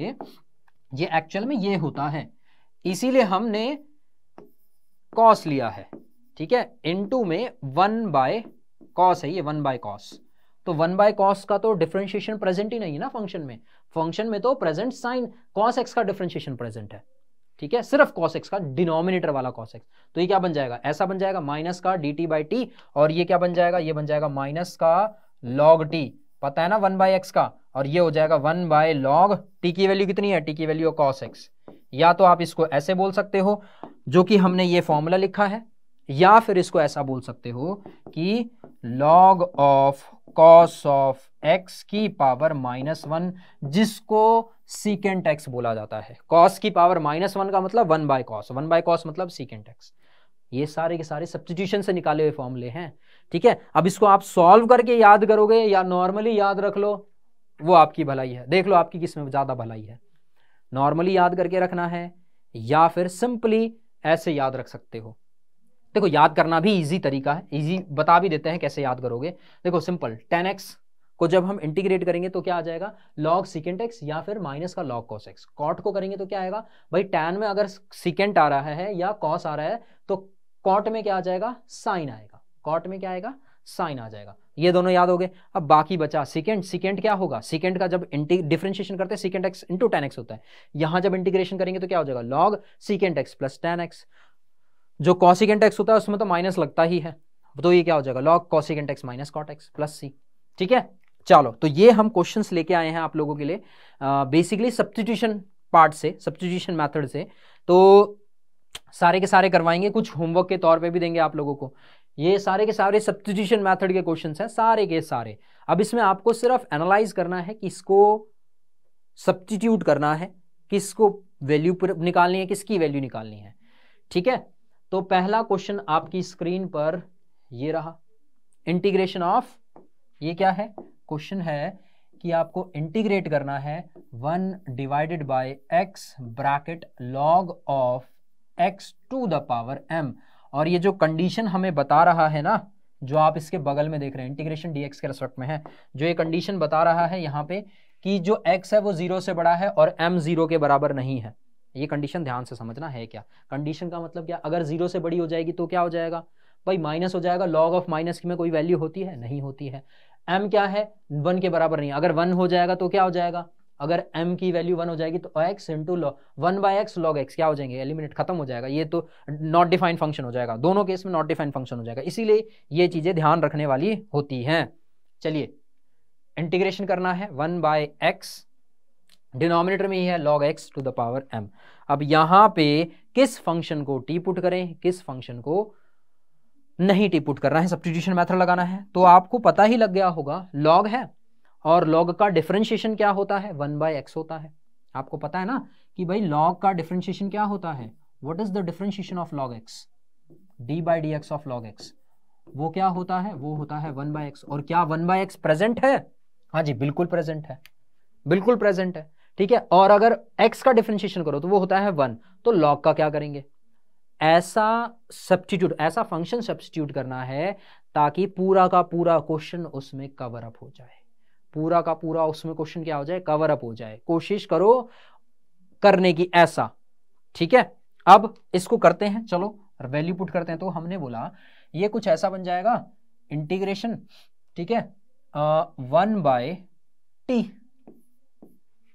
ये एक्चुअल में ये होता है। इसीलिए हमने कॉस लिया है, ठीक है? इनटू में वन बाय कॉस है ये वन बाय कॉस तो वन बाय कॉस का तो डिफ्रेंशिएशन प्रेजेंट ही नहीं है ना फ़ंक्शन में। फ़ंक्शन में तो प्रेजेंट साइन कॉस एक्स का डिफ्रेंशिएशन प्रेजेंट है, ठीक है? सिर्फ़ कॉस एक्स का डिनोमिनेटर वाला कॉस एक्स तो ये क्या बन जाएगा? ऐसा बन जाएगा माइनस का डी टी बाई टी और ये क्या बन जाएगा? ये बन जाएगा माइनस का लॉग टी पता है ना वन बाय एक्स का? और ये हो जाएगा वन बाय लॉग टी की वैल्यू कितनी है? टी की वैल्यू कॉस एक्स या तो आप इसको ऐसे बोल सकते हो, जो कि हमने ये फॉर्मूला लिखा है, या फिर इसको ऐसा बोल सकते हो कि log of cos of x की पावर माइनस वन जिसको सीकेंट एक्स बोला जाता है। कॉस की पावर माइनस वन का मतलब one by cos one by cos मतलब सीकेंट एक्स ये सारे के सारे सब्सटीट्यूशन से निकाले हुए फॉर्मूले हैं। ठीक है? अब इसको आप सॉल्व करके याद करोगे या नॉर्मली याद रख लो, वो आपकी भलाई है। देख लो आपकी किसमें ज़्यादा भलाई है। नॉर्मली याद करके रखना है या फिर सिंपली ऐसे याद रख सकते हो। देखो, याद करना भी इजी तरीका है। इजी बता भी देते हैं कैसे याद करोगे। देखो सिंपल टेन एक्स को जब हम इंटीग्रेट करेंगे तो क्या आ जाएगा? लॉग सिकेंट एक्स या फिर माइनस का लॉग कॉस एक्स कॉट को करेंगे तो क्या आएगा? भाई टेन में अगर सिकेंट आ रहा है या कॉस आ रहा है तो कॉट में क्या आ जाएगा? साइन आएगा। कॉट में क्या आएगा? साइन आ जाएगा। ये दोनों याद हो गए। अब बाकी बचा सिकेंड सिकेंड क्या होगा? सिकेंड का जब डिफ्रेंशिएशन करते हैं secant x into tan x होता है। यहाँ जब इंटीग्रेशन करेंगे तो क्या हो जाएगा? Log secant x plus tan x जो कॉसिकेंट एक्स होता है, उसमें तो माइनस लगता ही है। तो ये क्या हो जाएगा? Log cosecant x minus cot x plus c ठीक है? चलो तो ये हम क्वेश्चंस लेके आए हैं आप लोगों के लिए। बेसिकली सब्सटीट्यूशन पार्ट से सब्सटीट्यूशन मेथड से। तो सारे के सारे करवाएँगे, कुछ होमवर्क के तौर पे भी देंगे आप लोगों को। ये सारे के सारे सब्सटीट्यूशन मेथड के क्वेश्चंस हैं, सारे के सारे। अब इसमें आपको सिर्फ़ एनालाइज करना है किसको सब्सटीट्यूट करना है किसको वैल्यू निकालनी है, किसकी वैल्यू निकालनी है। ठीक है? तो पहला क्वेश्चन आपकी स्क्रीन पर ये रहा। इंटीग्रेशन ऑफ़ ये क्या है? क्वेश्चन है कि आपको इंटीग्रेट करना है one divided by x bracket log of x to the power m. और ये जो कंडीशन हमें बता रहा है ना, जो आप इसके बगल में देख रहे हैं, इंटीग्रेशन डी के रेस्पेक्ट में है, जो ये कंडीशन बता रहा है यहाँ पे कि जो x है वो ज़ीरो से बड़ा है और m ज़ीरो के बराबर नहीं है। ये कंडीशन ध्यान से समझना है क्या? कंडीशन का मतलब क्या? अगर ज़ीरो से बड़ी हो जाएगी तो क्या हो जाएगा? भाई माइनस हो जाएगा लॉग ऑफ़ माइनस की में कोई वैल्यू होती है? नहीं होती है। एम क्या है? वन के बराबर नहीं अगर वन हो जाएगा तो क्या हो जाएगा? अगर m की वैल्यू वन हो जाएगी तो x into log one by x log x क्या हो जाएँगे? एलिमिनेट खत्म हो जाएगा। ये तो नॉट डिफाइंड फ़ंक्शन हो जाएगा। दोनों केस में नॉट डिफाइंड फ़ंक्शन हो जाएगा। इसीलिए ये चीज़ें ध्यान रखने वाली होती हैं। चलिए इंटीग्रेशन करना है। वन बाय एक्स डिनोमिनेटर में ही है log x to the power m अब यहाँ पे किस फ़ंक्शन को टी पुट करें? किस फ़ंक्शन को नहीं टी पुट करना है? सब्सटीट्यूशन मेथड लगाना है। तो आपको पता ही लग गया होगा लॉग है। और लॉग का डिफ्रेंशिएशन क्या होता है? वन बाय एक्स होता है। आपको पता है ना कि भाई लॉग का डिफ्रेंशिएशन क्या होता है? What is the differentiation of log x d by d x of log x वो क्या होता है? वो होता है वन बाय एक्स और क्या वन बाय एक्स प्रेजेंट है? हाँ जी, बिल्कुल प्रेजेंट है। बिल्कुल प्रेजेंट है। ठीक है? और अगर x का डिफ्रेंशिएशन करो तो वो होता है वन तो लॉग का क्या करेंगे? ऐसा सब्सटीट्यूट ऐसा फ़ंक्शन सब्सटीट्यूट करना है ताकि पूरा का पूरा क्वेश्चन उसमें कवर अप हो जाए। पूरा का पूरा उसमें क्वेश्चन क्या हो जाए? कवर अप हो जाए। कोशिश करो करने की ऐसा। ठीक है? अब इसको करते हैं। चलो वैल्यू पुट करते हैं। तो हमने बोला, ये कुछ ऐसा बन जाएगा। इंटीग्रेशन ठीक है? One by t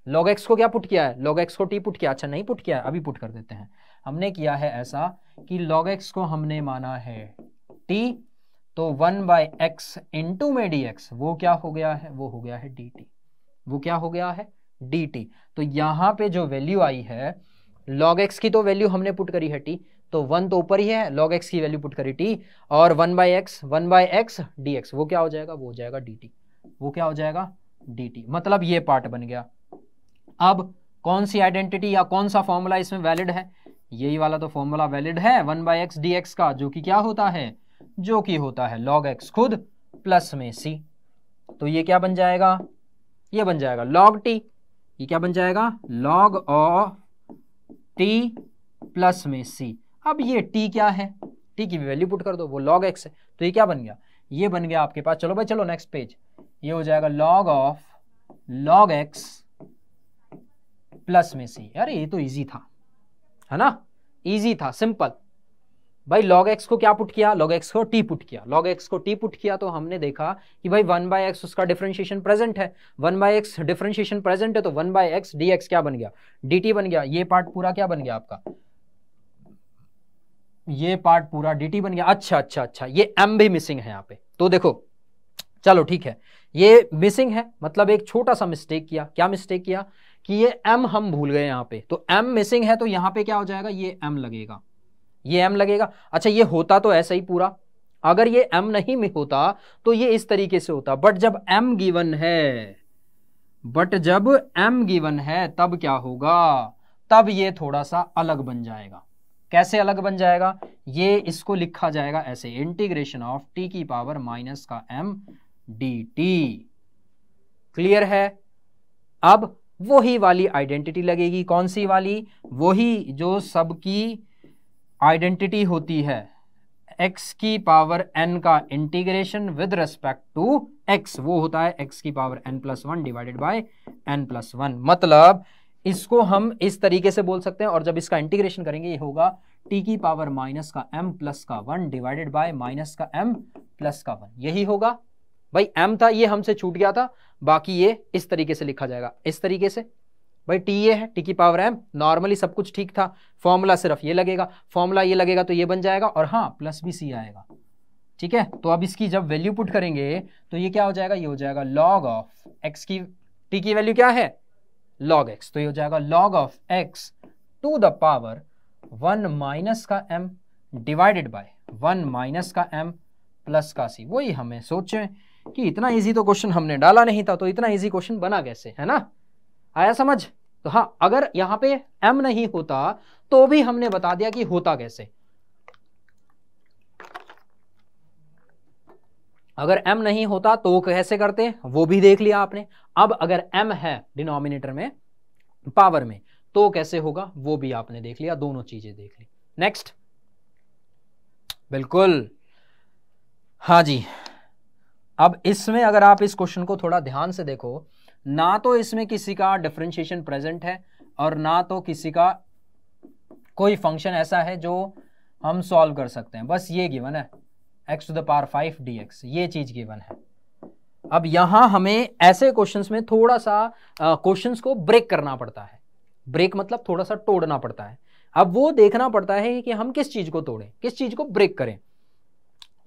log x को क्या पुट किया है? लॉग एक्स को टी पुट किया। अच्छा नहीं पुट किया अभी पुट कर देते हैं। हमने किया है ऐसा कि log x को हमने माना है t तो वन बाय एक्स इंटू में डी एक्स, वो क्या हो गया है? वो हो गया है डी टी। वो क्या हो गया है? D t. तो यहाँ पे जो वैल्यू आई है लॉग एक्स की तो वैल्यू हमने पुट करी है टी। तो वन तो ऊपर ही है, log x की वैल्यू पुट करी t और one by x, one by x, d x, वो क्या हो जाएगा? वो हो जाएगा डी टी। वो क्या हो जाएगा? D t. मतलब ये पार्ट बन गया। अब कौन सी आइडेंटिटी या कौन सा फॉर्मूला इसमें वैलिड है? यही वाला तो फॉर्मूला वैलिड है। One by x d x का, जो कि क्या होता है? जो कि होता है लॉग एक्स खुद प्लस में सी तो ये क्या बन जाएगा? ये बन जाएगा लॉग टी ये क्या बन जाएगा? लॉग ऑफ़ टी प्लस में सी अब ये टी क्या है? टी की वैल्यू पुट कर दो, वो लॉग एक्स है। तो ये क्या बन गया? ये बन गया आपके पास। चलो भाई, चलो नेक्स्ट पेज ये हो जाएगा log of log x plus में सी अरे, ये तो इजी था। है ना? इजी था सिंपल भाई log x को क्या पुट किया? log x को t पुट किया। log x को t पुट किया तो हमने देखा कि भाई वन बाय एक्स उसका डिफरेंशिएशन प्रेजेंट है। One by x differentiation present है तो one by x d x क्या बन गया? dt बन गया। ये पार्ट पूरा क्या बन गया आपका? ये पार्ट पूरा dt बन गया। अच्छा अच्छा अच्छा। ये एम भी मिसिंग है यहाँ पे। तो देखो, चलो ठीक है। ये मिसिंग है मतलब एक छोटा सा मिस्टेक किया। क्या मिस्टेक किया? कि ये m हम भूल गए यहाँ पे। तो m मिसिंग है तो यहाँ पे क्या हो जाएगा? ये m लगेगा। ये m लगेगा। अच्छा ये होता तो ऐसा ही पूरा। अगर ये m नहीं में होता तो ये इस तरीके से होता। बट जब m गिवन है बट जब m गिवन है, तब क्या होगा? तब ये थोड़ा सा अलग बन जाएगा। कैसे अलग बन जाएगा? ये इसको लिखा जाएगा ऐसे। इंटीग्रेशन ऑफ़ टी की पावर माइनस का m डी टी क्लियर है? अब वही वाली आइडेंटिटी लगेगी। कौन सी वाली? वही जो सबकी आइडेंटिटी होती है, x की पावर n का integration with respect to x, वो होता है x की power n plus one divided by n plus one मतलब इसको हम इस तरीके से बोल सकते हैं और जब इसका इंटीग्रेशन करेंगे, ये होगा t की पावर माइनस का m प्लस का वन डिवाइडेड बाय माइनस का m प्लस का वन यही होगा। भाई एम था, ये हमसे छूट गया था, बाकी ये इस तरीके से लिखा जाएगा। इस तरीके से। भाई टी ये है टी की पावर एम नॉर्मली सब कुछ ठीक था। फॉर्मूला सिर्फ़ ये लगेगा फॉर्मूला ये लगेगा तो ये बन जाएगा और हाँ प्लस भी सी आएगा। ठीक है? तो अब इसकी जब वैल्यू पुट करेंगे तो ये क्या हो जाएगा? ये हो जाएगा लॉग ऑफ़ एक्स की टी की वैल्यू क्या है? लॉग एक्स तो ये हो जाएगा log of x to the power one minus का M divided by one minus का एम प्लस का सी वही हमें सोचे कि इतना इजी तो क्वेश्चन हमने डाला नहीं था तो इतना इजी क्वेश्चन बना कैसे? है ना? आया समझ? तो हाँ अगर यहाँ पे एम नहीं होता तो भी हमने बता दिया कि होता कैसे। अगर m नहीं होता तो कैसे करते? वो भी देख लिया आपने। अब अगर m है डिनोमिनेटर में, पावर में तो कैसे होगा? वो भी आपने देख लिया, दोनों चीज़ें देख ली। नेक्स्ट बिल्कुल। हाँ जी। अब इसमें अगर आप इस क्वेश्चन को थोड़ा ध्यान से देखो ना तो इसमें किसी का डिफ्रेंशिएशन प्रेजेंट है और ना तो किसी का कोई फ़ंक्शन ऐसा है जो हम सॉल्व कर सकते हैं। बस ये गिवन है। X to the power five d x ये चीज़ गिवन है। अब यहाँ हमें ऐसे क्वेश्चंस में थोड़ा सा क्वेश्चंस को ब्रेक करना पड़ता है। ब्रेक मतलब थोड़ा सा तोड़ना पड़ता है। अब वो देखना पड़ता है कि हम किस चीज़ को तोड़ें, किस चीज़ को ब्रेक करें।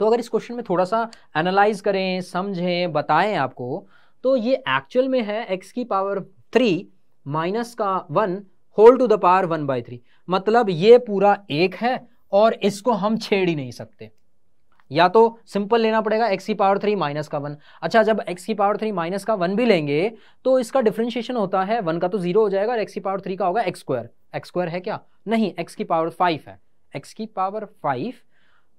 तो अगर इस क्वेश्चन में थोड़ा सा एनालाइज करें, समझें, बताएँ आपको तो ये एक्चुअल में है एक्स की पावर थ्री माइनस का one whole to the power one by three मतलब ये पूरा एक है और इसको हम छेड़ ही नहीं सकते। या तो सिंपल लेना पड़ेगा एक्स की पावर थ्री माइनस का वन अच्छा जब एक्स की पावर थ्री माइनस का वन भी लेंगे तो इसका डिफ्रेंशिएशन होता है वन का तो ज़ीरो हो जाएगा और एक्स की पावर थ्री का होगा एक्स स्क्वायर एक्स स्क्वायर है क्या? नहीं एक्स की पावर फाइव है. एक्स की पावर फाइव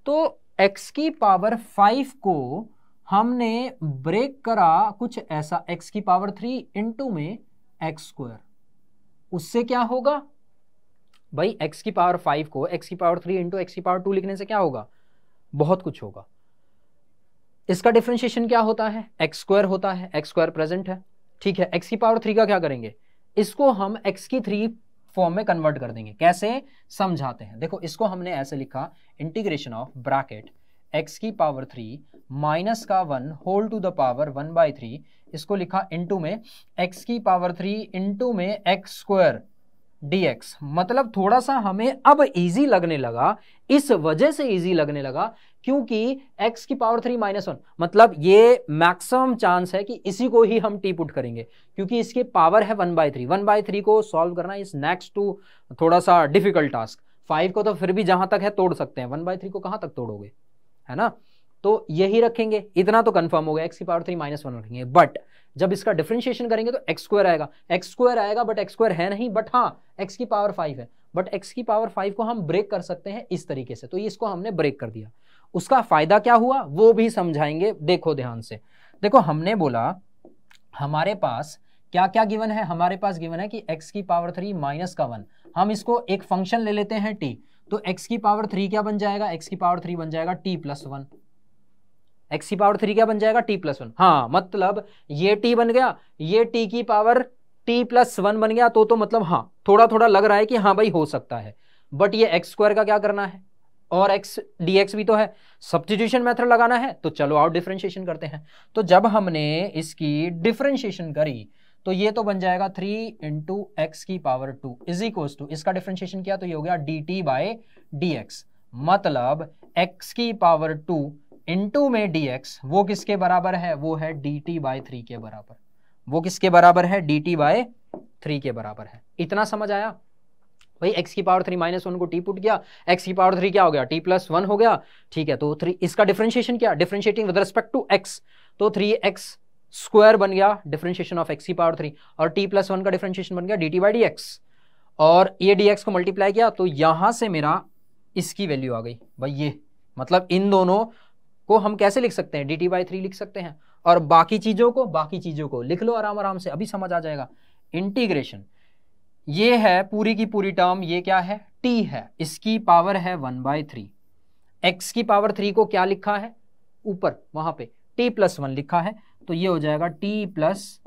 तो एक्स की पावर फाइव को हमने ब्रेक करा कुछ ऐसा एक्स की पावर थ्री इंटू में एक्स स्क्वायर उससे क्या होगा? भाई एक्स की पावर फाइव को एक्स की पावर थ्री इंटू एक्स की पावर टू लिखने से क्या होगा? बहुत कुछ होगा। इसका डिफ्रेंशिएशन क्या होता है? एक्स स्क्वायर होता है। एक्स स्क्वायर प्रेजेंट है। ठीक है एक्स की पावर थ्री का क्या करेंगे? इसको हम एक्स की थ्री फॉर्म में कन्वर्ट कर देंगे। कैसे? समझाते हैं। देखो, इसको हमने ऐसे लिखा इंटीग्रेशन ऑफ़ ब्रैकेट एक्स की पावर थ्री माइनस का one whole to the power one by three इसको लिखा इंटू में एक्स की पावर थ्री इंटू में एक्स स्क्वायर dx मतलब थोड़ा सा हमें अब इजी लगने लगा, इस वजह से इजी लगने लगा, क्योंकि x की पावर थ्री माइनस वन मतलब ये मैक्सिमम चांस है कि इसी को ही हम टी पुट करेंगे, क्योंकि इसके पावर है one by three one by three को सॉल्व करना इज़ नेक्स्ट टू थोड़ा सा डिफ़िकल्ट टास्क फाइव को तो फिर भी जहाँ तक है, तोड़ सकते हैं। वन बाय थ्री को कहाँ तक तोड़ोगे? है ना? तो यही रखेंगे। इतना तो कंफर्म हो गया। एक्स की पावर थ्री माइनस वन रखेंगे। बट जब इसका डिफ्रेंशिएशन करेंगे तो एक्स स्क्वायर आएगा। एक्स स्क्वायर आएगा बट एक्स स्क्वायर है नहीं। बट हाँ एक्स की पावर फाइव है। बट एक्स की पावर फाइव को हम ब्रेक कर सकते हैं इस तरीके से। तो इसको हमने ब्रेक कर दिया। उसका फ़ायदा क्या हुआ? वो भी समझाएँगे। देखो ध्यान से। देखो, हमने बोला, हमारे पास क्या क्या गिवन है? हमारे पास गिवन है कि एक्स की पावर थ्री माइनस का वन हम इसको एक फ़ंक्शन ले लेते हैं t तो x की पावर थ्री क्या बन जाएगा? x की पावर थ्री बन जाएगा t प्लस वन एक्स की पावर थ्री क्या बन जाएगा? टी प्लस वन हाँ मतलब ये टी बन गया, ये टी की पावर टी प्लस वन बन गया तो तो मतलब हाँ थोड़ा थोड़ा लग रहा है कि हाँ भाई हो सकता है। बट ये एक्स स्क्वायर का क्या करना है? और एक्स डी एक्स भी तो है। सब्सटीट्यूशन मेथड लगाना है तो चलो आओ डिफ्रेंशिएशन करते हैं। तो जब हमने इसकी डिफ्रेंशिएशन करी तो ये तो बन जाएगा थ्री इंटू एक्स की power two is equal to इसका डिफ्रेंशिएशन किया तो ये हो गया d t by d x मतलब एक्स की पावर टू इंटू में डी एक्स वो किसके बराबर है? वो है डी टी बाई थ्री के बराबर। वो किसके बराबर है? डी टी बाय थ्री के बराबर है। इतना समझ आया? भाई x की पावर थ्री माइनस वन को टी पुट किया, x की पावर थ्री क्या हो गया? t प्लस वन हो गया। ठीक है तो थ्री इसका डिफ्रेंशिएशन क्या? Differentiating with respect to x तो थ्री एक्स स्क्वायर बन गया डिफ्रेंशिएशन ऑफ़ एक्स की पावर थ्री और टी प्लस वन का डिफ्रेंशिएशन बन गया d t by d x और ये डी एक्स को मल्टीप्लाई किया तो यहाँ से मेरा इसकी वैल्यू आ गई। भाई ये मतलब इन दोनों को हम कैसे लिख सकते हैं? डी टी बाई थ्री लिख सकते हैं। और बाकी चीज़ों को, बाकी चीज़ों को लिख लो आराम आराम से, अभी समझ आ जाएगा। इंटीग्रेशन ये है पूरी की पूरी टर्म ये क्या है? टी है। इसकी पावर है वन बाई थ्री एक्स की पावर थ्री को क्या लिखा है? ऊपर, वहाँ पे। टी प्लस वन लिखा है। तो ये हो जाएगा t plus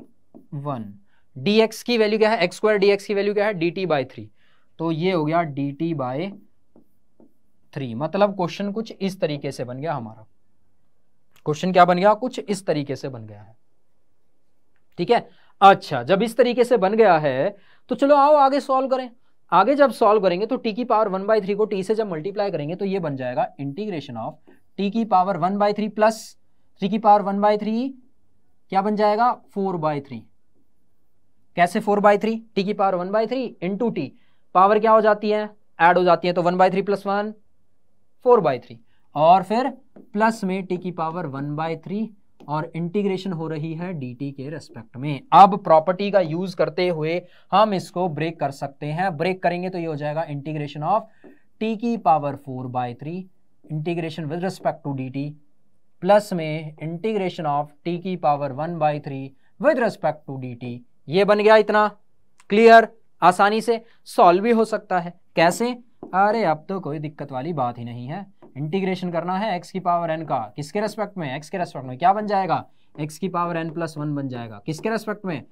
one d x की वैल्यू क्या है? एक्स स्क्वायर डी एक्स की वैल्यू क्या है? डी टी बाई थ्री तो ये हो गया डी टी बाय थ्री मतलब क्वेश्चन कुछ इस तरीके से बन गया हमारा। क्वेश्चन क्या बन गया? कुछ इस तरीके से बन गया है। ठीक है? अच्छा जब इस तरीके से बन गया है तो चलो आओ आगे सॉल्व करें। आगे जब सॉल्व करेंगे तो टी की पावर वन बाई थ्री को टी से जब मल्टीप्लाई करेंगे तो ये बन जाएगा इंटीग्रेशन ऑफ़ टी की power one by three plus three की पावर वन बाई थ्री क्या बन जाएगा? Four by three. कैसे फोर बाय थ्री? टी की power one by three into t power क्या हो जाती है? ऐड हो जाती है तो one by three plus one four by three. और फिर प्लस में टी की पावर वन बाई थ्री और इंटीग्रेशन हो रही है dt के रेस्पेक्ट में। अब प्रॉपर्टी का यूज़ करते हुए हम इसको ब्रेक कर सकते हैं। ब्रेक करेंगे तो ये हो जाएगा इंटीग्रेशन ऑफ़ t की power four by three integration with respect to dt plus में इंटीग्रेशन ऑफ़ t की power one by three with respect to dt ये बन गया इतना। क्लियर आसानी से। सॉल्व भी हो सकता है। कैसे? अरे, अब तो कोई दिक्कत वाली बात ही नहीं है। इंटीग्रेशन करना है एक्स की पावर एन का। किसके रेस्पेक्ट में? एक्स के रेस्पेक्ट में। क्या बन जाएगा? एक्स की पावर एन प्लस वन बन जाएगा। किसके रेस्पेक्ट में?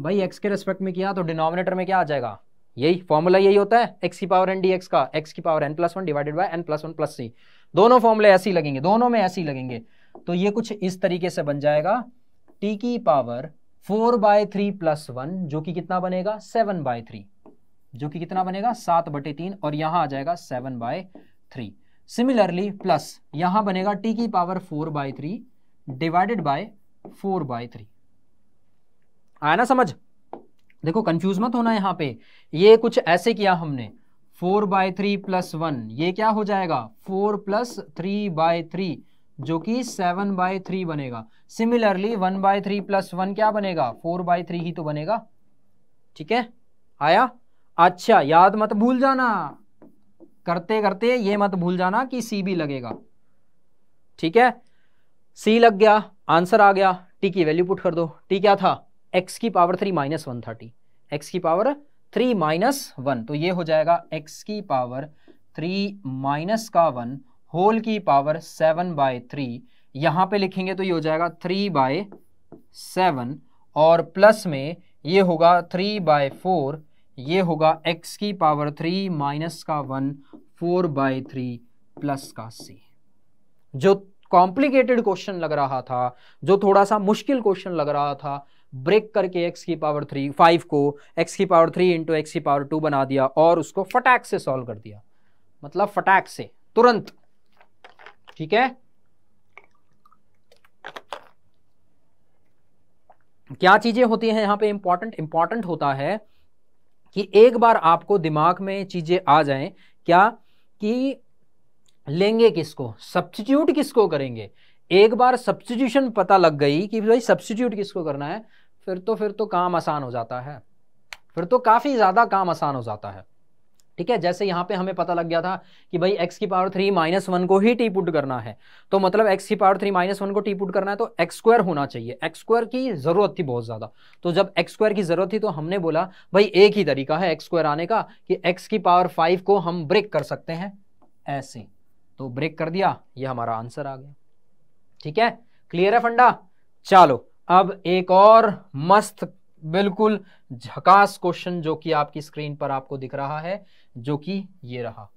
भाई एक्स के रेस्पेक्ट में किया तो डिनोमिनेटर में क्या आ जाएगा? यही फॉर्मूला यही होता है। एक्स की पावर एन डी एक्स का। एक्स की power n plus one divided by n plus one plus c दोनों फॉर्मूले ऐसे लगेंगे, दोनों में ऐसे लगेंगे। तो ये कुछ इस तरीके से बन जाएगा। टी की power four by three plus one जो कि कितना बनेगा? सेवन बाय थ्री जो कि कितना बनेगा? सात बटे तीन, और यहाँ आ जाएगा seven by three similarly plus यहाँ बनेगा टी की power four by three divided by four by three आया ना समझ? देखो कंफ्यूज मत होना यहाँ पे। ये कुछ ऐसे किया हमने। Four by three plus one, ये क्या हो जाएगा? Four plus three by three, जो कि सेवन बाय थ्री बनेगा। Similarly one by three plus one क्या बनेगा? फोर बाय थ्री ही तो बनेगा। ठीक है? आया? अच्छा याद मत भूल जाना। करते करते ये मत भूल जाना कि सी भी लगेगा। ठीक है? सी लग गया, आंसर आ गया। टी की वैल्यू पुट कर दो। टी क्या था? एक्स की power three minus one thirty x की पावर थ्री माइनस वन तो ये हो जाएगा एक्स की पावर थ्री माइनस का वन, होल की पावर सेवन बाय थ्री। यहाँ पे लिखेंगे तो ये हो जाएगा थ्री बाय सेवन, और प्लस में ये होगा थ्री बाय फोर, ये होगा x की पावर थ्री माइनस का one, four by three plus का c जो कॉम्प्लिकेटेड क्वेश्चन लग रहा था, जो थोड़ा सा मुश्किल क्वेश्चन लग रहा था ब्रेक करके एक्स की पावर थ्री, फाइव को एक्स की पावर थ्री इंटू एक्स की पावर टू बना दिया और उसको फटाक से सॉल्व कर दिया। मतलब फटाक से, तुरंत। ठीक है? क्या चीज़ें होती हैं यहाँ पे इंपॉर्टेंट इंपॉर्टेंट होता है कि एक बार आपको दिमाग में चीज़ें आ जाएँ, क्या? कि लेंगे किसको? सब्सटीट्यूट किसको करेंगे? एक बार सब्सटीट्यूशन पता लग गई कि भाई सब्सटीट्यूट किसको करना है? फिर तो फिर तो काम आसान हो जाता है। फिर तो काफ़ी ज़्यादा काम आसान हो जाता है। ठीक है? जैसे यहाँ पे हमें पता लग गया था कि भाई x की पावर थ्री माइनस वन को ही टी पुट करना है। तो मतलब x की पावर थ्री माइनस वन को टी पुट करना है तो एक्स स्क्वायर होना चाहिए। एक्स स्क्वायर की ज़रूरत थी बहुत ज़्यादा। तो जब एक्स स्क्वायर की ज़रूरत थी तो हमने बोला, भाई एक ही तरीका है एक्स स्क्वायर आने का कि एक्स की पावर फाइव को हम ब्रेक कर सकते हैं। ऐसे। तो ब्रेक कर दिया। ये हमारा आंसर आ गया। ठीक है? क्लियर है फंडा? चलो। अब एक और मस्त, बिल्कुल झकास क्वेश्चन जो कि आपकी स्क्रीन पर आपको दिख रहा है, जो कि ये रहा।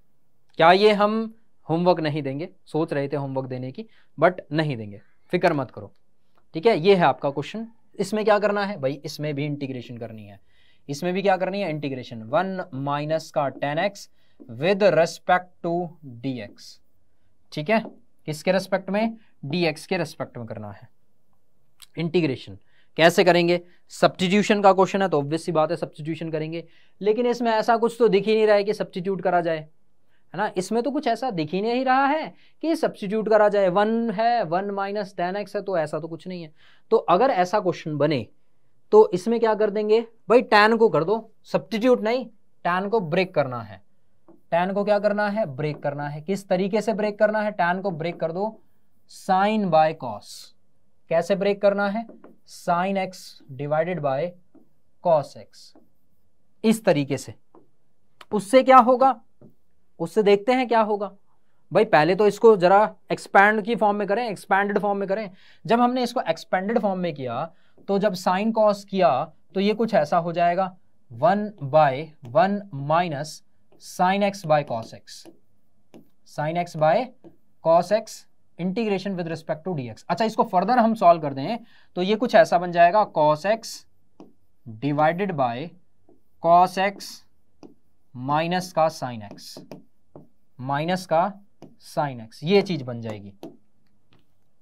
क्या ये हम होमवर्क नहीं देंगे? सोच रहे थे होमवर्क देने की बट नहीं देंगे। फ़िक्र मत करो। ठीक है? ये है आपका क्वेश्चन इसमें क्या करना है? भाई, इसमें भी इंटीग्रेशन करनी है। इसमें भी क्या करनी है? इंटीग्रेशन वन माइनस का tan x with respect to d x. ठीक है? किसके रेस्पेक्ट में? डी एक्स के रेस्पेक्ट में करना है। इंटीग्रेशन कैसे करेंगे? सब्सटीट्यूशन का क्वेश्चन है तो ऑब्वियस सी बात है सब्सटीट्यूशन करेंगे। लेकिन इसमें ऐसा कुछ तो दिख ही नहीं रहा है कि सब्सटीट्यूट करा जाए। है ना? इसमें तो कुछ ऐसा दिख ही नहीं रहा है कि सब्सटीट्यूट करा जाए। वन है वन माइनस टेन एक्स है तो ऐसा तो कुछ नहीं है। तो अगर ऐसा क्वेश्चन बने तो इसमें क्या कर देंगे? भाई टेन को कर दो। सब्सटीट्यूट नहीं टेन को ब्रेक करना है। टेन को क्या करना है? ब्रेक करना है। किस तरीके से ब्रेक करना है? टेन को ब्रेक कर दो। साइन बाय कॉस कैसे ब्रेक करना है? Sine x divided by cos x इस तरीके से। उससे क्या होगा? उससे देखते हैं क्या होगा। भाई, पहले तो इसको जरा एक्सपैंड की फॉर्म में करें एक्सपैंडेड फॉर्म में करें। जब हमने इसको एक्सपेंडेड फॉर्म में किया तो जब साइन कॉस किया तो ये कुछ ऐसा हो जाएगा। One by one minus sine x by cos x. Sine x by cos x integration with respect to d x अच्छा इसको फर्दर हम सॉल्व कर दें तो ये कुछ ऐसा बन जाएगा cos x divided by cos x minus का साइन एक्स माइनस का साइन एक्स ये चीज़ बन जाएगी।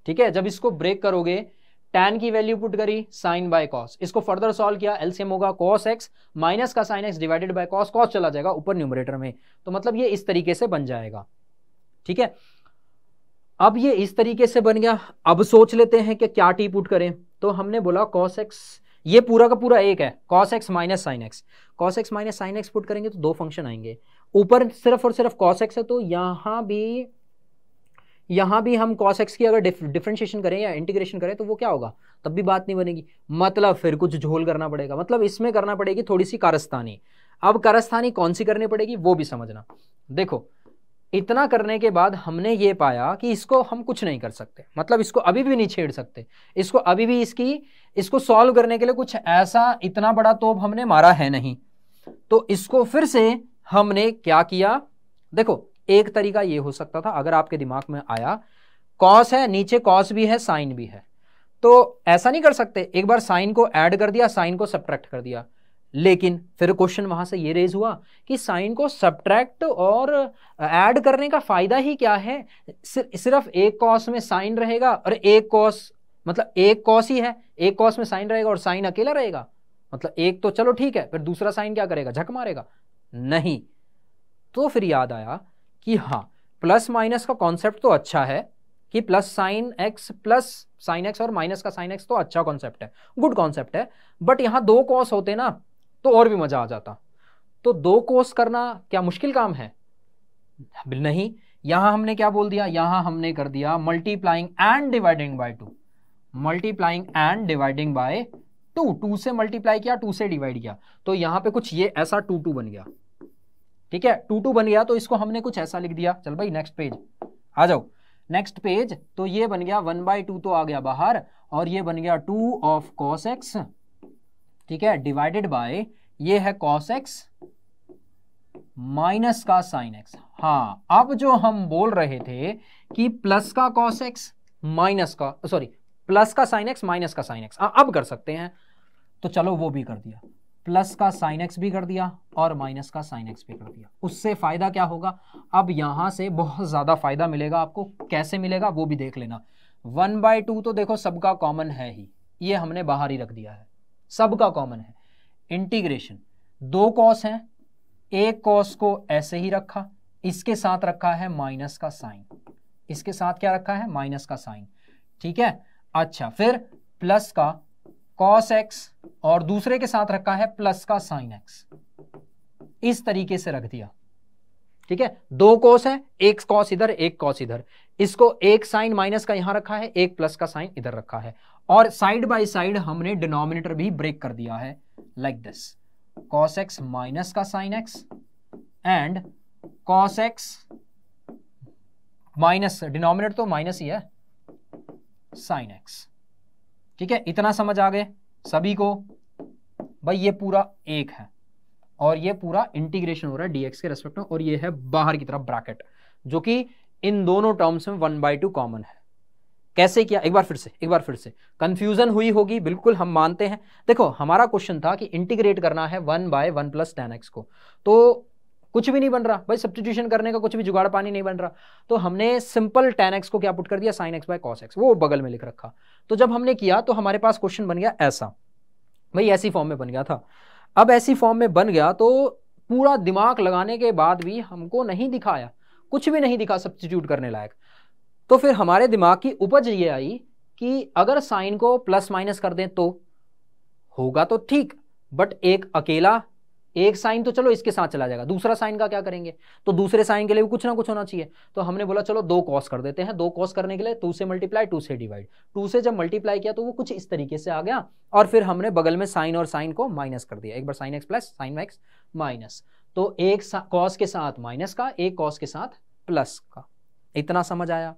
ठीक है, जब इसको ब्रेक करोगे टेन की वैल्यू पुट करी साइन बाय कॉस इसको फर्दर सॉल्व किया एलसीएम होगा कॉस एक्स माइनस का sine x divided by cos cos चला जाएगा ऊपर न्यूमरेटर में। तो मतलब ये इस तरीके से बन जाएगा। ठीक है अब ये इस तरीके से बन गया। अब सोच लेते हैं कि क्या टी पुट करें। तो हमने बोला कॉस एक्स ये पूरा का पूरा एक है। Cos x minus sine x cos x minus sine x put करेंगे तो दो फ़ंक्शन आएँगे। ऊपर सिर्फ़ और सिर्फ़ कॉस एक्स है तो यहाँ भी यहाँ भी हम कॉस एक्स की अगर डिफ्रेंशिएशन करें या इंटीग्रेशन करें तो वो क्या होगा? तब भी बात नहीं बनेगी। मतलब फिर कुछ झोल करना पड़ेगा। मतलब इसमें करना पड़ेगी थोड़ी सी कारस्तानी अब कारस्तानी कौन सी करनी पड़ेगी वो भी समझना। देखो इतना करने के बाद हमने ये पाया कि इसको हम कुछ नहीं कर सकते। मतलब इसको अभी भी नहीं छेड़ सकते। इसको अभी भी इसकी, इसको सॉल्व करने के लिए कुछ ऐसा इतना बड़ा तोप हमने मारा है नहीं। तो इसको फिर से हमने क्या किया? देखो, एक तरीका ये हो सकता था, अगर आपके दिमाग में आया कॉस है, नीचे कॉस भी है साइन भी है। तो ऐसा नहीं कर सकते। एक बार साइन को ऐड कर दिया साइन को सब्ट्रैक्ट कर दिया। लेकिन फिर क्वेश्चन वहाँ से ये रेज हुआ कि साइन को सब्ट्रैक्ट और ऐड करने का फ़ायदा ही क्या है? सिर्फ़ एक कॉस में साइन रहेगा और एक कॉस मतलब एक कॉस ही है। एक कॉस में साइन रहेगा और साइन अकेला रहेगा। मतलब एक तो चलो ठीक है, फिर दूसरा साइन क्या करेगा? झक मारेगा। नहीं। तो फिर याद आया कि हाँ प्लस माइनस का कॉन्सेप्ट तो अच्छा है कि plus sine x plus sine x और माइनस का साइन एक्स तो अच्छा कॉन्सेप्ट है। गुड कॉन्सेप्ट है। बट यहाँ दो कॉस होते ना तो और भी मज़ा आ जाता। तो दो कोर्स करना क्या मुश्किल काम है? नहीं। यहाँ हमने क्या बोल दिया? यहाँ हमने कर दिया multiplying and dividing by two multiplying and dividing by two two से मल्टीप्लाई किया टू से डिवाइड किया। तो यहाँ पे कुछ ये ऐसा टू टू बन गया। ठीक है? टू टू बन गया तो इसको हमने कुछ ऐसा लिख दिया। चल भाई नेक्स्ट पेज आ जाओ। नेक्स्ट पेज तो ये बन गया वन बाई टू तो आ गया बाहर। और ये बन गया टू ऑफ़ कॉस एक्स ठीक है डिवाइडेड बाय ये है कॉस एक्स माइनस का साइन एक्स हाँ अब जो हम बोल रहे थे कि प्लस का कॉस एक्स माइनस का सॉरी प्लस का साइन एक्स माइनस का साइन एक्स अब कर सकते हैं। तो चलो वो भी कर दिया। प्लस का साइन एक्स भी कर दिया और माइनस का साइन एक्स भी कर दिया। उससे फ़ायदा क्या होगा? अब यहाँ से बहुत ज़्यादा फ़ायदा मिलेगा आपको। कैसे मिलेगा? वो भी देख लेना। वन बाय टू तो देखो सबका कॉमन है ही। ये हमने बाहर ही रख दिया है। सबका कॉमन है। इंटीग्रेशन दो कॉस हैं, एक कॉस को ऐसे ही रखा, इसके साथ रखा है माइनस का साइन इसके साथ क्या रखा है? माइनस का साइन ठीक है? अच्छा फिर प्लस का कॉस एक्स और दूसरे के साथ रखा है प्लस का साइन एक्स इस तरीके से रख दिया। ठीक है? दो कॉस है, एक कॉस इधर, एक कॉस इधर। इसको एक साइन माइनस का यहाँ रखा है, एक प्लस का साइन इधर रखा है। और साइड बाय साइड हमने डिनोमिनेटर भी ब्रेक कर दिया है like this cos x minus का sine x and cos x minus denominator तो माइनस ही है साइन एक्स ठीक है? इतना समझ आ गए सभी को? भाई ये पूरा एक है और ये पूरा इंटीग्रेशन हो रहा है डीएक्स के रेस्पेक्ट में और ये है बाहर की तरफ़ ब्रैकेट जो कि इन दोनों टर्म्स में वन बाई टू कॉमन है। कैसे किया? एक बार फिर से, एक बार फिर से। कंफ्यूजन हुई होगी, बिल्कुल हम मानते हैं। देखो, हमारा क्वेश्चन था कि इंटीग्रेट करना है one by one plus tan x को। तो कुछ भी नहीं बन रहा। भाई सब्सटीट्यूशन करने का कुछ भी जुगाड़ पानी नहीं बन रहा। तो हमने सिंपल टेन एक्स को क्या पुट कर दिया? Sine x by cos x वो बगल में लिख रखा। तो जब हमने किया तो हमारे पास क्वेश्चन बन गया ऐसा। भाई, ऐसी फॉर्म में बन गया था। अब ऐसी फॉर्म में बन गया तो पूरा दिमाग लगाने के बाद भी हमको नहीं दिखाया। कुछ भी नहीं दिखा सब्सटीट्यूट करने लायक। तो फिर हमारे दिमाग की उपज ये आई कि अगर साइन को प्लस माइनस कर दें तो होगा तो ठीक, बट एक अकेला, एक साइन तो चलो इसके साथ चला जाएगा। दूसरा साइन का क्या करेंगे? तो दूसरे साइन के लिए भी कुछ ना कुछ होना चाहिए। तो हमने बोला, चलो दो कॉस कर देते हैं। दो कॉस करने के लिए टू से मल्टीप्लाई टू से डिवाइड टू से जब मल्टीप्लाई किया तो वो कुछ इस तरीके से आ गया। और फिर हमने बगल में साइन और साइन को माइनस कर दिया। एक बार sine x plus sine x minus तो एक कॉस के साथ माइनस का, एक कॉस के साथ प्लस का। इतना समझ आया?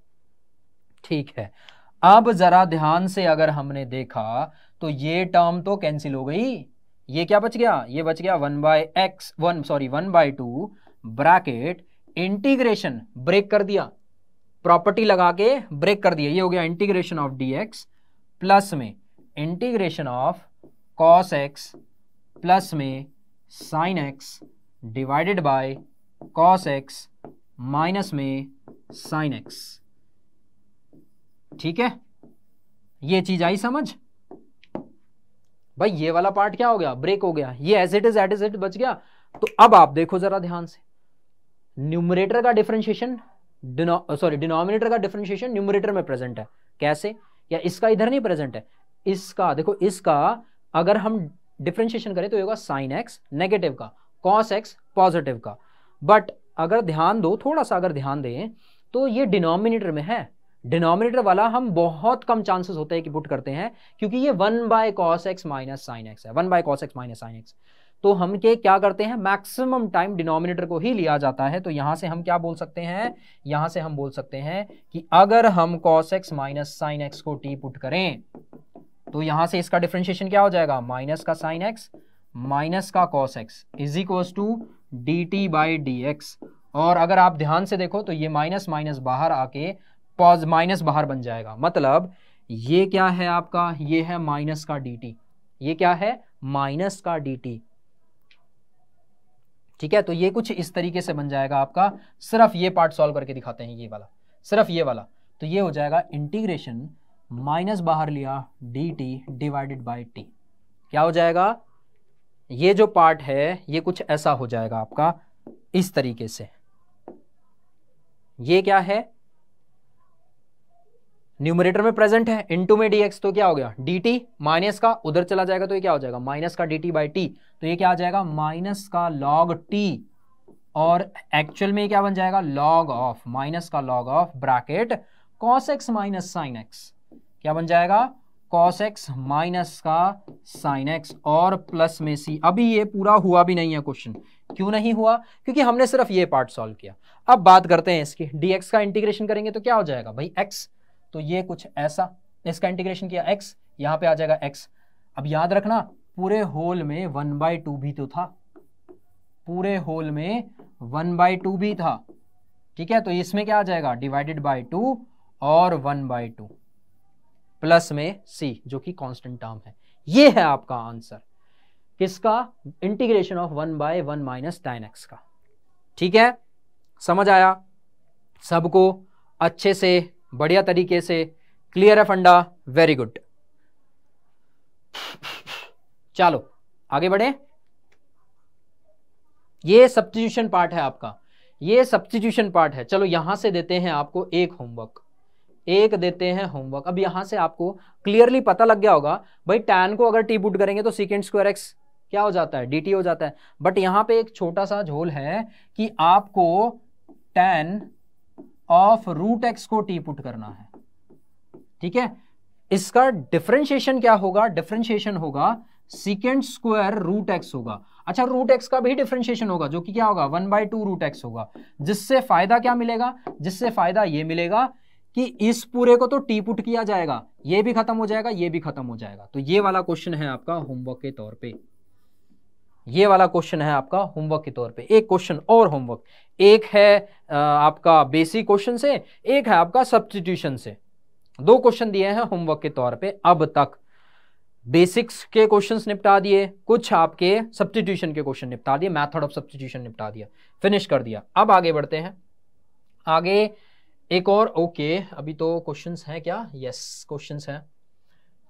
ठीक है। अब जरा ध्यान से अगर हमने देखा तो ये टर्म तो कैंसिल हो गई। ये क्या बच गया? ये बच गया one by x one sorry one by two bracket integration break कर दिया। प्रॉपर्टी लगा के ब्रेक कर दिया। ये हो गया integration of d x plus में। Integration of cos x plus में sine x divided by cos x minus में साइन एक्स ठीक है? ये चीज़ आई समझ? भाई, ये वाला पार्ट क्या हो गया? ब्रेक हो गया। ये as it is at is it बच गया। तो अब आप देखो जरा ध्यान से। न्यूमरेटर का डिफरेंशिएशन सॉरी डिनोमिनेटर का डिफरेंशिएशन न्यूमरेटर में प्रेजेंट है। कैसे? या इसका इधर नहीं प्रेजेंट है? इसका, देखो, इसका अगर हम डिफरेंशिएशन करें तो ये होगा साइन एक्स नेगेटिव का कॉस एक्स पॉजिटिव का। बट अगर ध्यान दो, थोड़ा सा अगर ध्यान दें तो ये डिनोमिनेटर में है। डिनोमिनेटर वाला, हम बहुत कम चांसेस होते हैं कि पुट करते हैं, क्योंकि ये one by cos x minus sine x है। One by cos x minus sine x तो हम के क्या करते हैं मैक्सिमम टाइम डिनोमिनेटर को ही लिया जाता है तो यहाँ से हम क्या बोल सकते हैं? यहाँ से हम बोल सकते हैं कि अगर हम cos x minus sine x को टी पुट करें तो यहाँ से इसका डिफ्रेंशिएशन क्या हो जाएगा? माइनस का साइन एक्स माइनस का cos x is equal to d t by d x और अगर आप ध्यान से देखो तो ये माइनस माइनस बाहर आके पॉज माइनस बाहर बन जाएगा। मतलब ये क्या है आपका? ये है माइनस का डी ये क्या है? माइनस का डीटी ठीक है? तो ये कुछ इस तरीके से बन जाएगा आपका। सिर्फ़ ये पार्ट सॉल्व करके दिखाते हैं ये वाला। सिर्फ़ ये वाला। तो ये हो जाएगा इंटीग्रेशन माइनस बाहर लिया d t divided by t क्या हो जाएगा? ये जो पार्ट है, ये कुछ ऐसा हो जाएगा आपका। इस तरीके से। ये क्या है? न्यूमरेटर में प्रेजेंट है इनटू में dx तो क्या हो गया? dt माइनस का, उधर चला जाएगा तो ये क्या हो जाएगा? माइनस का dt बाई टी तो ये क्या आ जाएगा? माइनस का log t, और एक्चुअल में क्या बन जाएगा? Log ऑफ़ माइनस का log of bracket cos x minus sine x क्या बन जाएगा? Cos x माइनस का साइन एक्स और प्लस में सी अभी ये पूरा हुआ भी नहीं है क्वेश्चन क्यों नहीं हुआ? क्योंकि हमने सिर्फ़ ये पार्ट सॉल्व किया। अब बात करते हैं इसकी। dx का इंटीग्रेशन करेंगे तो क्या हो जाएगा? भाई x तो ये कुछ ऐसा। इसका इंटीग्रेशन किया x, यहाँ पे आ जाएगा x अब याद रखना, पूरे होल में वन बाई टू भी तो था। पूरे होल में वन बाई टू भी था। ठीक है तो इसमें क्या आ जाएगा? डिवाइडेड बाई टू और वन बाई टू प्लस में c, जो कि कांस्टेंट टर्म है। ये है आपका आंसर किसका? Integration of one by one minus tan x का। ठीक है? समझ आया? सबको अच्छे से बढ़िया तरीके से। क्लियर है फंडा? वेरी गुड चलो, आगे बढ़े। ये सब्सटीट्यूशन पार्ट है आपका। ये सब्सटीट्यूशन पार्ट है। चलो, यहाँ से देते हैं आपको एक होमवर्क एक देते हैं होमवर्क अब यहाँ से आपको क्लियरली पता लग गया होगा, भाई टैन को अगर टी पुट करेंगे तो सीकेंड स्क्वायर एक्स क्या हो जाता है? डी हो जाता है। बट यहाँ पे एक छोटा सा झोल है कि आपको टेन ऑफ़ रूट एक्स को टी पुट करना है। ठीक है? इसका डिफरेंशिएशन क्या होगा? डिफरेंशिएशन होगा सिकेंड स्क्वायर रूट एक्स होगा। अच्छा रूट एक्स का भी डिफरेंशिएशन होगा, जो कि क्या होगा? One by two root x होगा। जिससे फ़ायदा क्या मिलेगा? जिससे फ़ायदा ये मिलेगा कि इस पूरे को तो टी पुट किया जाएगा। ये भी खत्म हो जाएगा, ये भी खत्म हो जाएगा। तो ये वाला क्वेश्चन है आपका होमवर्क के तौर पे। ये वाला क्वेश्चन है आपका होमवर्क के तौर पे। एक क्वेश्चन और होमवर्क। एक है आपका बेसिक क्वेश्चन से एक है आपका सब्सटीट्यूशन से। दो क्वेश्चन दिए हैं होमवर्क के तौर पे अब तक। बेसिक्स के क्वेश्चंस निपटा दिए कुछ आपके सब्सटीट्यूशन के क्वेश्चन निपटा दिए मेथड ऑफ़ सब्सटीट्यूशन निपटा दिया फिनिश कर दिया। अब आगे बढ़ते हैं। आगे एक और ओके okay, अभी तो क्वेश्चंस हैं क्या? यस क्वेश्चंस हैं।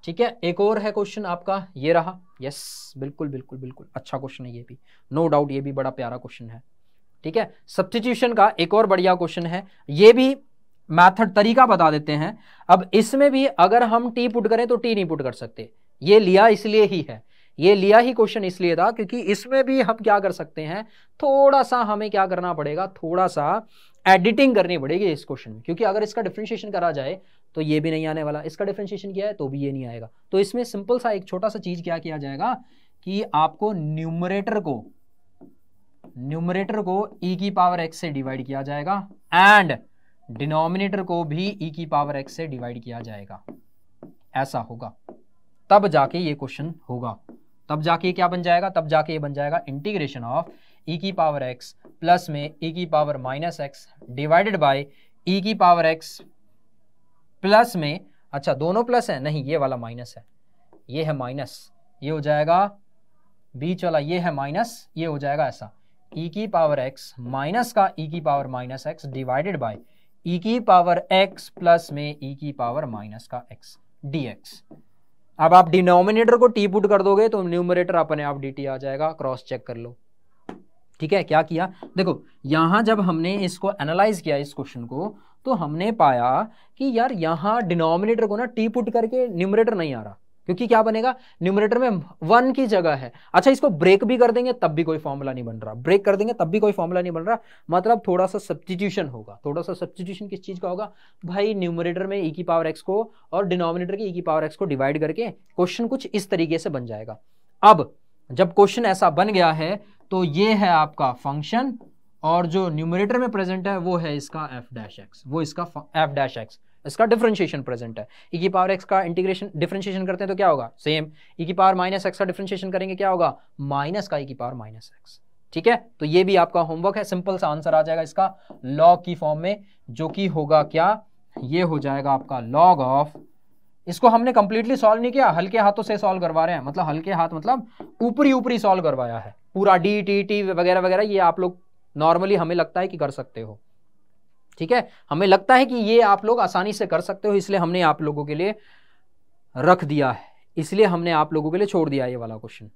ठीक है? एक और है क्वेश्चन आपका, ये रहा। यस बिल्कुल बिल्कुल बिल्कुल। अच्छा क्वेश्चन है ये भी। नो no डाउट ये भी बड़ा प्यारा क्वेश्चन है। ठीक है? सब्सटीट्यूशन का एक और बढ़िया क्वेश्चन है। ये भी मैथड तरीका बता देते हैं। अब इसमें भी अगर हम टी पुट करें तो टी नहीं पुट कर सकते। ये लिया इसलिए ही है। ये लिया ही क्वेश्चन इसलिए था क्योंकि इसमें भी हम क्या कर सकते हैं? थोड़ा सा हमें क्या करना पड़ेगा? थोड़ा सा एडिटिंग करनी पड़ेगी इस क्वेश्चन में। क्योंकि अगर इसका डिफ्रेंशिएशन करा जाए तो ये भी नहीं आने वाला। इसका डिफ्रेंशिएशन किया है? तो भी ये नहीं आएगा। तो इसमें सिंपल सा एक छोटा सा चीज़ क्या किया जाएगा कि आपको न्यूमरेटर को न्यूमरेटर को e की पावर एक्स से डिवाइड किया जाएगा एंड डिनोमिनेटर को भी e की पावर एक्स से डिवाइड किया जाएगा। ऐसा होगा। तब जाके ये क्वेश्चन होगा। तब जाके क्या बन जाएगा? तब जाके ये बन जाएगा इंटीग्रेशन ऑफ़ ई की पावर एक्स प्लस में ई की power minus x divided by e की पावर एक्स प्लस में अच्छा दोनों प्लस है, नहीं, ये वाला माइनस है। ये है माइनस, ये हो जाएगा, बीच वाला ये है माइनस, ये हो जाएगा ऐसा। ई की पावर एक्स माइनस का ई की power minus x divided by e की पावर एक्स प्लस में ई की पावर माइनस का डी एक्स अब आप डिनोमिनेटर को टी पुट कर दोगे तो न्यूमरेटर अपने आप टी आ जाएगा क्रॉस चेक कर लो। ठीक है, क्या किया? देखो, यहाँ जब हमने इसको एनालाइज किया इस क्वेश्चन को तो हमने पाया कि यार यहाँ डिनोमिनेटर को ना टी पुट करके न्यूमरेटर नहीं आ रहा। क्योंकि क्या बनेगा? न्यूमरेटर में वन की जगह है। अच्छा इसको ब्रेक भी कर देंगे, तब भी कोई फॉर्मूला नहीं बन रहा। ब्रेक कर देंगे, तब भी कोई फॉर्मूला नहीं बन रहा। मतलब थोड़ा सा सब्सटीट्यूशन होगा। थोड़ा सा सब्सटीट्यूशन किस चीज़ का होगा? भाई न्यूमरेटर में ई e की पावर एक्स को और डिनोमिनेटर की ई e की पावर एक्स को डिवाइड करके क्वेश्चन कुछ इस तरीके से बन जाएगा। अब जब क्वेश्चन ऐसा बन गया है तो ये है आपका फ़ंक्शन और जो न्यूमरेटर में प्रेजेंट है, वो है इसका एफ़ डैश एक्स वो इसका एफ़ डैश एक्स इसका डिफरेंशिएशन प्रेजेंट है। ई e की पावर एक्स का इंटीग्रेशन डिफरेंशिएशन करते हैं तो क्या होगा? सेम ई e की पावर माइनस एक्स का डिफरेंशिएशन करेंगे, क्या होगा? माइनस का ई e की पावर माइनस एक्स ठीक है? तो ये भी आपका होमवर्क है सिंपल सा आंसर आ जाएगा इसका लॉग की फॉर्म में, जो कि होगा क्या? ये हो जाएगा आपका लॉग ऑफ़ इसको हमने कंप्लीटली सॉल्व नहीं किया, हल्के हाथों से सॉल्व करवा रहे हैं। मतलब हल्के हाथ मतलब ऊपरी ऊपरी सॉल्व करवाया है। पूरा डी टी टी वगैरह वगैरह, ये आप लोग नॉर्मली हमें लगता है कि कर सकते हो। ठीक है? हमें लगता है कि ये आप लोग आसानी से कर सकते हो, इसलिए हमने आप लोगों के लिए रख दिया है। इसलिए हमने आप लोगों के लिए छोड़ दिया ये वाला क्वेश्चन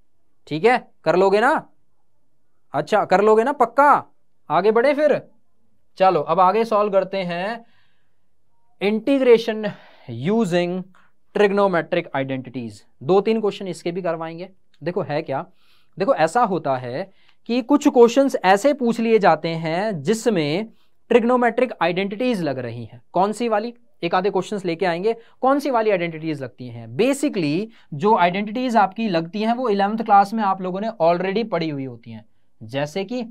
ठीक है? कर लोगे ना? अच्छा कर लोगे ना पक्का? आगे बढ़े फिर? चलो, अब आगे सॉल्व करते हैं। इंटीग्रेशन यूजिंग ट्रिग्नोमेट्रिक आइडेंटिटीज दो तीन क्वेश्चन इसके भी करवाएँगे। देखो, है क्या? देखो, ऐसा होता है कि कुछ क्वेश्चंस ऐसे पूछ लिए जाते हैं जिसमें ट्रिग्नोमेट्रिक आइडेंटिटीज लग रही हैं। कौन सी वाली? एक आधे क्वेश्चंस लेके आएँगे। कौन सी वाली आइडेंटिटीज लगती हैं? बेसिकली जो आइडेंटिटीज आपकी लगती हैं वो इलेवंथ क्लास में आप लोगों ने ऑलरेडी पढ़ी हुई होती हैं। जैसे कि,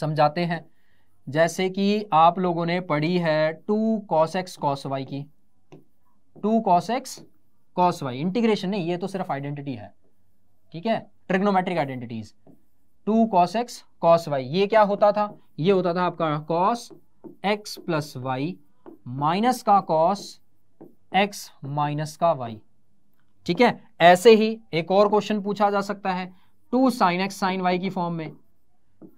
समझाते हैं, जैसे कि आप लोगों ने पढ़ी है two cos x cos y की। Two cos x cos y integration नहीं, ये तो सिर्फ़ आइडेंटिटी है। ठीक है? Trigonometric identities. Two cos x cos y ये क्या होता था? ये होता था आपका cos x plus y minus का कॉस एक्स माइनस का वाई ठीक है? ऐसे ही एक और क्वेश्चन पूछा जा सकता है। Two sine x sine y की फॉर्म में।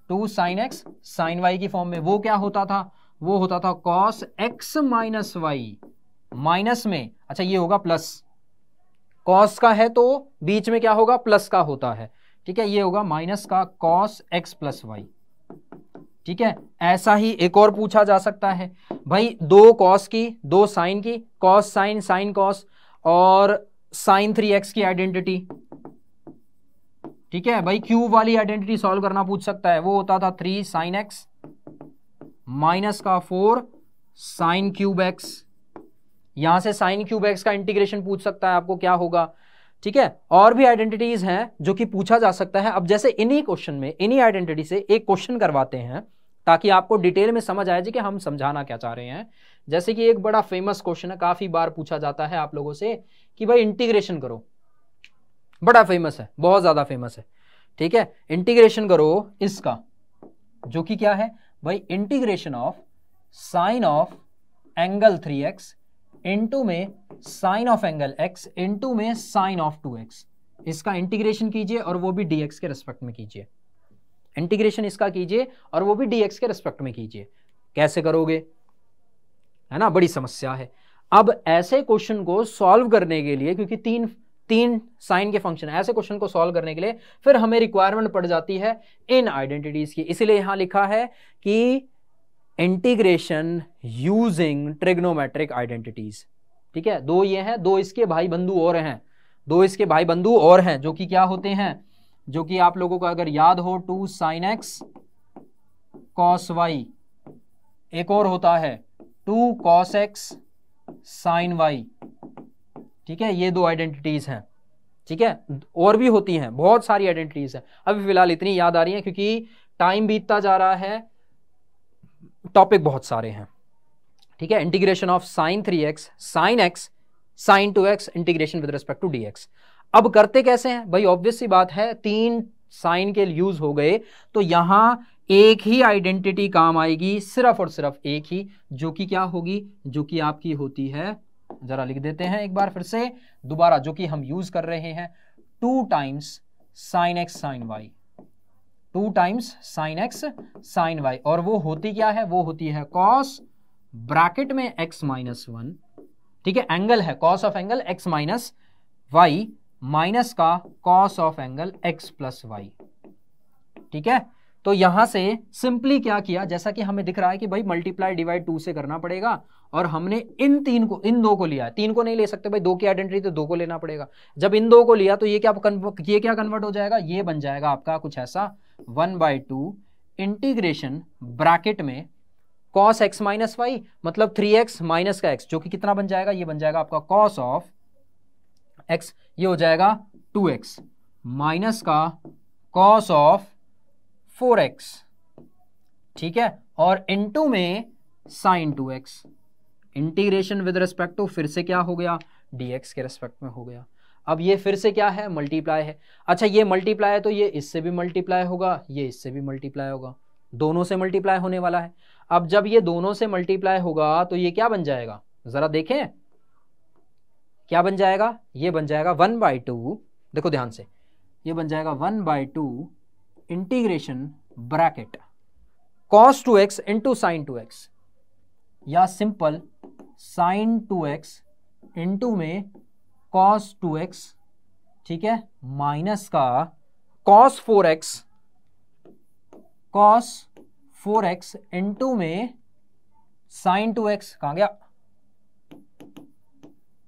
Two sine x sine y की फॉर्म में वो क्या होता था? वो होता था cos x minus y minus में। अच्छा ये होगा प्लस कॉस का है तो बीच में क्या होगा? प्लस का होता है। ठीक है, ये होगा माइनस का कॉस एक्स प्लस वाई ठीक है, ऐसा ही एक और पूछा जा सकता है। भाई, दो कॉस की, दो साइन की कॉस साइन साइन कॉस और साइन थ्री एक्स की आइडेंटिटी ठीक है, भाई क्यूब वाली आइडेंटिटी सॉल्व करना पूछ सकता है। वो होता था थ्री साइन एक्स माइनस का फोर साइन क्यूब एक्स यहाँ से साइन क्यूब एक्स का इंटीग्रेशन पूछ सकता है आपको क्या होगा। ठीक है? और भी आइडेंटिटीज हैं जो कि पूछा जा सकता है। अब जैसे इन्हीं क्वेश्चन में, इन्हीं आइडेंटिटी से एक क्वेश्चन करवाते हैं, ताकि आपको डिटेल में समझ आए जी कि हम समझाना क्या चाह रहे हैं। जैसे कि एक बड़ा फ़ेमस क्वेश्चन है, काफ़ी बार पूछा जाता है आप लोगों से कि भाई इंटीग्रेशन करो। बड़ा फ़ेमस है, बहुत ज़्यादा फ़ेमस है। ठीक है? इंटीग्रेशन करो इसका, जो कि क्या है? भाई integration of sine of angle three x into में sine of angle x into में साइन ऑफ़ टू एक्स इसका इंटीग्रेशन कीजिए और वो भी डीएक्स के रेस्पेक्ट में कीजिए। इंटीग्रेशन इसका कीजिए और वो भी डीएक्स के रेस्पेक्ट में कीजिए। कैसे करोगे? है ना? बड़ी समस्या है। अब ऐसे क्वेश्चन को सॉल्व करने के लिए, क्योंकि तीन तीन साइन के फ़ंक्शन ऐसे क्वेश्चन को सॉल्व करने के लिए फिर हमें रिक्वायरमेंट पड़ जाती है इन आइडेंटिटीज की। इसीलिए यहाँ लिखा है कि इंटीग्रेशन यूजिंग ट्रिग्नोमेट्रिक आइडेंटिटीज ठीक है? दो ये हैं, दो इसके भाई बंधु और हैं। दो इसके भाई बंधु और हैं, जो कि क्या होते हैं? जो कि आप लोगों को अगर याद हो, two sine x cos y एक और होता है, two cos x sine y ठीक है? ये दो आइडेंटिटीज हैं। ठीक है? और भी होती हैं, बहुत सारी आइडेंटिटीज हैं। अभी फ़िलहाल इतनी याद आ रही है, क्योंकि टाइम बीतता जा रहा है टॉपिक बहुत सारे हैं। ठीक है? Integration of sine three x sine x sine two x integration with respect to d x अब करते कैसे हैं? भाई ऑब्वियस सी बात है, तीन साइन के यूज़ हो गए तो यहाँ एक ही आइडेंटिटी काम आएगी, सिर्फ़ और सिर्फ़ एक ही, जो कि क्या होगी? जो कि आपकी होती है, जरा लिख देते हैं एक बार फिर से, दोबारा, जो कि हम यूज़ कर रहे हैं two times sine x sine y two times sine x, sine y. और वो होती क्या है? वो होती है कॉस ब्रैकेट में एक्स माइनस वन। ठीक है? एंगल है cos of angle x minus y minus का cos of angle x plus y ठीक है? तो यहाँ से सिंपली क्या किया? जैसा कि हमें दिख रहा है कि भाई मल्टीप्लाई डिवाइड टू से करना पड़ेगा और हमने इन तीन को, इन दो को लिया तीन को नहीं ले सकते भाई, दो की आइडेंटिटी तो दो को लेना पड़ेगा। जब इन दो को लिया तो ये क्या ये क्या कन्वर्ट हो जाएगा? ये बन जाएगा आपका कुछ ऐसा one by two integration bracket में कॉस एक्स माइनस वाई मतलब थ्री एक्स माइनस का एक्स जो कि कितना बन जाएगा? ये बन जाएगा आपका कॉस ऑफ़ एक्स ये हो जाएगा टू एक्स माइनस का कॉस ऑफ़ फोर एक्स। ठीक है? और इनटू में sine two x integration with respect to फिर से क्या हो गया? dx के रिस्पेक्ट में हो गया। अब ये फिर से क्या है? मल्टीप्लाई है। अच्छा ये मल्टीप्लाई है तो ये इससे भी मल्टीप्लाई होगा, ये इससे भी मल्टीप्लाई होगा। दोनों से मल्टीप्लाई होने वाला है। अब जब ये दोनों से मल्टीप्लाई होगा तो ये क्या बन जाएगा? जरा देखें। क्या बन जाएगा? ये बन जाएगा वन बाई टू देखो ध्यान से। ये बन जाएगा one by two integration bracket cos two x into sine two x या simple sine two x into में कॉस टू एक्स ठीक है? माइनस का cos four x cos four x into में साइन टू एक्स कहा गया?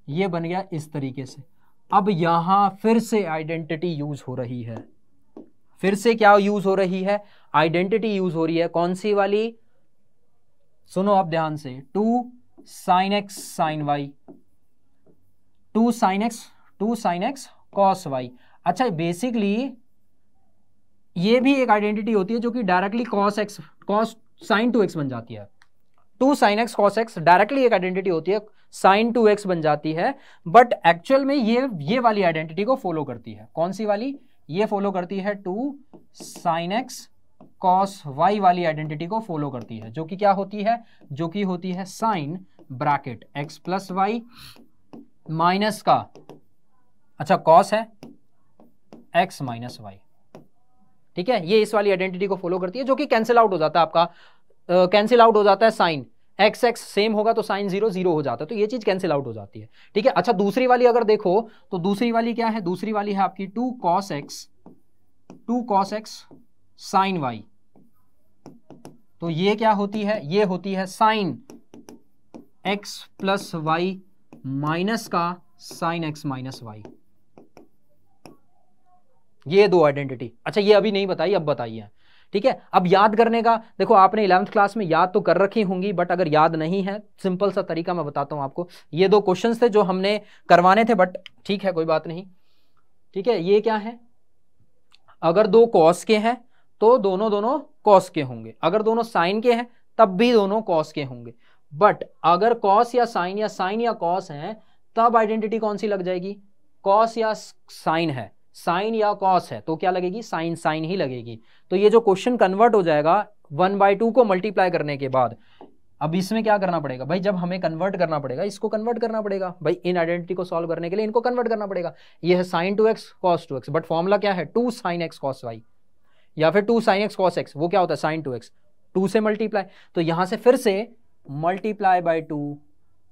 ये बन गया इस तरीके से। अब यहाँ फिर से आइडेंटिटी यूज़ हो रही है। फिर से क्या यूज़ हो रही है? आइडेंटिटी यूज़ हो रही है। कौन सी वाली? सुनो आप ध्यान से। Two sine x sine y two sine x two sine x cos y अच्छा बेसिकली ये भी एक आइडेंटिटी होती है जो कि directly cos x cos sine two x बन जाती है। Two sine x cos x directly एक आइडेंटिटी होती है। साइन टू एक्स बन जाती है। बट एक्चुअल में ये ये वाली आइडेंटिटी को फॉलो करती है। कौन सी वाली? ये फॉलो करती है two sine x cos y वाली आइडेंटिटी को फॉलो करती है। जो कि क्या होती है? जो कि होती है sine bracket x plus y minus का। अच्छा कॉस है? एक्स माइनस वाई ठीक है? ये इस वाली आइडेंटिटी को फॉलो करती है जो कि कैंसिल आउट हो जाता है आपका। कैंसिल uh, आउट हो जाता है साइन एक्स एक्स सेम होगा तो साइन ज़ीरो ज़ीरो हो जाता है तो ये चीज़ कैंसिल आउट हो जाती है। ठीक है? अच्छा दूसरी वाली अगर देखो तो दूसरी वाली क्या है? दूसरी वाली है आपकी two cos x two cos x sine y तो ये क्या होती है? ये होती है sine x plus y minus का साइन एक्स माइनस वाई ये दो आइडेंटिटी अच्छा ये अभी नहीं बताई, अब बताइए ठीक है? अब याद करने का, देखो, आपने इलेवंथ क्लास में याद तो कर रखी होंगी बट अगर याद नहीं है सिंपल सा तरीका मैं बताता हूँ आपको। ये दो क्वेश्चन थे जो हमने करवाने थे बट ठीक है, कोई बात नहीं। ठीक है, ये क्या है? अगर दो कॉस के हैं तो दोनों दोनों कॉस के होंगे। अगर दोनों साइन के हैं, तब भी दोनों कॉस के होंगे। बट अगर कॉस या साइन या साइन या कॉस हैं, तब आइडेंटिटी कौन सी लग जाएगी? कॉस या साइन है। साइन या कॉस है तो क्या लगेगी? साइन साइन ही लगेगी। तो ये जो क्वेश्चन कन्वर्ट हो जाएगा वन बाई टू को मल्टीप्लाई करने के बाद, अब इसमें क्या करना पड़ेगा? भाई, जब हमें कन्वर्ट करना पड़ेगा, इसको कन्वर्ट करना पड़ेगा। भाई, इन आइडेंटिटी को सॉल्व करने के लिए इनको कन्वर्ट करना पड़ेगा। ये है sine two x cos two x but formula क्या है? Two sine x cos y या फिर two sine x cos x वो क्या होता है? साइन टू एक्स टू से मल्टीप्लाई तो यहाँ से फिर से multiply by two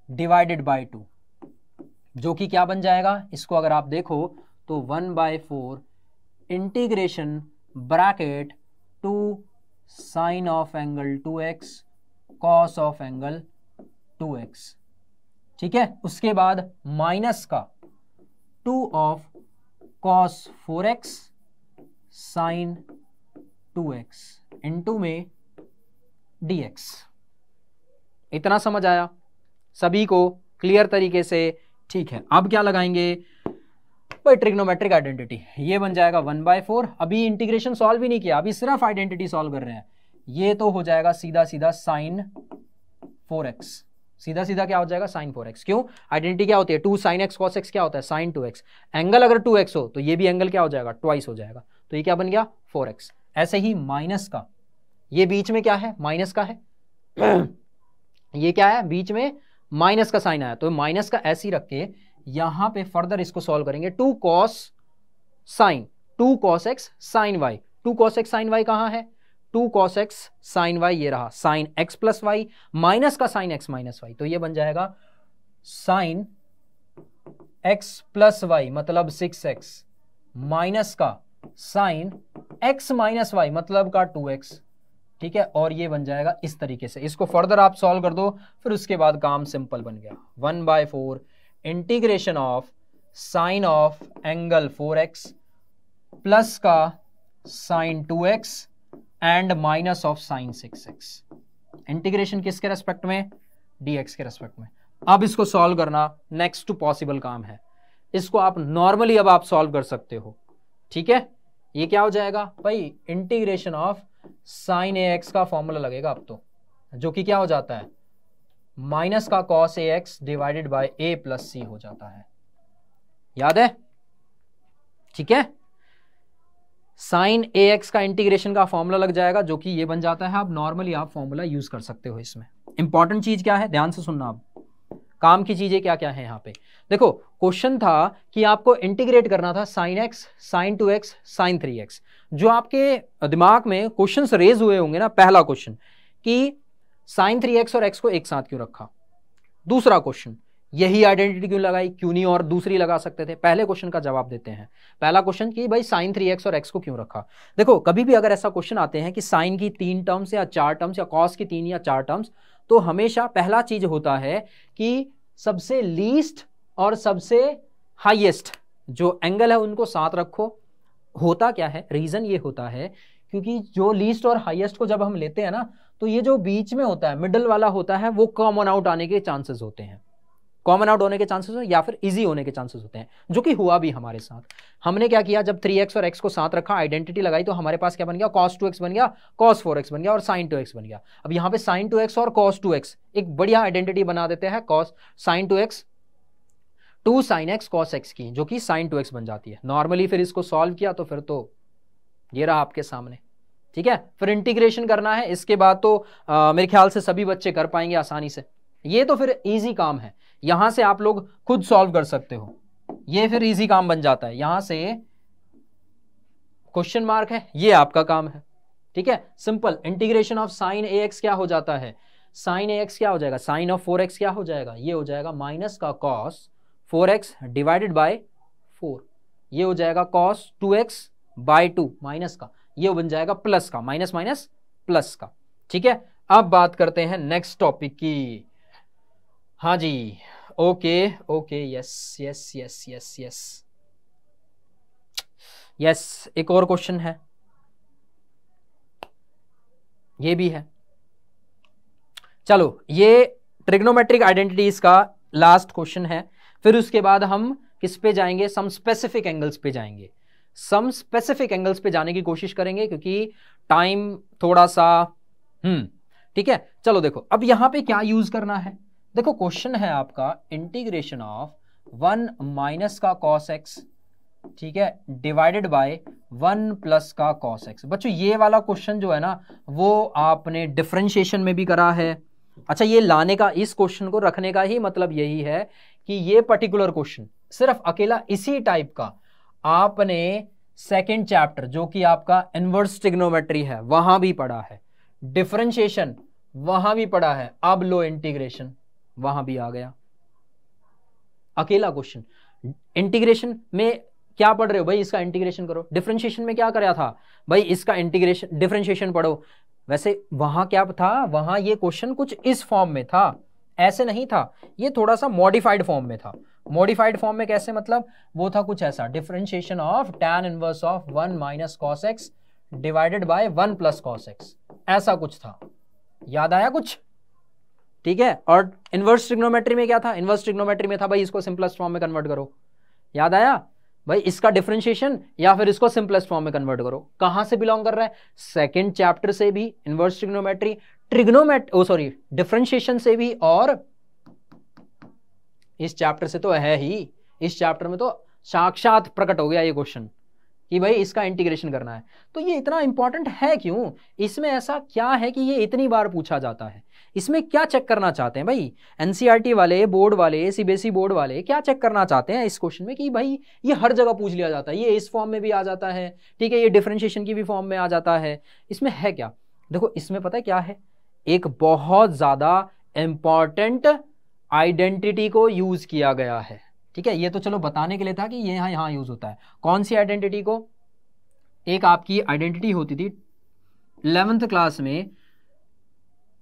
divided by two जो कि क्या बन जाएगा? इसको अगर आप देखो तो one by four integration bracket two sine of angle two x cos of angle two x ठीक है? उसके बाद माइनस का two of cos four x sine two x into में डी एक्स इतना समझ आया? सभी को क्लियर तरीके से ठीक है। अब क्या लगाएँगे? भाई ट्रिग्नोमेट्रिक आइडेंटिटी ये बन जाएगा वन बाय फोर अभी इंटीग्रेशन सॉल्व ही नहीं किया। अभी सिर्फ़ आइडेंटिटी सॉल्व कर रहे हैं। ये तो हो जाएगा सीधा सीधा साइन फोर एक्स सीधा सीधा क्या हो जाएगा? साइन फोर एक्स क्यों? आइडेंटिटी क्या होती है? Two sine x cos x क्या होता है? साइन टू एक्स एंगल अगर टू एक्स हो तो ये भी एंगल क्या हो जाएगा? ट्वाइस हो जाएगा। तो ये क्या बन गया? फोर एक्स ऐसे ही माइनस का। ये बीच में क्या है? माइनस का है। ये क्या है? बीच में माइनस का साइन आया। तो माइनस का ऐसे ही रख के यहाँ पे फर्दर इसको सॉल्व करेंगे। Two cos sine two cos x sine y two cos x sine y कहाँ है? Two cos x sine y ये रहा। Sine x plus y minus का साइन एक्स माइनस वाई तो ये बन जाएगा साइन एक्स प्लस वाई मतलब सिक्स एक्स माइनस का साइन एक्स माइनस वाई मतलब का टू एक्स ठीक है? और ये बन जाएगा इस तरीके से। इसको फर्दर आप सॉल्व कर दो, फिर उसके बाद काम सिंपल बन गया। One by four integration of sine of angle four x plus का sine two x and minus of sine six x integration किसके रेस्पेक्ट में? Dx के रेस्पेक्ट में। अब इसको सॉल्व करना नेक्स्ट टू पॉसिबल काम है। इसको आप नॉर्मली अब आप सॉल्व कर सकते हो। ठीक है? ये क्या हो जाएगा? भाई integration of sine a x का फॉर्मूला लगेगा अब तो। जो कि क्या हो जाता है? माइनस का cos a x divided by a plus c हो जाता है। याद है? ठीक है? साइन ए एक्स का इंटीग्रेशन का फॉर्मूला लग जाएगा, जो कि ये बन जाता है। आप नॉर्मली आप फॉर्मूला यूज़ कर सकते हो इसमें। इंपॉर्टेंट चीज़ क्या है? ध्यान से सुनना आप। काम की चीज़ें क्या क्या है यहाँ पे? देखो क्वेश्चन था कि आपको इंटीग्रेट करना था sine x sine two x sine three x जो आपके दिमाग में क्वेश्चन रेज हुए होंगे ना, पहला क्वेश्चन कि साइन थ्री एक्स और एक्स को एक साथ क्यों रखा? दूसरा क्वेश्चन यही आइडेंटिटी क्यों लगाई? क्यों नहीं और दूसरी लगा सकते थे? पहले क्वेश्चन का जवाब देते हैं। पहला क्वेश्चन कि भाई साइन थ्री एक्स और एक्स को क्यों रखा? देखो, कभी भी अगर ऐसा क्वेश्चन आते हैं कि साइन की तीन टर्म्स या चार टर्म्स या कॉस की तीन या चार टर्म्स तो हमेशा पहला चीज़ होता है कि सबसे लीस्ट और सबसे हाइएस्ट जो एंगल है उनको साथ रखो। होता क्या है? रीजन ये होता है, क्योंकि जो लीस्ट और हाईएस्ट को जब हम लेते हैं ना तो ये जो बीच में होता है मिडल वाला होता है, वो कॉमन आउट आने के चांसेस होते हैं। कॉमन आउट होने के चांसेस या फिर इजी होने के चांसेस होते हैं, जो कि हुआ भी हमारे साथ। हमने क्या किया, जब थ्री एक्स और एक्स को साथ रखा आइडेंटिटी लगाई तो हमारे पास क्या बन गया? कॉस टू एक्स बन गया कॉस फोर एक्स बन गया और साइन टू एक्स बन गया। अब यहाँ पे टू एक्स और कॉस टू एक्स एक बढ़िया आइडेंटिटी बना देते हैं cos sine two x two sine x cos x की, जो कि साइन टू एक्स बन जाती है। नॉर्मली फिर इसको सॉल्व किया तो फिर तो ये रहा आपके सामने। ठीक है? फिर इंटीग्रेशन करना है इसके बाद तो आ, मेरे ख्याल से सभी बच्चे कर पाएँगे आसानी से। ये तो फिर इजी काम है। यहाँ से आप लोग खुद सॉल्व कर सकते हो। ये फिर इजी काम बन जाता है। यहाँ से क्वेश्चन मार्क है। ये आपका काम है। ठीक है? Simple integration of sine a x क्या हो जाता है? साइन ए एक्स क्या हो जाएगा? साइन ऑफ़ फोर एक्स क्या हो जाएगा? ये हो जाएगा माइनस का cos four x divided by four ये हो जाएगा cos two x by two minus का। ये बन जाएगा प्लस का, माइनस माइनस प्लस का। ठीक है? अब बात करते हैं नेक्स्ट टॉपिक की। हाँ जी, okay okay, yes yes yes yes yes. Yes, एक और क्वेश्चन है। ये भी है। चलो, ये ट्रिग्नोमेट्रिक आइडेंटिटीज का लास्ट क्वेश्चन है। फिर उसके बाद हम किस पे जाएँगे? सम स्पेसिफिक एंगल्स पे जाएँगे। सम स्पेसिफिक एंगल्स पे जाने की कोशिश करेंगे, क्योंकि टाइम थोड़ा सा हम्म ठीक है? चलो देखो, अब यहाँ पे क्या यूज़ करना है? देखो क्वेश्चन है आपका इंटीग्रेशन ऑफ़ वन माइनस का कॉस एक्स ठीक है? डिवाइडेड बाय वन प्लस का कॉस एक्स बच्चों, ये वाला क्वेश्चन जो है ना, वो आपने डिफ्रेंशिएशन में भी करा है। अच्छा ये लाने का, इस क्वेश्चन को रखने का ही मतलब यही है कि ये पर्टिकुलर क्वेश्चन सिर्फ़ अकेला इसी टाइप का आपने सेकेंड चैप्टर जो कि आपका इनवर्स टिग्नोमेट्री है, वहाँ भी पढ़ा है। डिफ्रेंशिएशन वहाँ भी पढ़ा है। अब लो इंटीग्रेशन वहाँ भी आ गया। अकेला क्वेश्चन इंटीग्रेशन में क्या पढ़ रहे हो? भाई इसका इंटीग्रेशन करो। डिफ्रेंशिएशन में क्या कराया था? भाई इसका इंटीग्रेशन डिफ्रेंशिएशन पढ़ो। वैसे वहाँ क्या था? वहाँ ये क्वेश्चन कुछ इस फॉर्म में था। ऐसे नहीं था। ये थोड़ा सा मॉडिफाइड फॉर्म में था। मॉडिफाइड फॉर्म में कैसे मतलब? वो था कुछ ऐसा differentiation of tan inverse of one minus cos x divided by one plus cos x ऐसा कुछ था। याद आया कुछ? ठीक है, और इनवर्स ट्रिग्नोमेट्री में क्या था? इनवर्स ट्रिग्नोमेट्री में था, भाई इसको सिंपलेस्ट फॉर्म में कन्वर्ट करो। याद आया? भाई इसका डिफरेंशिएशन या फिर इसको सिंपलेस्ट फॉर्म में कन्वर्ट करो। कहाँ से बिलोंग कर रहा है? सेकेंड चैप्टर से भी inverse trigonometry ट्रिग्नोमेट oh sorry differentiation से भी और इस चैप्टर से तो है ही। इस चैप्टर में तो साक्षात प्रकट हो गया ये क्वेश्चन कि भाई इसका इंटीग्रेशन करना है। तो ये इतना इंपॉर्टेंट है क्यों? इसमें ऐसा क्या है कि ये इतनी बार पूछा जाता है? इसमें क्या चेक करना चाहते हैं भाई? एनसीईआरटी e वाले बोर्ड वाले सीबीएसई बोर्ड वाले, क्या चेक करना चाहते हैं इस क्वेश्चन में कि भाई ये हर जगह पूछ लिया जाता है? ये इस फॉर्म में भी आ जाता है, ठीक है? ये डिफ्रेंशिएशन की भी फॉर्म में आ जाता है। इसमें है क्या? देखो, इसमें पता है क्या है? एक बहुत ज़्यादा इंपॉर्टेंट आइडेंटिटी को यूज़ किया गया है। ठीक है? ये तो चलो बताने के लिए था कि ये यहाँ यहाँ यूज़ होता है। कौन सी आइडेंटिटी को? एक आपकी आइडेंटिटी होती थी इलेवेंथ क्लास में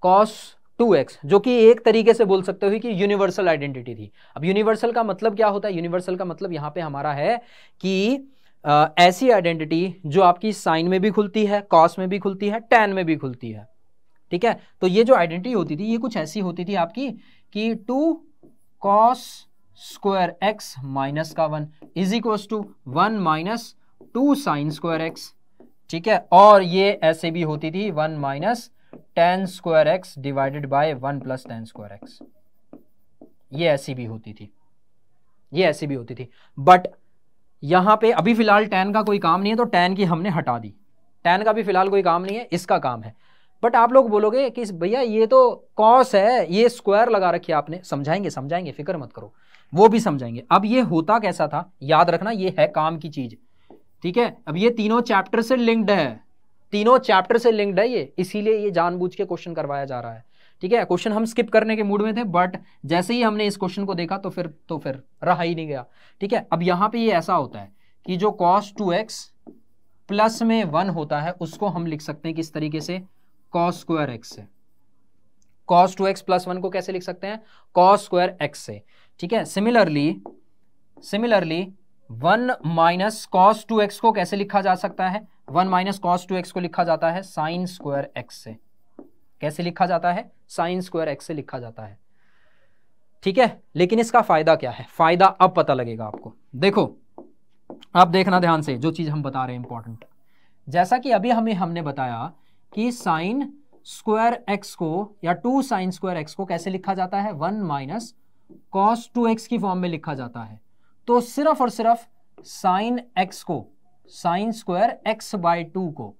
कॉस टू एक्स जो कि एक तरीके से बोल सकते हो कि यूनिवर्सल आइडेंटिटी थी। अब यूनिवर्सल का मतलब क्या होता है? यूनिवर्सल का मतलब यहाँ पे हमारा है कि आ, ऐसी आइडेंटिटी जो आपकी साइन में भी खुलती है कॉस में भी खुलती है टेन में भी खुलती है। ठीक है? तो ये जो आइडेंटिटी होती थी ये कुछ ऐसी होती थी आपकी कि two cos square x minus का one is equal to one minus two sine square x ठीक है? और ये ऐसे भी होती थी one minus tan square x divided by one plus tan square x ये ऐसी भी होती थी। ये ऐसी भी होती थी। बट यहाँ पे अभी फ़िलहाल टेन का कोई काम नहीं है तो टेन की हमने हटा दी। टेन का भी फ़िलहाल कोई काम नहीं है, इसका काम है। बट आप लोग बोलोगे कि भैया ये तो कॉस है, ये स्क्वायर लगा रखी आपने। समझाएँगे समझाएँगे, फ़िक्र मत करो। वो भी समझाएँगे। अब ये होता कैसा था? याद रखना, ये है काम की चीज़। ठीक है? अब ये तीनों चैप्टर से लिंक्ड है। तीनों चैप्टर से लिंक्ड है ये। इसीलिए ये जानबूझ के क्वेश्चन करवाया जा रहा है। ठीक है? क्वेश्चन हम स्किप करने के मूड में थे बट जैसे ही हमने इस क्वेश्चन को देखा तो फिर तो फिर रहा ही नहीं गया। ठीक है? अब यहाँ पे ये ऐसा होता है कि जो कॉस टू एक्स प्लस में वन होता है, उसको हम लिख सकते हैं किस तरीके से? कॉस स्क्वायर एक्स से। Cos two x plus one को कैसे लिख सकते हैं? कॉस स्क्वायर एक्स से। ठीक है? Similarly similarly one minus cos two x को कैसे लिखा जा सकता है? One minus cos two x को लिखा जाता है साइन स्क्वायर एक्स से। कैसे लिखा जाता है? साइन स्क्वायर एक्स से लिखा जाता है। ठीक है? लेकिन इसका फ़ायदा क्या है? फ़ायदा अब पता लगेगा आपको। देखो, आप देखना ध्यान से, जो चीज़ हम बता रहे हैं इंपॉर्टेंट जैसा कि अभी हमें, हमने बताया कि साइन स्क्वायर एक्स को या टू साइन स्क्वायर एक्स को कैसे लिखा जाता है? One minus cos two x की फॉर्म में लिखा जाता है। तो सिर्फ़ और सिर्फ़ साइन एक्स को, sine square x by two को,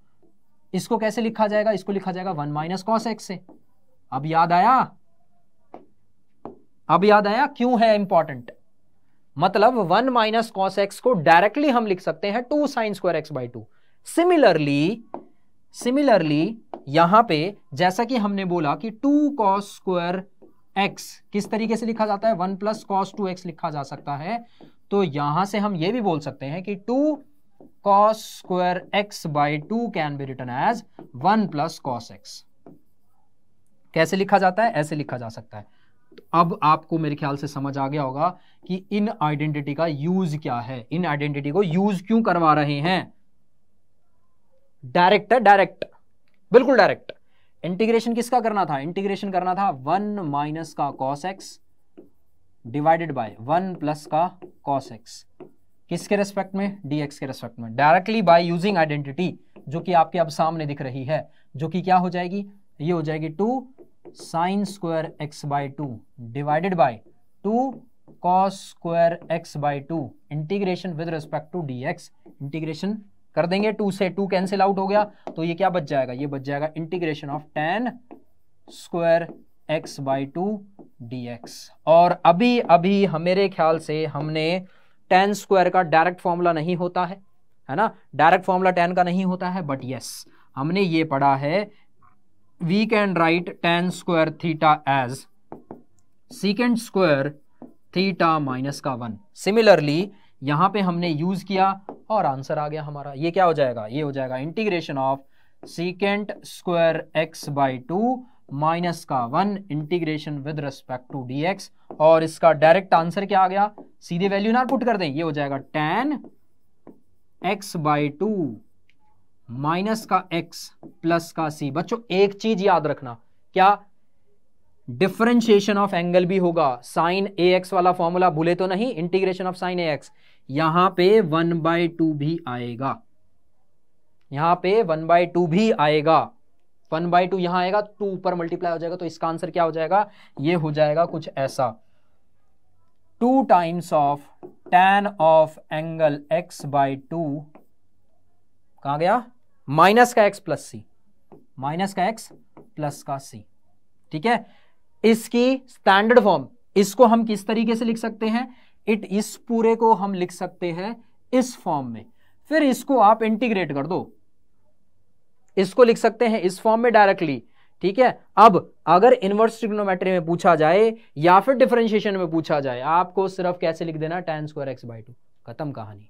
इसको कैसे लिखा जाएगा? इसको लिखा जाएगा वन माइनस कॉस एक्स से। अब याद आया? अब याद आया क्यों है इंपॉर्टेंट मतलब वन माइनस कॉस एक्स को डायरेक्टली हम लिख सकते हैं two sine square x by two. Similarly similarly यहाँ पे जैसा कि हमने बोला कि टू कॉस स्क्वायर एक्स किस तरीके से लिखा जाता है? One plus cos two x लिखा जा सकता है। तो यहाँ से हम ये भी बोल सकते हैं कि two cos square x by 2 can be written as 1 plus cos x कैसे लिखा जाता है? ऐसे लिखा जा सकता है। अब आपको मेरे ख्याल से समझ आ गया होगा कि इन आइडेंटिटी का यूज़ क्या है? इन आइडेंटिटी को यूज़ क्यों करवा रहे हैं? डायरेक्ट है डायरेक्ट, बिल्कुल डायरेक्ट। इंटीग्रेशन किसका करना था? इंटीग्रेशन करना था वन माइनस का cos x divided by one plus का कॉस एक्स किसके रेस्पेक्ट में? dx के रेस्पेक्ट में। डायरेक्टली बाय यूजिंग आइडेंटिटी जो कि आपके अब सामने दिख रही है, जो कि क्या हो जाएगी? ये हो जाएगी two sine square x by two divided by two cos square x by two integration with respect to d integration कर देंगे टू से टू कैंसिल आउट हो गया तो ये क्या बच जाएगा? ये बच जाएगा integration of tan square x by two d x और अभी अभी मेरे ख्याल से हमने टेन स्क्वायर का डायरेक्ट फॉर्मूला नहीं होता है है ना? डायरेक्ट फॉर्मूला टेन का नहीं होता है बट यस हमने ये पढ़ा है we can write tan square theta as secant square theta minus का वन सिमिलरली यहाँ पे हमने यूज़ किया और आंसर आ गया हमारा। ये क्या हो जाएगा? ये हो जाएगा integration of secant square x by two minus का one integration with respect to d x और इसका डायरेक्ट आंसर क्या आ गया? सीधे वैल्यू ना पुट कर दें। ये हो जाएगा ten x by two minus का एक्स प्लस का सी बच्चों, एक चीज़ याद रखना। क्या डिफरेंशिएशन ऑफ़ एंगल भी होगा? साइन ए एक्स वाला फॉर्मूला भूले तो नहीं? Integration of sine a x यहाँ पे वन बाई टू भी आएगा। यहाँ पे वन बाई टू भी आएगा। वन बाई टू यहाँ आएगा टू ऊपर मल्टीप्लाई हो जाएगा तो इसका आंसर क्या हो जाएगा? ये हो जाएगा कुछ ऐसा। Two times of ten of angle x by two कहा गया? माइनस का एक्स प्लस सी माइनस का एक्स प्लस का सी ठीक है? इसकी स्टैंडर्ड फॉर्म इसको हम किस तरीके से लिख सकते हैं? इट इस पूरे को हम लिख सकते हैं इस फॉर्म में। फिर इसको आप इंटीग्रेट कर दो। इसको लिख सकते हैं इस फॉर्म में डायरेक्टली, ठीक है? अब अगर इनवर्स ट्रिग्नोमेट्री में पूछा जाए या फिर डिफरेंशिएशन में पूछा जाए, आपको सिर्फ़ कैसे लिख देना? Tan square x by two खत्म कहानी।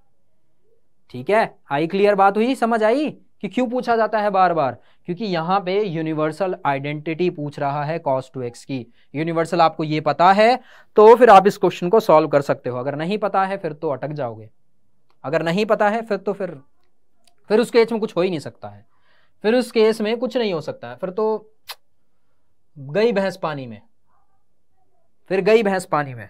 ठीक है? आई क्लियर बात हुई? समझ आई? कि क्यों पूछा जाता है बार बार क्योंकि यहाँ पे यूनिवर्सल आइडेंटिटी पूछ रहा है कॉस टू एक्स की। यूनिवर्सल आपको ये पता है तो फिर आप इस क्वेश्चन को सॉल्व कर सकते हो। अगर नहीं पता है, फिर तो अटक जाओगे। अगर नहीं पता है, फिर तो फिर फिर उस केस में कुछ हो ही नहीं सकता है। फिर उस केस में कुछ नहीं हो सकता है। फिर तो गई भैंस पानी में। फिर गई भैंस पानी में।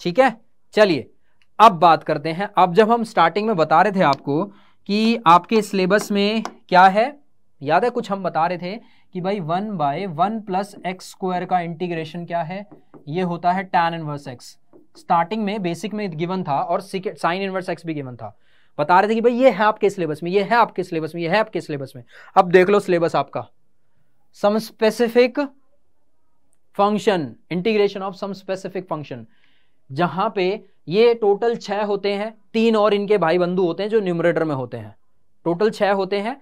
ठीक है? चलिए, अब बात करते हैं। अब जब हम स्टार्टिंग में बता रहे थे आपको कि आपके सिलेबस में क्या है? याद है, कुछ हम बता रहे थे कि भाई one by one plus x square का इंटीग्रेशन क्या है? ये होता है टैन इनवर्स एक्स स्टार्टिंग में बेसिक में गिवन था और साइन इनवर्स एक्स भी गिवन था। बता रहे थे कि भाई ये है आपके सिलेबस में, ये है आपके सिलेबस में, ये है आपके सिलेबस में। अब देख लो सिलेबस आपका। Some specific function integration of some specific function जहाँ पे ये टोटल छह होते हैं, तीन और इनके भाई बंधु होते हैं जो न्यूमरेटर में होते हैं। टोटल छह होते हैं,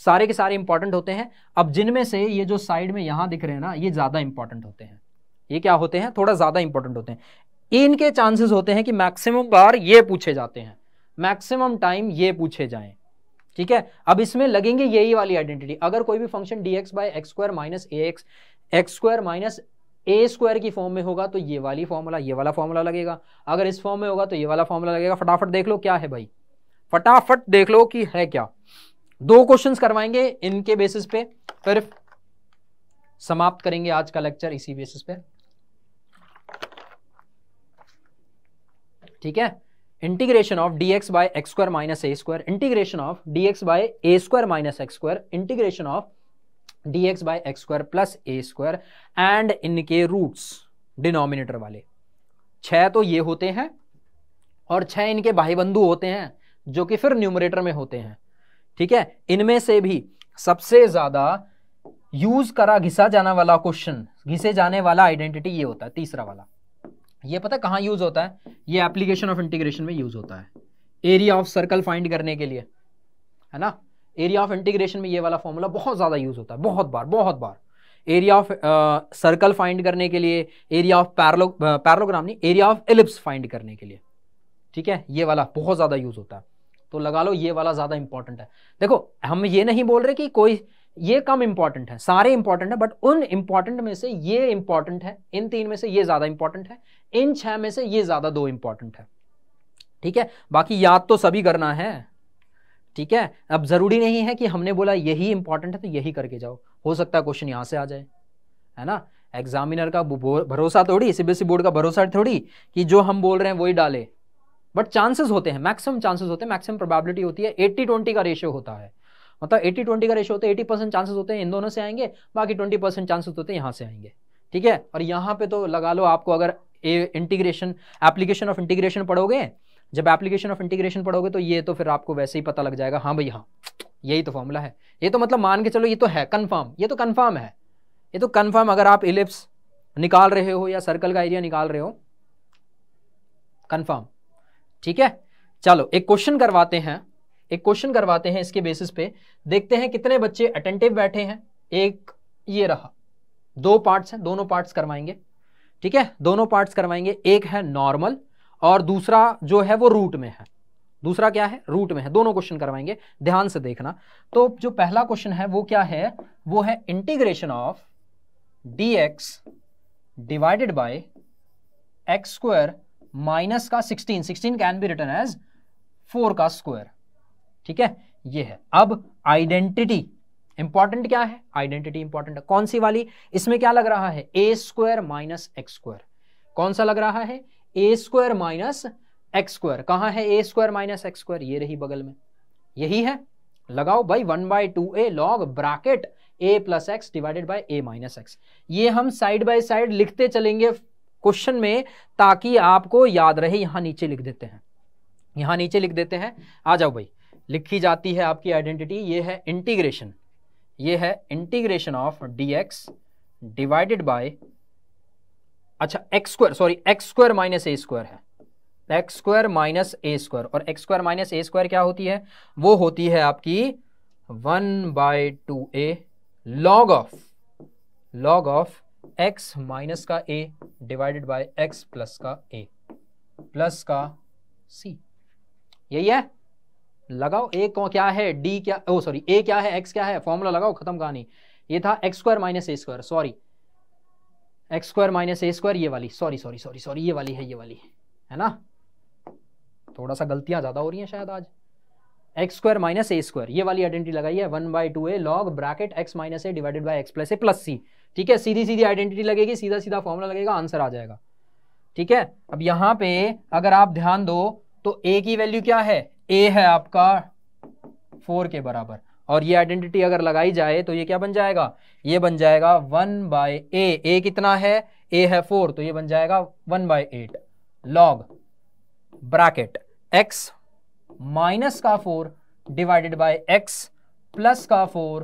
सारे के सारे इंपॉर्टेंट होते हैं। अब जिनमें से ये जो साइड में यहाँ दिख रहे हैं ना, ये ज़्यादा इंपॉर्टेंट होते हैं। ये क्या होते हैं? थोड़ा ज़्यादा इंपॉर्टेंट होते हैं। इनके चांसेस होते हैं कि मैक्सिमम बार ये पूछे जाते हैं। मैक्सिमम टाइम ये पूछे जाए। ठीक है? अब इसमें लगेंगे यही वाली आइडेंटिटी अगर कोई भी function d x by x square minus a x x square minus a square की फॉर्म में होगा तो ये वाली फॉर्मूला ये वाला फॉर्मूला लगेगा। अगर इस फॉर्म में होगा तो ये वाला फॉर्मूला लगेगा। फटाफट देख लो क्या है भाई। फटाफट देख लो कि है क्या। दो क्वेश्चंस करवाएँगे इनके बेसिस पे, फिर समाप्त करेंगे आज का लेक्चर इसी बेसिस पे। ठीक है? Integration of d x by x square minus a square integration of d x by a square minus x square integration of d x by x square plus a square and इनके roots denominator वाले। छह तो ये होते हैं और छह इनके भाई बंधु होते हैं, जो कि फिर न्यूमरेटर में होते हैं। ठीक है? इनमें से भी सबसे ज़्यादा यूज़ करा, घिसा जाने वाला क्वेश्चन घिसे जाने वाला आइडेंटिटी ये होता है, तीसरा वाला। ये पता कहाँ यूज़ होता है? ये एप्लीकेशन ऑफ़ इंटीग्रेशन में यूज़ होता है। एरिया ऑफ़ सर्कल फाइंड करने के लिए। है ना? एरिया ऑफ़ इंटीग्रेशन में ये वाला फॉर्मूला बहुत ज़्यादा यूज़ होता है, बहुत बार बहुत बार। एरिया ऑफ़ सर्कल फाइंड करने के लिए एरिया ऑफ़ पैरलो पैरलोग्राम नहीं एरिया ऑफ़ एलिप्स फाइंड करने के लिए। ठीक है? ये वाला बहुत ज़्यादा यूज़ होता है। तो लगा लो ये वाला ज़्यादा इंपॉर्टेंट है। देखो, हम ये नहीं बोल रहे कि कोई, ये कम इंपॉर्टेंट है, सारे इंपॉर्टेंट है बट उन इंपॉर्टेंट में से ये इंपॉर्टेंट है, इन तीन में से ये ज़्यादा इंपॉर्टेंट है, इन छह में से ये ज़्यादा दो इंपॉर्टेंट है। ठीक है? बाकी याद तो सभी करना है। ठीक है? अब ज़रूरी नहीं है कि हमने बोला यही इंपॉर्टेंट है तो यही करके जाओ। हो सकता है क्वेश्चन यहाँ से आ जाए, है ना? एग्जामिनर का भरोसा थोड़ी सीबीएसई बोर्ड का भरोसा थोड़ी कि जो हम बोल रहे हैं वही डाले। बट चांसेस होते हैं मैक्सिमम चांसेस होते हैं मैक्सिमम प्रोबेबिलिटी होती है। एट्टी ट्वेंटी का रेशियो होता है। मतलब एट्टी ट्वेंटी का रेशियो होता है एटी परसेंट चांसेस होते हैं, इन दोनों से आएँगे, बाकी ट्वेंटी परसेंट चांसेस होते हैं, यहाँ से आएँगे। ठीक है? और यहाँ पे तो लगा लो आपको अगर a integration application of integration पढ़ोगे जब एप्लीकेशन ऑफ़ इंटीग्रेशन पढ़ोगे तो ये तो फिर आपको वैसे ही पता लग जाएगा हाँ भाई हाँ यही तो फॉर्मूला है। ये तो मतलब मान के चलो ये तो है कन्फर्म ये तो कन्फर्म है। ये तो कन्फर्म अगर आप इलिप्स निकाल रहे हो या सर्कल का एरिया निकाल रहे हो कन्फर्म ठीक है? चलो, एक क्वेश्चन करवाते हैं, एक क्वेश्चन करवाते हैं इसके बेसिस पे। देखते हैं कितने बच्चे अटेंटिव बैठे हैं। एक, ये रहा, दो पार्ट्स हैं, दोनों पार्ट्स करवाएँगे, ठीक है? दोनों पार्ट्स करवाएँगे, एक है नॉर्मल और दूसरा जो है वो रूट में है। दूसरा क्या है? रूट में है। दोनों क्वेश्चन करवाएँगे। ध्यान से देखना। तो जो पहला क्वेश्चन है वो क्या है? वो है integration of d x divided by x square minus का 16 16 कैन बी रिटर्न एज 4 का स्क्वायर ठीक है? ये है। अब आइडेंटिटी इंपॉर्टेंट क्या है? आइडेंटिटी इंपॉर्टेंट है। कौन सी वाली? इसमें क्या लग रहा है? A square minus x square कौन सा लग रहा है? A square minus x square कहाँ है a square minus x square ये रही बगल में। यही है। लगाओ भाई one by two a log bracket a plus x divided by a minus x ये हम साइड बाय साइड लिखते चलेंगे क्वेश्चन में, ताकि आपको याद रहे, यहाँ नीचे लिख देते हैं। यहाँ नीचे लिख देते हैं। आ जाओ भाई। लिखी जाती है आपकी आइडेंटिटी ये है इंटीग्रेशन ये है integration of d x divided by अच्छा x square sorry x square minus a square है। X square minus a square और x square minus a square क्या होती है? वो होती है आपकी one by two a log of log of x minus का a divided by x plus का ए प्लस का सी यही है? लगाओ ए को क्या है? डी क्या, ओ सॉरी ए क्या है? एक्स क्या है? फॉर्मूला लगाओ, खत्म कहानी। ये था x square minus a square sorry x square minus a square ये वाली। सॉरी सॉरी सॉरी सॉरी ये वाली है, ये वाली। है ना? थोड़ा सा गलतियाँ ज़्यादा हो रही हैं शायद आज। X square minus a square ये वाली आइडेंटिटी लगाई है। One by two a log bracket x minus a divided by x plus a plus c ठीक है? सीधी सीधी आइडेंटिटी लगेगी, सीधा सीधा फॉर्मुला लगेगा आंसर आ जाएगा। ठीक है? अब यहाँ पे अगर आप ध्यान दो तो ए की वैल्यू क्या है? ए है आपका फोर के बराबर। और ये आइडेंटिटी अगर लगाई जाए तो ये क्या बन जाएगा? ये बन जाएगा वन बाय ए ए कितना है? ए है फोर तो ये बन जाएगा one by eight log bracket x minus का four divided by x plus का फोर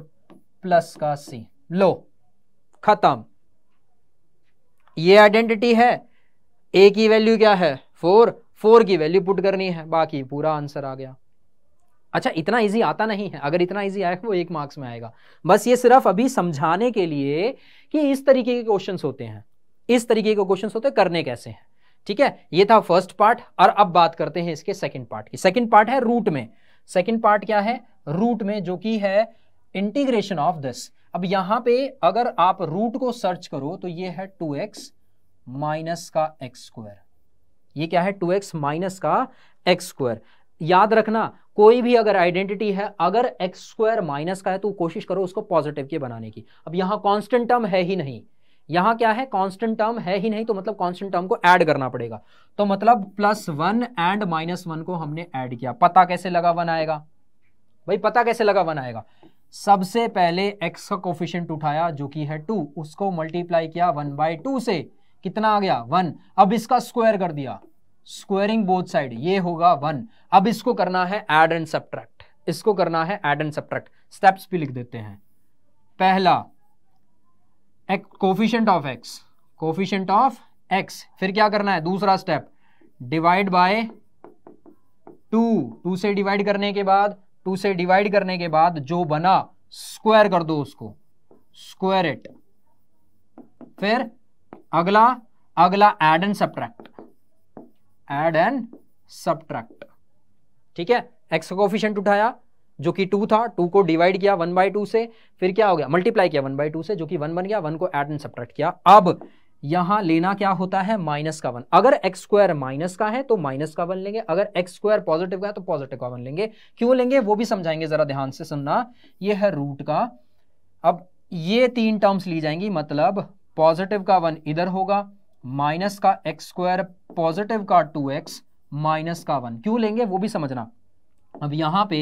प्लस का सी लो, खत्म. ये आइडेंटिटी है. ए की वैल्यू क्या है? फोर फोर की वैल्यू पुट करनी है. बाकी पूरा आंसर आ गया. अच्छा इतना इजी आता नहीं है। अगर इतना इजी आएगा वो एक मार्क्स में आएगा। बस ये सिर्फ़ अभी समझाने के लिए कि इस तरीके के क्वेश्चंस होते हैं। इस तरीके के क्वेश्चंस होते हैं, करने कैसे हैं। ठीक है? ये था फ़र्स्ट पार्ट और अब बात करते हैं इसके सेकंड पार्ट की। सेकंड पार्ट है रूट में। सेकंड पार्ट क्या है? रूट में जो कि है इंटीग्रेशन ऑफ़ दिस अब यहाँ पे अगर आप रूट को सर्च करो तो ये है टू एक्स माइनस का एक्स स्क्वायर ये क्या है? टू एक्स माइनस का एक्स स्क्वायर याद रखना कोई भी अगर आइडेंटिटी है, अगर एक्स स्क्वायर माइनस का है तो कोशिश करो उसको पॉजिटिव के बनाने की। अब यहाँ कांस्टेंट टर्म है ही नहीं। यहाँ क्या है? कांस्टेंट टर्म है ही नहीं तो मतलब कांस्टेंट टर्म को ऐड करना पड़ेगा। तो मतलब plus one and minus one को हमने ऐड किया। पता कैसे लगा वन आएगा? भाई पता कैसे लगा वन आएगा? सबसे पहले एक्स का कोफिशियंट उठाया, जो कि है टू उसको मल्टीप्लाई किया वन बाय टू से। कितना आ गया? वन अब इसका स्क्वायर कर दिया। स्क्वेयरिंग बोथ साइड ये होगा वन अब इसको करना है एड एंड सब्ट्रैक्ट इसको करना है एड एंड सब्ट्रैक्ट स्टेप्स भी लिख देते हैं. पहला coefficient of x coefficient of x फिर क्या करना है? दूसरा step divide by two two से डिवाइड करने के बाद टू से डिवाइड करने के बाद जो बना स्क्वायर कर दो उसको. स्क्वायर इट फिर अगला अगला add and subtract add and subtract ठीक है? एक्स का कोफिशियंट उठाया, जो कि टू था टू को डिवाइड किया वन बाई टू से, फिर क्या हो गया? मल्टीप्लाई किया वन बाई टू से, जो कि वन बन गया वन को एड एंड सब्ट्रैक्ट किया। अब यहाँ लेना क्या होता है? माइनस का वन अगर एक्स स्क्वायर माइनस का है तो माइनस का वन लेंगे। अगर एक्स स्क्वायर पॉजिटिव का है तो पॉजिटिव का वन लेंगे। क्यों लेंगे? वो भी समझाएँगे जरा ध्यान से सुनना। ये है रूट का। अब ये तीन टर्म्स ली जाएँगी मतलब पॉजिटिव का वन इधर होगा माइनस का एक्स स्क्वायर पॉजिटिव का टू एक्स माइनस का वन। क्यों लेंगे? वो भी समझना। अब यहाँ पे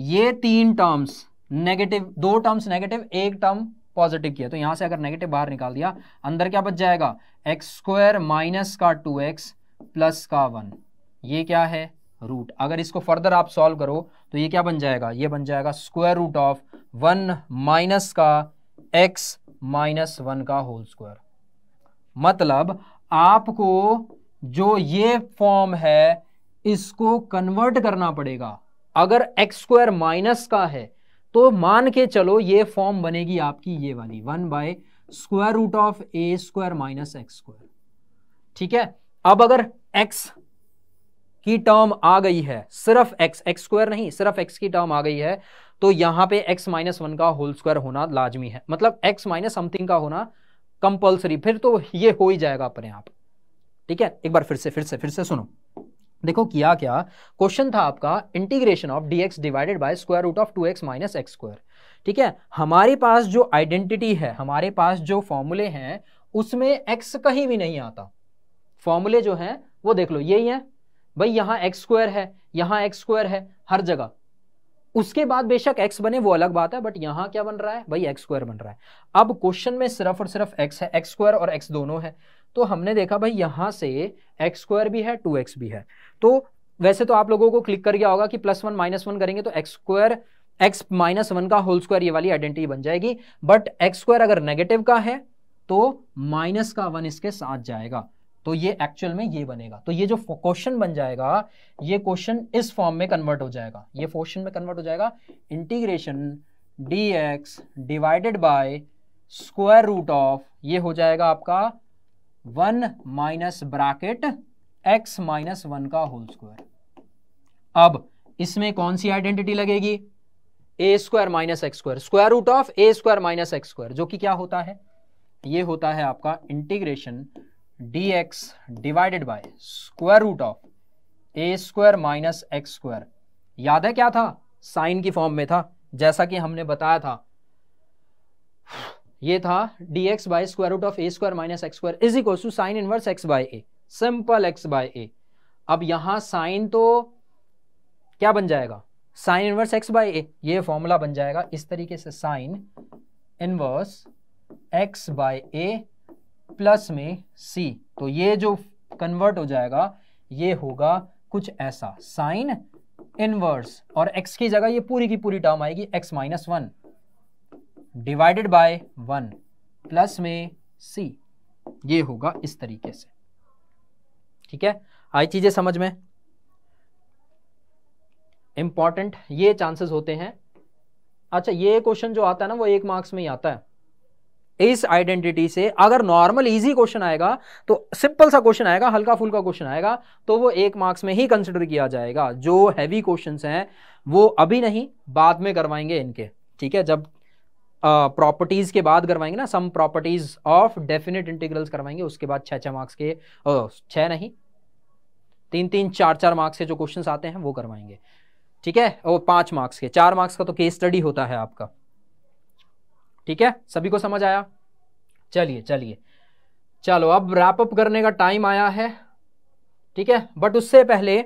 ये तीन टर्म्स नेगेटिव दो टर्म्स नेगेटिव एक टर्म पॉजिटिव किया। तो यहाँ से अगर नेगेटिव बाहर निकाल दिया, अंदर क्या बच जाएगा? एक्स स्क्वायर माइनस का टू एक्स प्लस का वन। ये क्या है? रूट। अगर इसको फर्दर आप सॉल्व करो तो ये क्या बन जाएगा? ये बन जाएगा square root of one minus का एक्स माइनस वन का होल स्क्वायर। मतलब आपको जो ये फॉर्म है, इसको कन्वर्ट करना पड़ेगा। अगर एक्स स्क्वायर माइनस का है तो मान के चलो ये फॉर्म बनेगी आपकी ये वाली। One by square root of a square minus x square ठीक है? अब अगर एक्स की टर्म आ गई है, सिर्फ़ एक्स एक्स स्क्वायर नहीं, सिर्फ़ एक्स की टर्म आ गई है तो यहाँ पे एक्स माइनस वन का होल स्क्वायर होना लाजमी है। मतलब एक्स माइनस समथिंग का होना कंपल्सरी फिर तो ये हो ही जाएगा अपने आप। ठीक है? एक बार फिर से फिर से फिर से सुनो। देखो, किया क्या? क्वेश्चन था आपका integration of d x divided by square root of two x minus x square ठीक है? हमारे पास जो आइडेंटिटी है, हमारे पास जो फॉर्मूले हैं, उसमें एक्स कहीं भी नहीं आता। फॉर्मूले जो हैं, वो देख लो, यही है। भाई, यहाँ एक्स स्क्वायर है, यहाँ एक्स स्क्वायर है, हर जगह। उसके बाद बेशक एक्स बने, वो अलग बात है बट यहाँ क्या बन रहा है? भाई एक्स स्क्वायर बन रहा है। अब क्वेश्चन में सिर्फ़ और सिर्फ़ एक्स है एक्स स्क्वायर और एक्स दोनों है। तो हमने देखा भाई यहाँ से एक्स स्क्वायर भी है टू एक्स भी है। तो वैसे तो आप लोगों को क्लिक कर गया होगा कि प्लस वन माइनस वन करेंगे तो x square x minus one का होल स्क्वायर ये वाली आइडेंटिटी बन जाएगी। बट एक्स स्क्वायर अगर नेगेटिव का है तो माइनस का वन इसके साथ जाएगा। तो ये एक्चुअल में ये बनेगा। तो ये जो क्वेश्चन बन जाएगा, ये क्वेश्चन इस फॉर्म में कन्वर्ट हो जाएगा। ये क्वेश्चन में कन्वर्ट हो जाएगा integration d x divided by square root of ये हो जाएगा आपका one minus bracket x minus one का होल स्क्वायर अब इसमें कौन सी आइडेंटिटी लगेगी? A square minus x square square root of a square minus x square जो कि क्या होता है? ये होता है आपका integration d x divided by square root of a square minus x square याद है क्या था? साइन की फॉर्म में था, जैसा कि हमने बताया था। ये था d x by square root of a square minus x square is equal to sine inverse x by a simple x by a अब यहाँ साइन तो क्या बन जाएगा? Sine inverse x by a ये फॉर्मूला बन जाएगा। इस तरीके से sine inverse x by a plus में सी तो ये जो कन्वर्ट हो जाएगा, ये होगा कुछ ऐसा। साइन इनवर्स, और x की जगह ये पूरी की पूरी टर्म आएगी, x minus one divided by one plus में c ये होगा इस तरीके से। ठीक है? आई चीज़ें समझ में? इंपॉर्टेंट ये चांसेस होते हैं। अच्छा ये क्वेश्चन जो आता है ना, वो एक मार्क्स में ही आता है। इस आइडेंटिटी से अगर नॉर्मल इजी क्वेश्चन आएगा तो सिंपल सा क्वेश्चन आएगा, हल्का फुल्का क्वेश्चन आएगा तो वो एक मार्क्स में ही कंसिडर किया जाएगा। जो हैवी क्वेश्चंस हैं, वो अभी नहीं, बाद में करवाएँगे इनके, ठीक है? जब प्रॉपर्टीज़ के बाद करवाएँगे ना some properties of definite integrals करवाएँगे, उसके बाद छह छह मार्क्स के छह नहीं तीन तीन चार चार मार्क्स के जो क्वेश्चन आते हैं, वो करवाएँगे, ठीक है? और पाँच मार्क्स के, चार मार्क्स का तो केस स्टडी होता है आपका। ठीक है? सभी को समझ आया? चलिए चलिए। चलो अब रैप अप करने का टाइम आया है। ठीक है? बट उससे पहले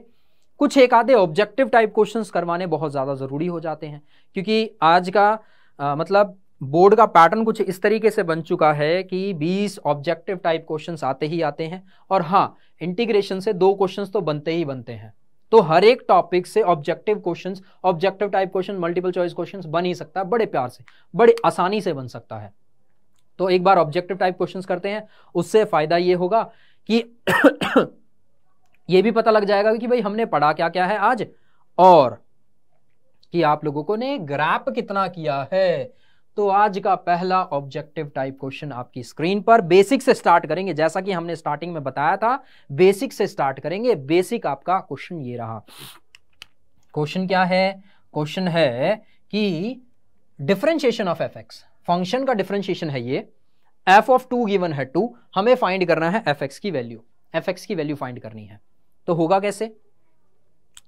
कुछ एक आधे ऑब्जेक्टिव टाइप क्वेश्चंस करवाने बहुत ज़्यादा ज़रूरी हो जाते हैं। क्योंकि आज का आ, मतलब बोर्ड का पैटर्न कुछ इस तरीके से बन चुका है कि 20 ऑब्जेक्टिव टाइप क्वेश्चंस आते ही आते हैं। और हाँ इंटीग्रेशन से दो क्वेश्चंस तो बनते ही बनते हैं। तो हर एक टॉपिक से objective questions objective type question multiple choice questions बन ही सकता है, बड़े प्यार से, बड़े आसानी से बन सकता है। तो एक बार ऑब्जेक्टिव टाइप क्वेश्चंस करते हैं, उससे फ़ायदा ये होगा कि ये भी पता लग जाएगा कि भाई हमने पढ़ा क्या क्या है आज, और कि आप लोगों को ने ग्रैप कितना किया है तो आज का पहला ऑब्जेक्टिव टाइप क्वेश्चन आपकी स्क्रीन पर बेसिक से स्टार्ट करेंगे। जैसा कि हमने स्टार्टिंग में बताया था बेसिक से स्टार्ट करेंगे। बेसिक आपका क्वेश्चन ये रहा। क्वेश्चन क्या है? क्वेश्चन है कि differentiation of f x function का डिफरेंशिएशन है ये। एफ़ ऑफ़ टू गिवन है टू हमें फाइंड करना है एफ़ एक्स की वैल्यू एफ़ एक्स की वैल्यू फाइंड करनी है। तो होगा कैसे?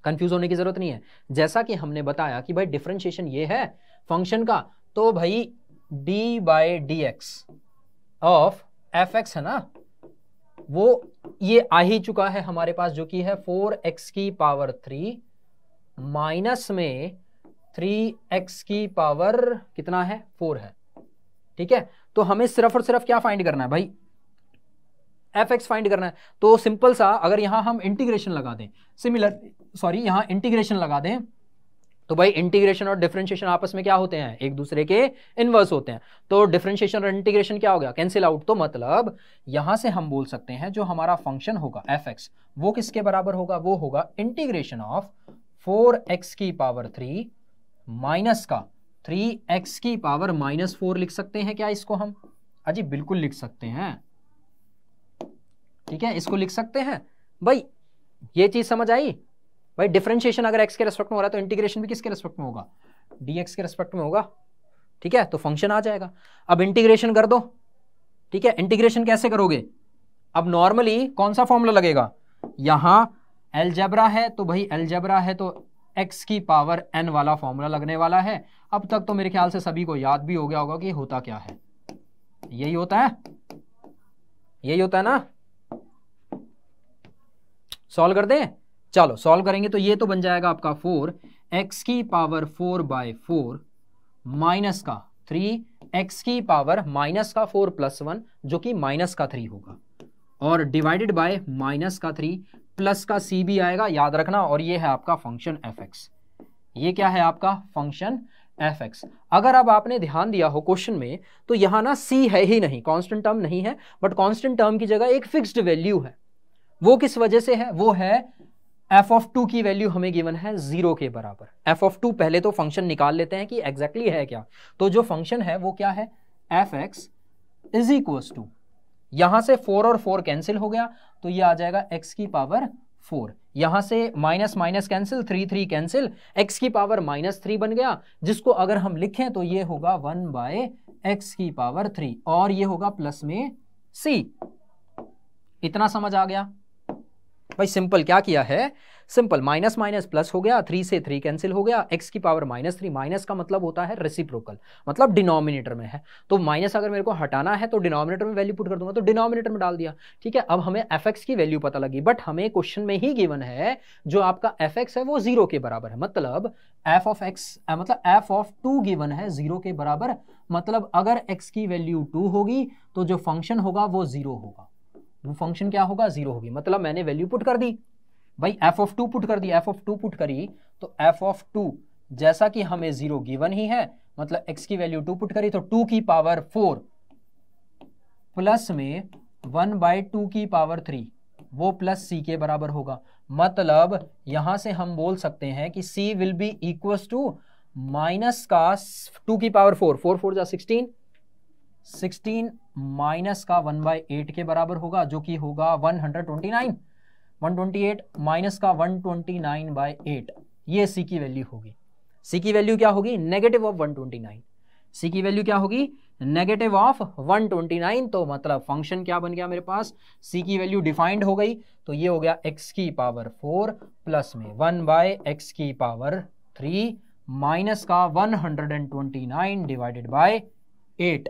कंफ्यूज होने की ज़रूरत नहीं है। जैसा कि हमने बताया कि भाई डिफरेंशिएशन ये है फ़ंक्शन का तो भाई d by d x of f x है ना, वो ये आ ही चुका है हमारे पास जो कि है फोर एक्स की पावर थ्री माइनस में थ्री एक्स की पावर कितना है? फोर है। ठीक है? तो हमें सिर्फ़ और सिर्फ़ क्या फाइंड करना है भाई? एफ़ एक्स फाइंड करना है। तो सिंपल सा, अगर यहाँ हम इंटीग्रेशन लगा दें सिमिलर सॉरी यहाँ इंटीग्रेशन लगा दें तो भाई इंटीग्रेशन और डिफरेंशिएशन आपस में क्या होते हैं? एक दूसरे के इनवर्स होते हैं। तो डिफरेंशिएशन और इंटीग्रेशन क्या हो गया? कैंसिल आउट तो मतलब यहाँ से हम बोल सकते हैं जो हमारा फ़ंक्शन होगा एफ़ एक्स वो किसके बराबर होगा? वो होगा इंटीग्रेशन ऑफ़ फोर एक्स की पावर थ्री माइनस का। थ्री एक्स की पावर माइनस फोर लिख सकते हैं क्या इसको हम? अजी बिल्कुल लिख सकते हैं। ठीक है, इसको लिख सकते हैं। भाई, ये चीज़ समझ आई? भाई डिफरेंशिएशन अगर एक्स के रेस्पेक्ट में हो रहा है तो इंटीग्रेशन भी किसके रेस्पेक्ट में होगा? डीएक्स के रेस्पेक्ट में होगा। ठीक है? तो फ़ंक्शन आ जाएगा। अब इंटीग्रेशन कर दो। ठीक है? इंटीग्रेशन कैसे करोगे? अब नॉर्मली कौन सा फॉर्मूला लगेगा? यहाँ एलजेब्रा है तो भाई एलजेब्रा है तो एक्स की पावर एन वाला फॉर्मूला लगने वाला है। अब तक तो मेरे ख्याल से सभी को याद भी हो गया होगा कि होता क्या है। यही होता है? यही होता है ना? सॉल्व कर दें? चलो सॉल्व करेंगे तो ये तो बन जाएगा आपका फोर एक्स की power four by four minus का थ्री एक्स की पावर माइनस का फोर प्लस वन जो कि माइनस का थ्री होगा। और डिवाइडेड बाय माइनस का थ्री प्लस का सी भी आएगा, याद रखना, और ये है आपका फ़ंक्शन एफ़ एक्स ये क्या है आपका फ़ंक्शन एफ़ एक्स अगर अब आपने ध्यान दिया हो क्वेश्चन में तो यहाँ ना सी है ही नहीं कांस्टेंट टर्म नहीं है बट कांस्टेंट टर्म की जगह एक फिक्स्ड वैल्यू है। वो किस वजह से है? वो है एफ़ ऑफ़ टू की वैल्यू हमें गिवन है ज़ीरो के बराबर। एफ़ ऑफ़ टू पहले तो फ़ंक्शन निकाल लेते हैं कि एग्जैक्टली exactly है क्या। तो जो फ़ंक्शन है वो क्या है? F x is equal to यहाँ से फोर और फोर कैंसिल हो गया तो ये आ जाएगा एक्स की पावर फोर यहाँ से minus minus cancel three three cancel x की पावर माइनस थ्री बन गया, जिसको अगर हम लिखें तो ये होगा वन बाय एक्स की पावर थ्री और ये होगा प्लस में सी इतना समझ आ गया? भाई सिंपल क्या किया है? सिंपल माइनस माइनस प्लस हो गया थ्री से थ्री कैंसिल हो गया एक्स की पावर माइनस थ्री माइनस का मतलब होता है रेसिप्रोकल मतलब डिनोमिनेटर में है। तो माइनस अगर मेरे को हटाना है तो डिनोमिनेटर में वैल्यू पुट कर दूँगा तो डिनोमिनेटर में डाल दिया। ठीक है, अब हमें एफ़ की वैल्यू पता लगी बट हमें क्वेश्चन में ही गिवन है, जो आपका एफ़ है, वो ज़ीरो के बराबर है। मतलब एफ़ ऑफ़ एक्स मतलब एफ़ ऑफ़ टू गिवन है ज़ीरो के बराबर। मतलब अगर एक्स की वैल्यू टू होगी तो जो फ़ंक्शन होगा, वो ज़ीरो होगा। वो फ़ंक्शन क्या होगा? ज़ीरो होगी। मतलब मैंने वैल्यू पुट कर दी। भाई एफ़ ऑफ़ टू पुट कर दी। एफ़ ऑफ़ टू पुट करी तो एफ़ ऑफ़ टू जैसा कि हमें ज़ीरो गिवन ही है मतलब एक्स की वैल्यू टू पुट करी तो टू की पावर फोर प्लस में वन बाई टू की पावर थ्री वो प्लस सी के बराबर होगा। मतलब यहाँ से हम बोल सकते हैं कि सी will be equal to minus का टू की पावर फोर फोर फोर जा सिक्सटीन सिक्सटीन माइनस का वन बाई एट के बराबर होगा, जो कि होगा one hundred twenty nine. One twenty eight minus का one twenty nine by eight, ये सी की वैल्यू होगी। सी की वैल्यू क्या होगी? Negative of one twenty nine. C की वैल्यू क्या होगी? Negative of one twenty nine तो मतलब फ़ंक्शन क्या बन गया मेरे पास? सी की वैल्यू डिफाइंड हो गई तो ये हो गया एक्स की पावर फोर प्लस में वन बाय एक्स की पावर थ्री माइनस का one hundred and twenty nine divided by eight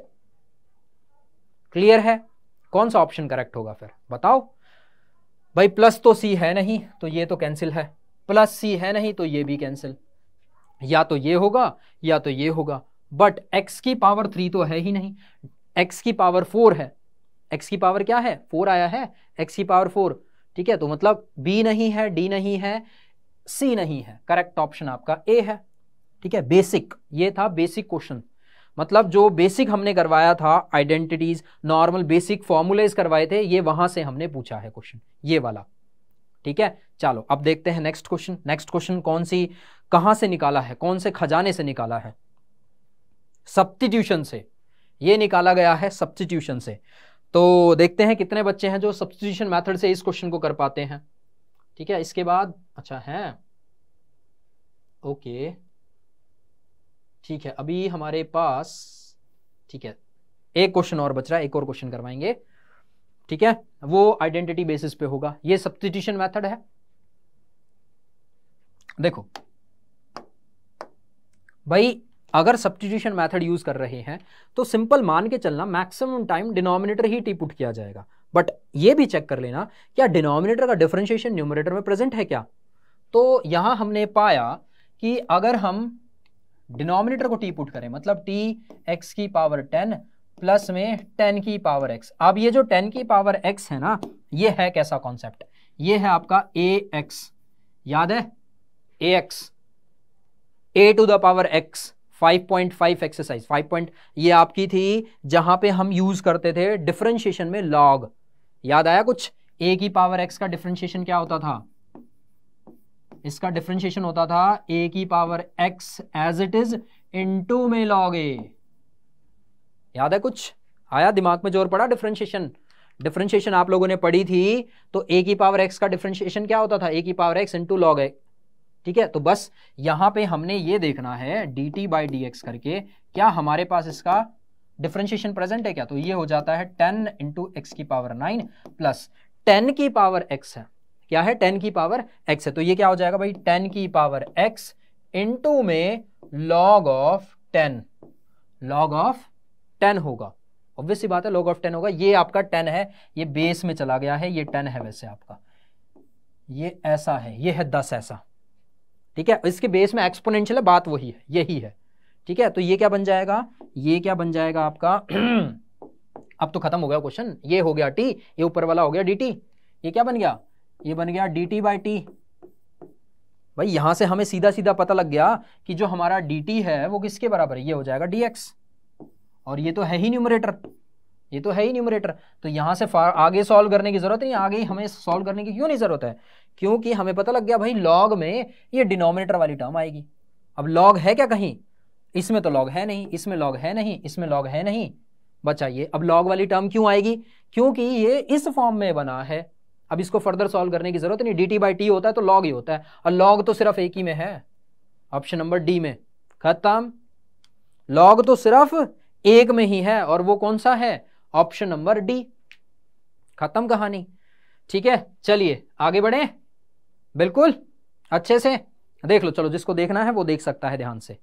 clear है? कौन सा ऑप्शन करेक्ट होगा फिर? बताओ। भाई प्लस तो सी है नहीं तो ये तो कैंसिल है। प्लस सी है नहीं तो ये भी कैंसिल या तो ये होगा, या तो ये होगा। बट एक्स की पावर थ्री तो है ही नहीं। एक्स की पावर फोर है। एक्स की पावर क्या है? फोर आया है। एक्स की पावर फोर ठीक है तो मतलब बी नहीं है डी नहीं है सी नहीं है। करेक्ट ऑप्शन आपका ए है। ठीक है बेसिक ये था बेसिक क्वेश्चन मतलब जो बेसिक हमने करवाया था आइडेंटिटीज नॉर्मल बेसिक फॉर्मूलेज करवाए थे, ये वहाँ से हमने पूछा है क्वेश्चन ये वाला। ठीक है? चलो, अब देखते हैं नेक्स्ट क्वेश्चन नेक्स्ट क्वेश्चन कौन सी, कहाँ से निकाला है, कौन से खजाने से निकाला है? सब्सटीट्यूशन से। ये निकाला गया है सब्सटीट्यूशन से। तो देखते हैं कितने बच्चे हैं जो सब्सटीट्यूशन मेथड से इस क्वेश्चन को कर पाते हैं। ठीक है, इसके बाद अच्छा है। ओके ठीक है, अभी हमारे पास, ठीक है, एक क्वेश्चन और बच रहा है, एक और क्वेश्चन करवाएँगे। ठीक है, वो आइडेंटिटी बेसिस पे होगा। ये सब्सटीट्यूशन मेथड है। देखो, भाई, अगर सब्सटीट्यूशन मेथड यूज़ कर रहे हैं तो सिंपल मान के चलना मैक्सिमम टाइम डिनोमिनेटर ही टी पुट किया जाएगा। बट ये भी चेक कर लेना, क्या डिनोमिनेटर का डिफरेंशिएशन न्यूमरेटर में प्रेजेंट है क्या? तो यहाँ हमने पाया कि अगर हम डिनोमिनेटर को टी पुट करें मतलब टी एक्स की पावर टेन प्लस में टेन की पावर एक्स अब ये जो टेन की पावर एक्स है ना, ये है कैसा कॉन्सेप्ट ये है आपका ए एक्स याद है? A x a to the power x 5.5 exercise 5 point ये आपकी थी जहाँ पे हम यूज़ करते थे डिफरेंशिएशन में लॉग याद आया कुछ? ए की पावर एक्स का डिफरेंशिएशन क्या होता था? इसका डिफ्रेंशिएशन होता था ए की power x as it is into में लॉग ए याद है कुछ? आया? दिमाग में ज़ोर पड़ा डिफ्रेंशिएशन डिफ्रेंशिएशन आप लोगों ने पढ़ी थी तो ए की पावर एक्स का डिफ्रेंशिएशन क्या होता था? ए की power x into log a ठीक है? तो बस यहाँ पे हमने ये देखना है d t by d x करके, क्या हमारे पास इसका डिफ्रेंशिएशन प्रेजेंट है क्या? तो ये हो जाता है टेन इंटू एक्स की पावर नाइन प्लस टेन की पावर एक्स है। क्या है? टेन की पावर एक्स है। तो ये क्या हो जाएगा भाई? टेन की पावर एक्स इंटू में log of ten. Log of ten होगा। ऑब्वियसली बात है, लॉग ऑफ़ टेन होगा। ये आपका टेन है, ये बेस में चला गया है, ये टेन है वैसे आपका। ये ऐसा है, ये है दस ऐसा। ठीक है? इसके बेस में एक्सपोनेंशियल है, बात वही है, यही है। ठीक है? तो ये क्या बन जाएगा? ये क्या बन जाएगा आपका? अब तो खत्म हो गया क्वेश्चन ये हो गया टी ये ऊपर वाला हो गया डी टी ये क्या बन गया? ये बन गया डी टी बाई टी। भाई, यहाँ से हमें सीधा सीधा पता लग गया कि जो हमारा डी टी है, वो किसके बराबर है? ये हो जाएगा डी एक्स और ये तो है ही न्यूमरेटर। ये तो है ही न्यूमरेटर। तो यहाँ से आगे सॉल्व करने की ज़रूरत नहीं, आगे ही हमें सॉल्व करने की क्यों नहीं ज़रूरत है? क्योंकि हमें पता लग गया भाई, लॉग में ये डिनोमिनेटर वाली टर्म आएगी। अब लॉग है क्या कहीं? इसमें तो लॉग है नहीं, इसमें लॉग है नहीं, इसमें लॉग है नहीं। बचाइए, अब लॉग वाली टर्म क्यों आएगी? क्योंकि ये इस फॉर्म में बना है। अब इसको फर्दर सॉल्व करने की ज़रूरत नहीं। डी टी बाई टी होता है तो लॉग ही होता है। और लॉग तो सिर्फ़ एक ही में है। ऑप्शन नंबर डी में। खत्म। लॉग तो सिर्फ़ एक में ही है और वो कौन सा है? ऑप्शन नंबर डी खत्म कहानी। ठीक है, चलिए, आगे बढ़े। बिल्कुल, अच्छे से। देख लो, चलो, जिसको देखना है वो देख सकता है ध्यान से।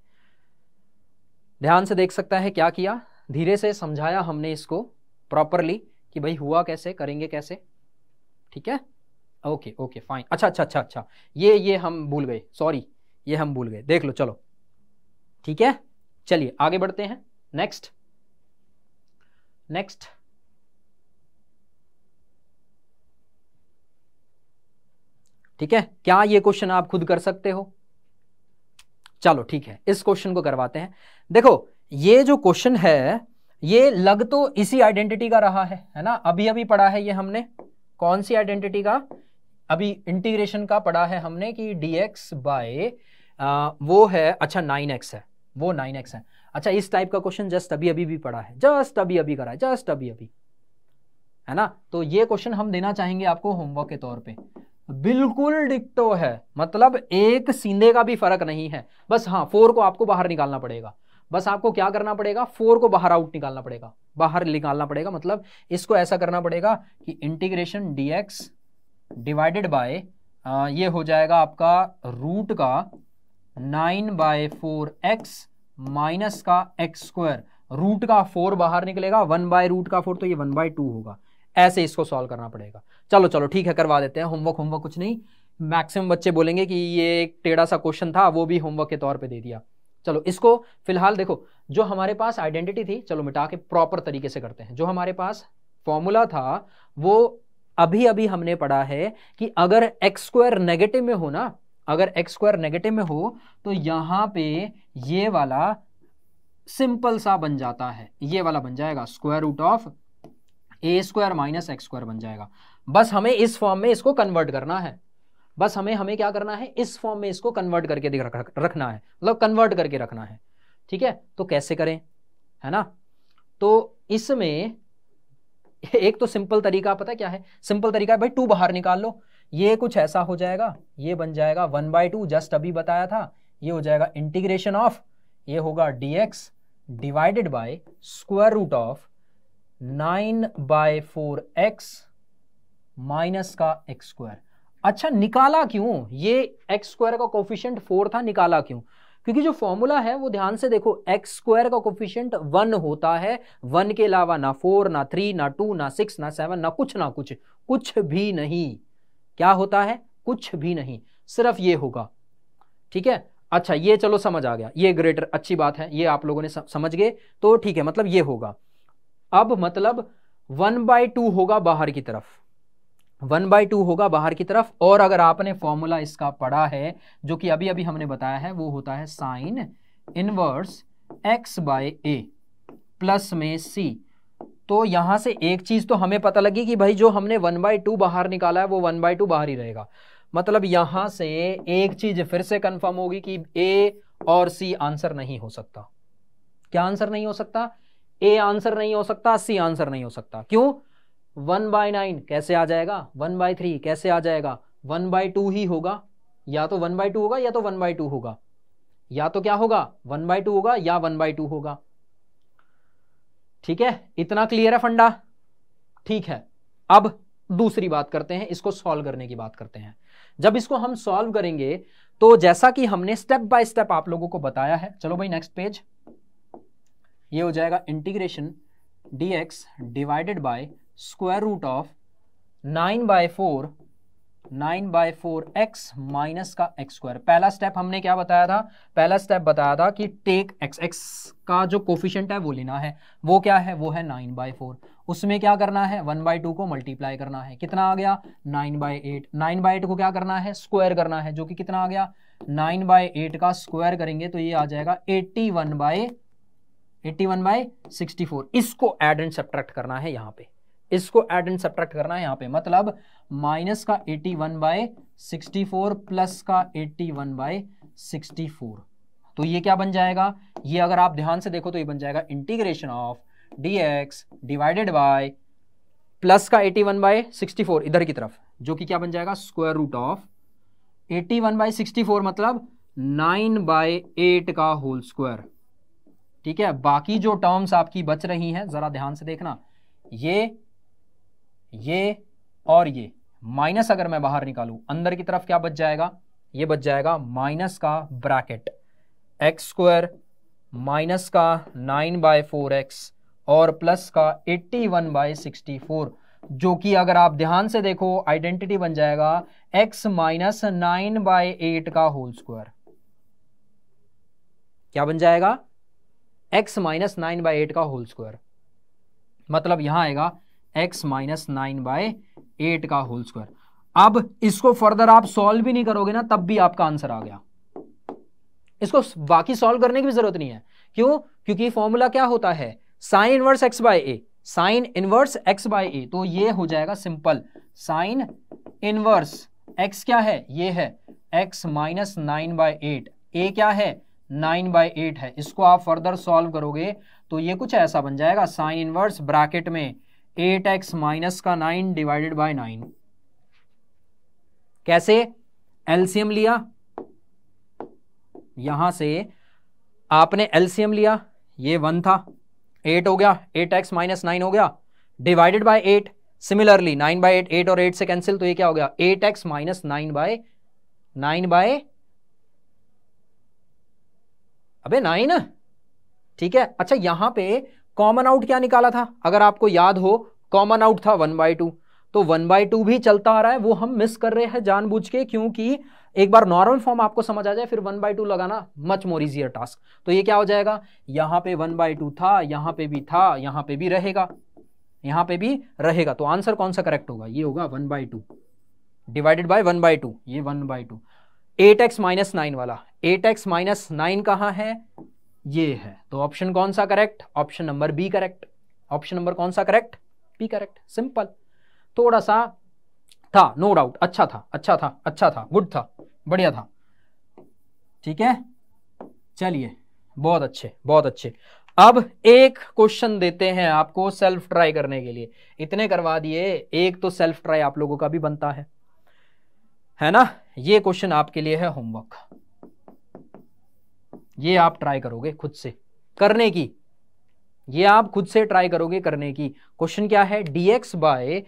ध्यान से देख सकता है क्या किया? धीरे से समझाया हमने इसको प्रॉपरली कि भाई हुआ कैसे, करेंगे कैसे। ठीक है? ओके ओके फाइन अच्छा अच्छा अच्छा अच्छा. ये ये हम भूल गए. सॉरी ये हम भूल गए. देख लो, चलो. ठीक है? चलिए, आगे बढ़ते हैं. नेक्स्ट नेक्स्ट ठीक है? क्या ये क्वेश्चन आप खुद कर सकते हो? चलो, ठीक है. इस क्वेश्चन को करवाते हैं. देखो, ये जो क्वेश्चन है, ये लग तो इसी आइडेंटिटी का रहा है है ना? अभी अभी पढ़ा है ये हमने. कौन सी आइडेंटिटी का? अभी इंटीग्रेशन का पढ़ा है हमने कि डी एक्स बाय वो है अच्छा नाइन एक्स है। वो नाइन एक्स है। अच्छा इस टाइप का क्वेश्चन जस्ट अभी अभी भी पढ़ा है। जस्ट अभी अभी करा है। जस्ट अभी अभी। है ना? तो ये क्वेश्चन हम देना चाहेंगे आपको होमवर्क के तौर पे। बिल्कुल डिक्टो है। मतलब एक सीधे का भी फ़र्क नहीं है। बस हाँ फोर को आपको बाहर निकालना पड़ेगा। बस आपको क्या करना पड़ेगा? फोर को बाहर आउट निकालना पड़ेगा। बाहर निकालना पड़ेगा मतलब इसको ऐसा करना पड़ेगा कि integration d x divided by ये हो जाएगा आपका रूट का nine by four x minus का एक्स स्क्वायर रूट का फोर बाहर निकलेगा वन बाय रूट का फोर तो ये वन बाय टू होगा। ऐसे इसको सॉल्व करना पड़ेगा। चलो चलो, ठीक है, करवा देते हैं। होमवर्क होमवर्क कुछ नहीं। मैक्सिमम बच्चे बोलेंगे कि ये एक टेढ़ा सा क्वेश्चन था, वो भी होमवर्क के तौर पे दे दिया। चलो, इसको फ़िलहाल देखो, जो हमारे पास आइडेंटिटी थी, चलो मिटा के प्रॉपर तरीके से करते हैं। जो हमारे पास फॉर्मूला था, वो अभी अभी हमने पढ़ा है कि अगर एक्स स्क्वायर नेगेटिव में हो ना, अगर एक्स स्क्वायर नेगेटिव में हो तो यहाँ पे ये वाला सिंपल सा बन जाता है। ये वाला बन जाएगा square root of a square minus x square बन जाएगा। बस हमें इस फॉर्म में इसको कन्वर्ट करना है। बस हमें हमें क्या करना है? इस फॉर्म में इसको कन्वर्ट करके रखना है। मतलब कन्वर्ट करके रखना है। ठीक है? तो कैसे करें? है ना? तो इसमें एक तो सिंपल तरीका, पता क्या है? सिंपल तरीका है, भाई टू बाहर निकाल लो। ये कुछ ऐसा हो जाएगा, ये बन जाएगा वन बाई टू जस्ट अभी बताया था। ये हो जाएगा इंटीग्रेशन ऑफ़ ये होगा d x divided by square root of nine by four x minus का एक्स स्क्वायर अच्छा निकाला क्यों? ये एक्स स्क्वायर का कोफिशियंट फोर था, निकाला क्यों? क्योंकि जो फॉर्मूला है, वो ध्यान से देखो एक्स स्क्वायर का कोफिशियंट वन होता है। वन के अलावा ना फोर ना थ्री ना टू ना सिक्स ना सेवन ना कुछ ना कुछ। कुछ भी नहीं। क्या होता है? कुछ भी नहीं। सिर्फ़ ये होगा। ठीक है? अच्छा ये चलो समझ आ गया। ये ग्रेटर अच्छी बात है। ये आप लोगों ने समझ गए? तो ठीक है मतलब ये होगा। अब मतलब वन बाय टू होगा बाहर की तरफ़। वन बाई टू होगा बाहर की तरफ़। और अगर आपने फॉर्मूला इसका पढ़ा है, जो कि अभी अभी हमने बताया है, वो होता है sine inverse x by a plus में सी। तो यहाँ से एक चीज़ तो हमें पता लगी कि भाई जो हमने वन बाई टू बाहर निकाला है, वो वन बाई टू बाहर ही रहेगा। मतलब यहाँ से एक चीज़ फिर से कंफर्म होगी कि ए और सी आंसर नहीं हो सकता। क्या आंसर नहीं हो सकता? ए आंसर नहीं हो सकता सी आंसर नहीं हो सकता। क्यों? वन बाय नाइन कैसे आ जाएगा? वन बाय थ्री कैसे आ जाएगा? वन बाय टू ही होगा। या तो वन बाय टू होगा या तो वन बाय टू होगा। या तो क्या होगा? वन बाय टू होगा या वन बाय टू होगा। ठीक है? इतना क्लियर है फंडा? ठीक है। अब दूसरी बात करते हैं। इसको सॉल्व करने की बात करते हैं। जब इसको हम सॉल्व करेंगे तो जैसा कि हमने स्टेप बाय स्टेप आप लोगों को बताया है। चलो भाई नेक्स्ट पेज ये हो जाएगा integration dx divided by square root of nine by four nine by four x minus का एक्स स्क्वायर पहला स्टेप हमने क्या बताया था? पहला स्टेप बताया था कि टेक एक्स एक्स का जो कोफिशियंट है वो लेना है। वो क्या है? वो है नाइन बाय फोर उसमें क्या करना है? वन बाई टू को मल्टीप्लाई करना है। कितना आ गया? Nine by eight nine by eight को क्या करना है? स्क्वायर करना है, जो कि कितना आ गया? नाइन बाई एट का स्क्वायर करेंगे तो ये आ जाएगा eighty one by eighty one by sixty four इसको एड एंड सब्ट्रैक्ट करना है यहाँ पे। इसको एड एंड सब्ट्रैक्ट करना है यहाँ पे। मतलब माइनस का eighty one by sixty plus का एट्टी वन बाय सिक्सटी तो ये क्या बन जाएगा? ये अगर आप ध्यान से देखो तो ये बन जाएगा integration of x divided by plus का एटी वन बाय सिक्सटी इधर की तरफ़, जो कि क्या बन जाएगा? Square root of eighty one by sixty मतलब नाइन बाय एट का होल स्क्वायर ठीक है? बाकी जो टर्म्स आपकी बच रही हैं, जरा ध्यान से देखना। ये ये और ये। माइनस अगर मैं बाहर निकालू, अंदर की तरफ़ क्या बच जाएगा? ये बच जाएगा माइनस का ब्रैकेट। एक्स स्क्वायर माइनस का नाइन बाय फोर एक्स और प्लस का eighty one by sixty four, जो कि अगर आप ध्यान से देखो, आइडेंटिटी बन जाएगा x minus nine by eight का होल स्क्वायर। क्या बन जाएगा? x minus nine by eight का होल स्क्वायर। मतलब यहाँ आएगा x minus nine by eight का होल स्क्वायर अब इसको फर्दर आप सॉल्व भी नहीं करोगे ना, तब भी आपका आंसर आ गया। इसको बाकी सॉल्व करने की भी ज़रूरत नहीं है। क्यों? क्योंकि फॉर्मूला क्या होता है? Sine inverse x by a sine inverse x by a तो ये हो जाएगा सिंपल साइन इनवर्स एक्स क्या है? ये है x minus nine by eight a क्या है? नाइन बाय एट है। इसको आप फर्दर सॉल्व करोगे तो ये कुछ ऐसा बन जाएगा। साइन इनवर्स ब्रैकेट में एट एक्स माइनस का नाइन डिवाइडेड बाय नाइन। कैसे? एलसीएम लिया। यहाँ से आपने एलसीएम लिया। ये वन था। एट हो गया। एट एक्स माइनस नाइन हो गया। Divided by eight. Similarly nine by eight eight और एट से कैंसिल तो ये क्या हो गया? Eight x minus nine by nine by, अबे नाइन? ठीक है। अच्छा यहाँ पे कॉमन आउट क्या निकाला था? अगर आपको याद हो कॉमन आउट था वन बाई टू तो वन बाई टू भी चलता आ रहा है, वो हम मिस कर रहे हैं जानबूझ के क्योंकि एक बार नॉर्मल फॉर्म आपको समझ आ जाए, फिर वन बाई टू लगाना मच मोर इजियर टास्क तो ये क्या हो जाएगा? यहाँ पे वन बाई टू था, यहाँ पे भी था, यहाँ पे भी रहेगा. यहाँ पे भी रहेगा. तो आंसर कौन सा करेक्ट होगा? ये होगा one by two divided by one by two ये one by two eight x minus nine वाला. एट एक्स माइनस नाइन कहाँ है? ये है। तो ऑप्शन कौन सा correct option number B correct option number कौन सा करेक्ट बी करेक्ट सिंपल थोड़ा सा था नो no डाउट अच्छा था अच्छा था अच्छा था गुड था, बढ़िया था। ठीक है? चलिए, बहुत अच्छे बहुत अच्छे। अब एक क्वेश्चन देते हैं आपको सेल्फ ट्राई करने के लिए। इतने करवा दिए, एक तो सेल्फ ट्राई आप लोगों का भी बनता है। है ना? ये क्वेश्चन आपके लिए है होमवर्क ये आप ट्राई करोगे खुद से। करने की। ये आप खुद से ट्राई करोगे करने की। क्वेश्चन क्या है? dx by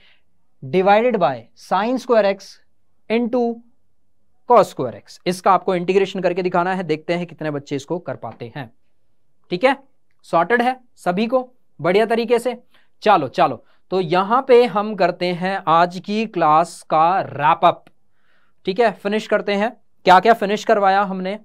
divided by sine square x into cos square x इसका आपको इंटीग्रेशन करके दिखाना है। देखते हैं कितने बच्चे इसको कर पाते हैं। ठीक है? सॉर्टेड है सभी को बढ़िया तरीके से। चलो चलो। तो यहाँ पे हम करते हैं आज की क्लास का रैपअप ठीक है? फिनिश करते हैं। क्या क्या फिनिश करवाया हमने?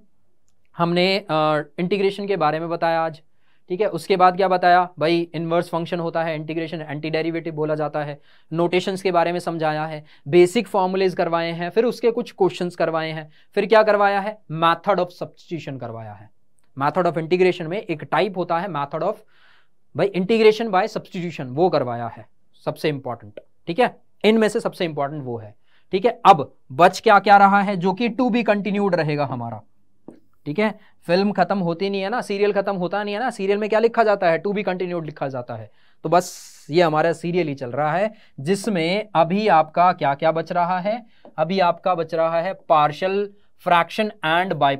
हमने इंटीग्रेशन के बारे में बताया आज, ठीक है? उसके बाद क्या बताया? भाई इन्वर्स फ़ंक्शन होता है इंटीग्रेशन एंटी डेरिवेटिव बोला जाता है नोटेशंस के बारे में समझाया है बेसिक फॉर्मुलेज करवाए हैं, फिर उसके कुछ क्वेश्चंस करवाए हैं, फिर क्या करवाया है? मैथड ऑफ़ सब्सटीट्यूशन करवाया है। मैथड ऑफ़ इंटीग्रेशन में एक टाइप होता है मैथड ऑफ़ भाई इंटीग्रेशन बाय सब्सटीट्यूशन वो करवाया है, सबसे इंपॉर्टेंट ठीक है? इनमें से सबसे इंपॉर्टेंट वो है, ठीक है? अब बच क्या क्या रहा है, जो कि टू बी कंटिन्यूड रहेगा हमारा। ठीक है? फ़िल्म खत्म होती नहीं है ना, सीरियल खत्म होता नहीं है ना, सीरियल में क्या लिखा जाता है? टू बी कंटिन्यूड लिखा जाता है। तो बस ये हमारा सीरियल ही चल रहा है, जिसमें अभी आपका क्या क्या बच रहा है? अभी आपका बच रहा है partial fraction and by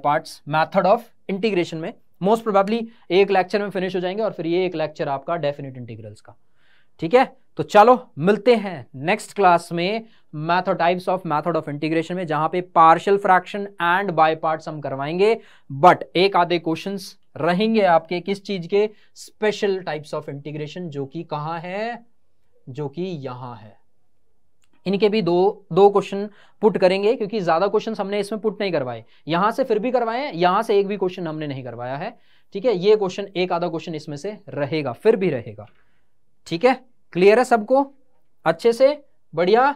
method of integration में। मोस्ट प्रोबेबली एक लेक्चर में फिनिश हो जाएँगे और फिर ये एक लेक्चर आपका डेफिनेट इंटीग्रल्स का। ठीक है? तो चलो, मिलते हैं नेक्स्ट क्लास में method types of method of integration में, जहाँ पे partial fraction and by parts हम करवाएँगे। बट एक आधे क्वेश्चंस रहेंगे आपके किस चीज़ के? स्पेशल टाइप्स ऑफ़ इंटीग्रेशन जो कि कहाँ है? जो कि यहाँ है। इनके भी दो दो क्वेश्चन पुट करेंगे, क्योंकि ज़्यादा क्वेश्चन हमने इसमें पुट नहीं करवाए। यहाँ से फिर भी करवाए, यहाँ से एक भी क्वेश्चन हमने नहीं करवाया है। ठीक है, ये क्वेश्चन एक आधा क्वेश्चन इसमें से रहेगा, फिर भी रहेगा। ठीक है? क्लियर है सबको? अच्छे से? बढ़िया?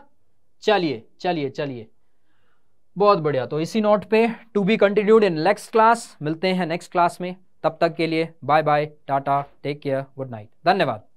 चलिए चलिए चलिए। बहुत बढ़िया। तो इसी नोट पे to be continued in next class मिलते हैं नेक्स्ट क्लास में। तब तक के लिए bye bye tata take care good night धन्यवाद।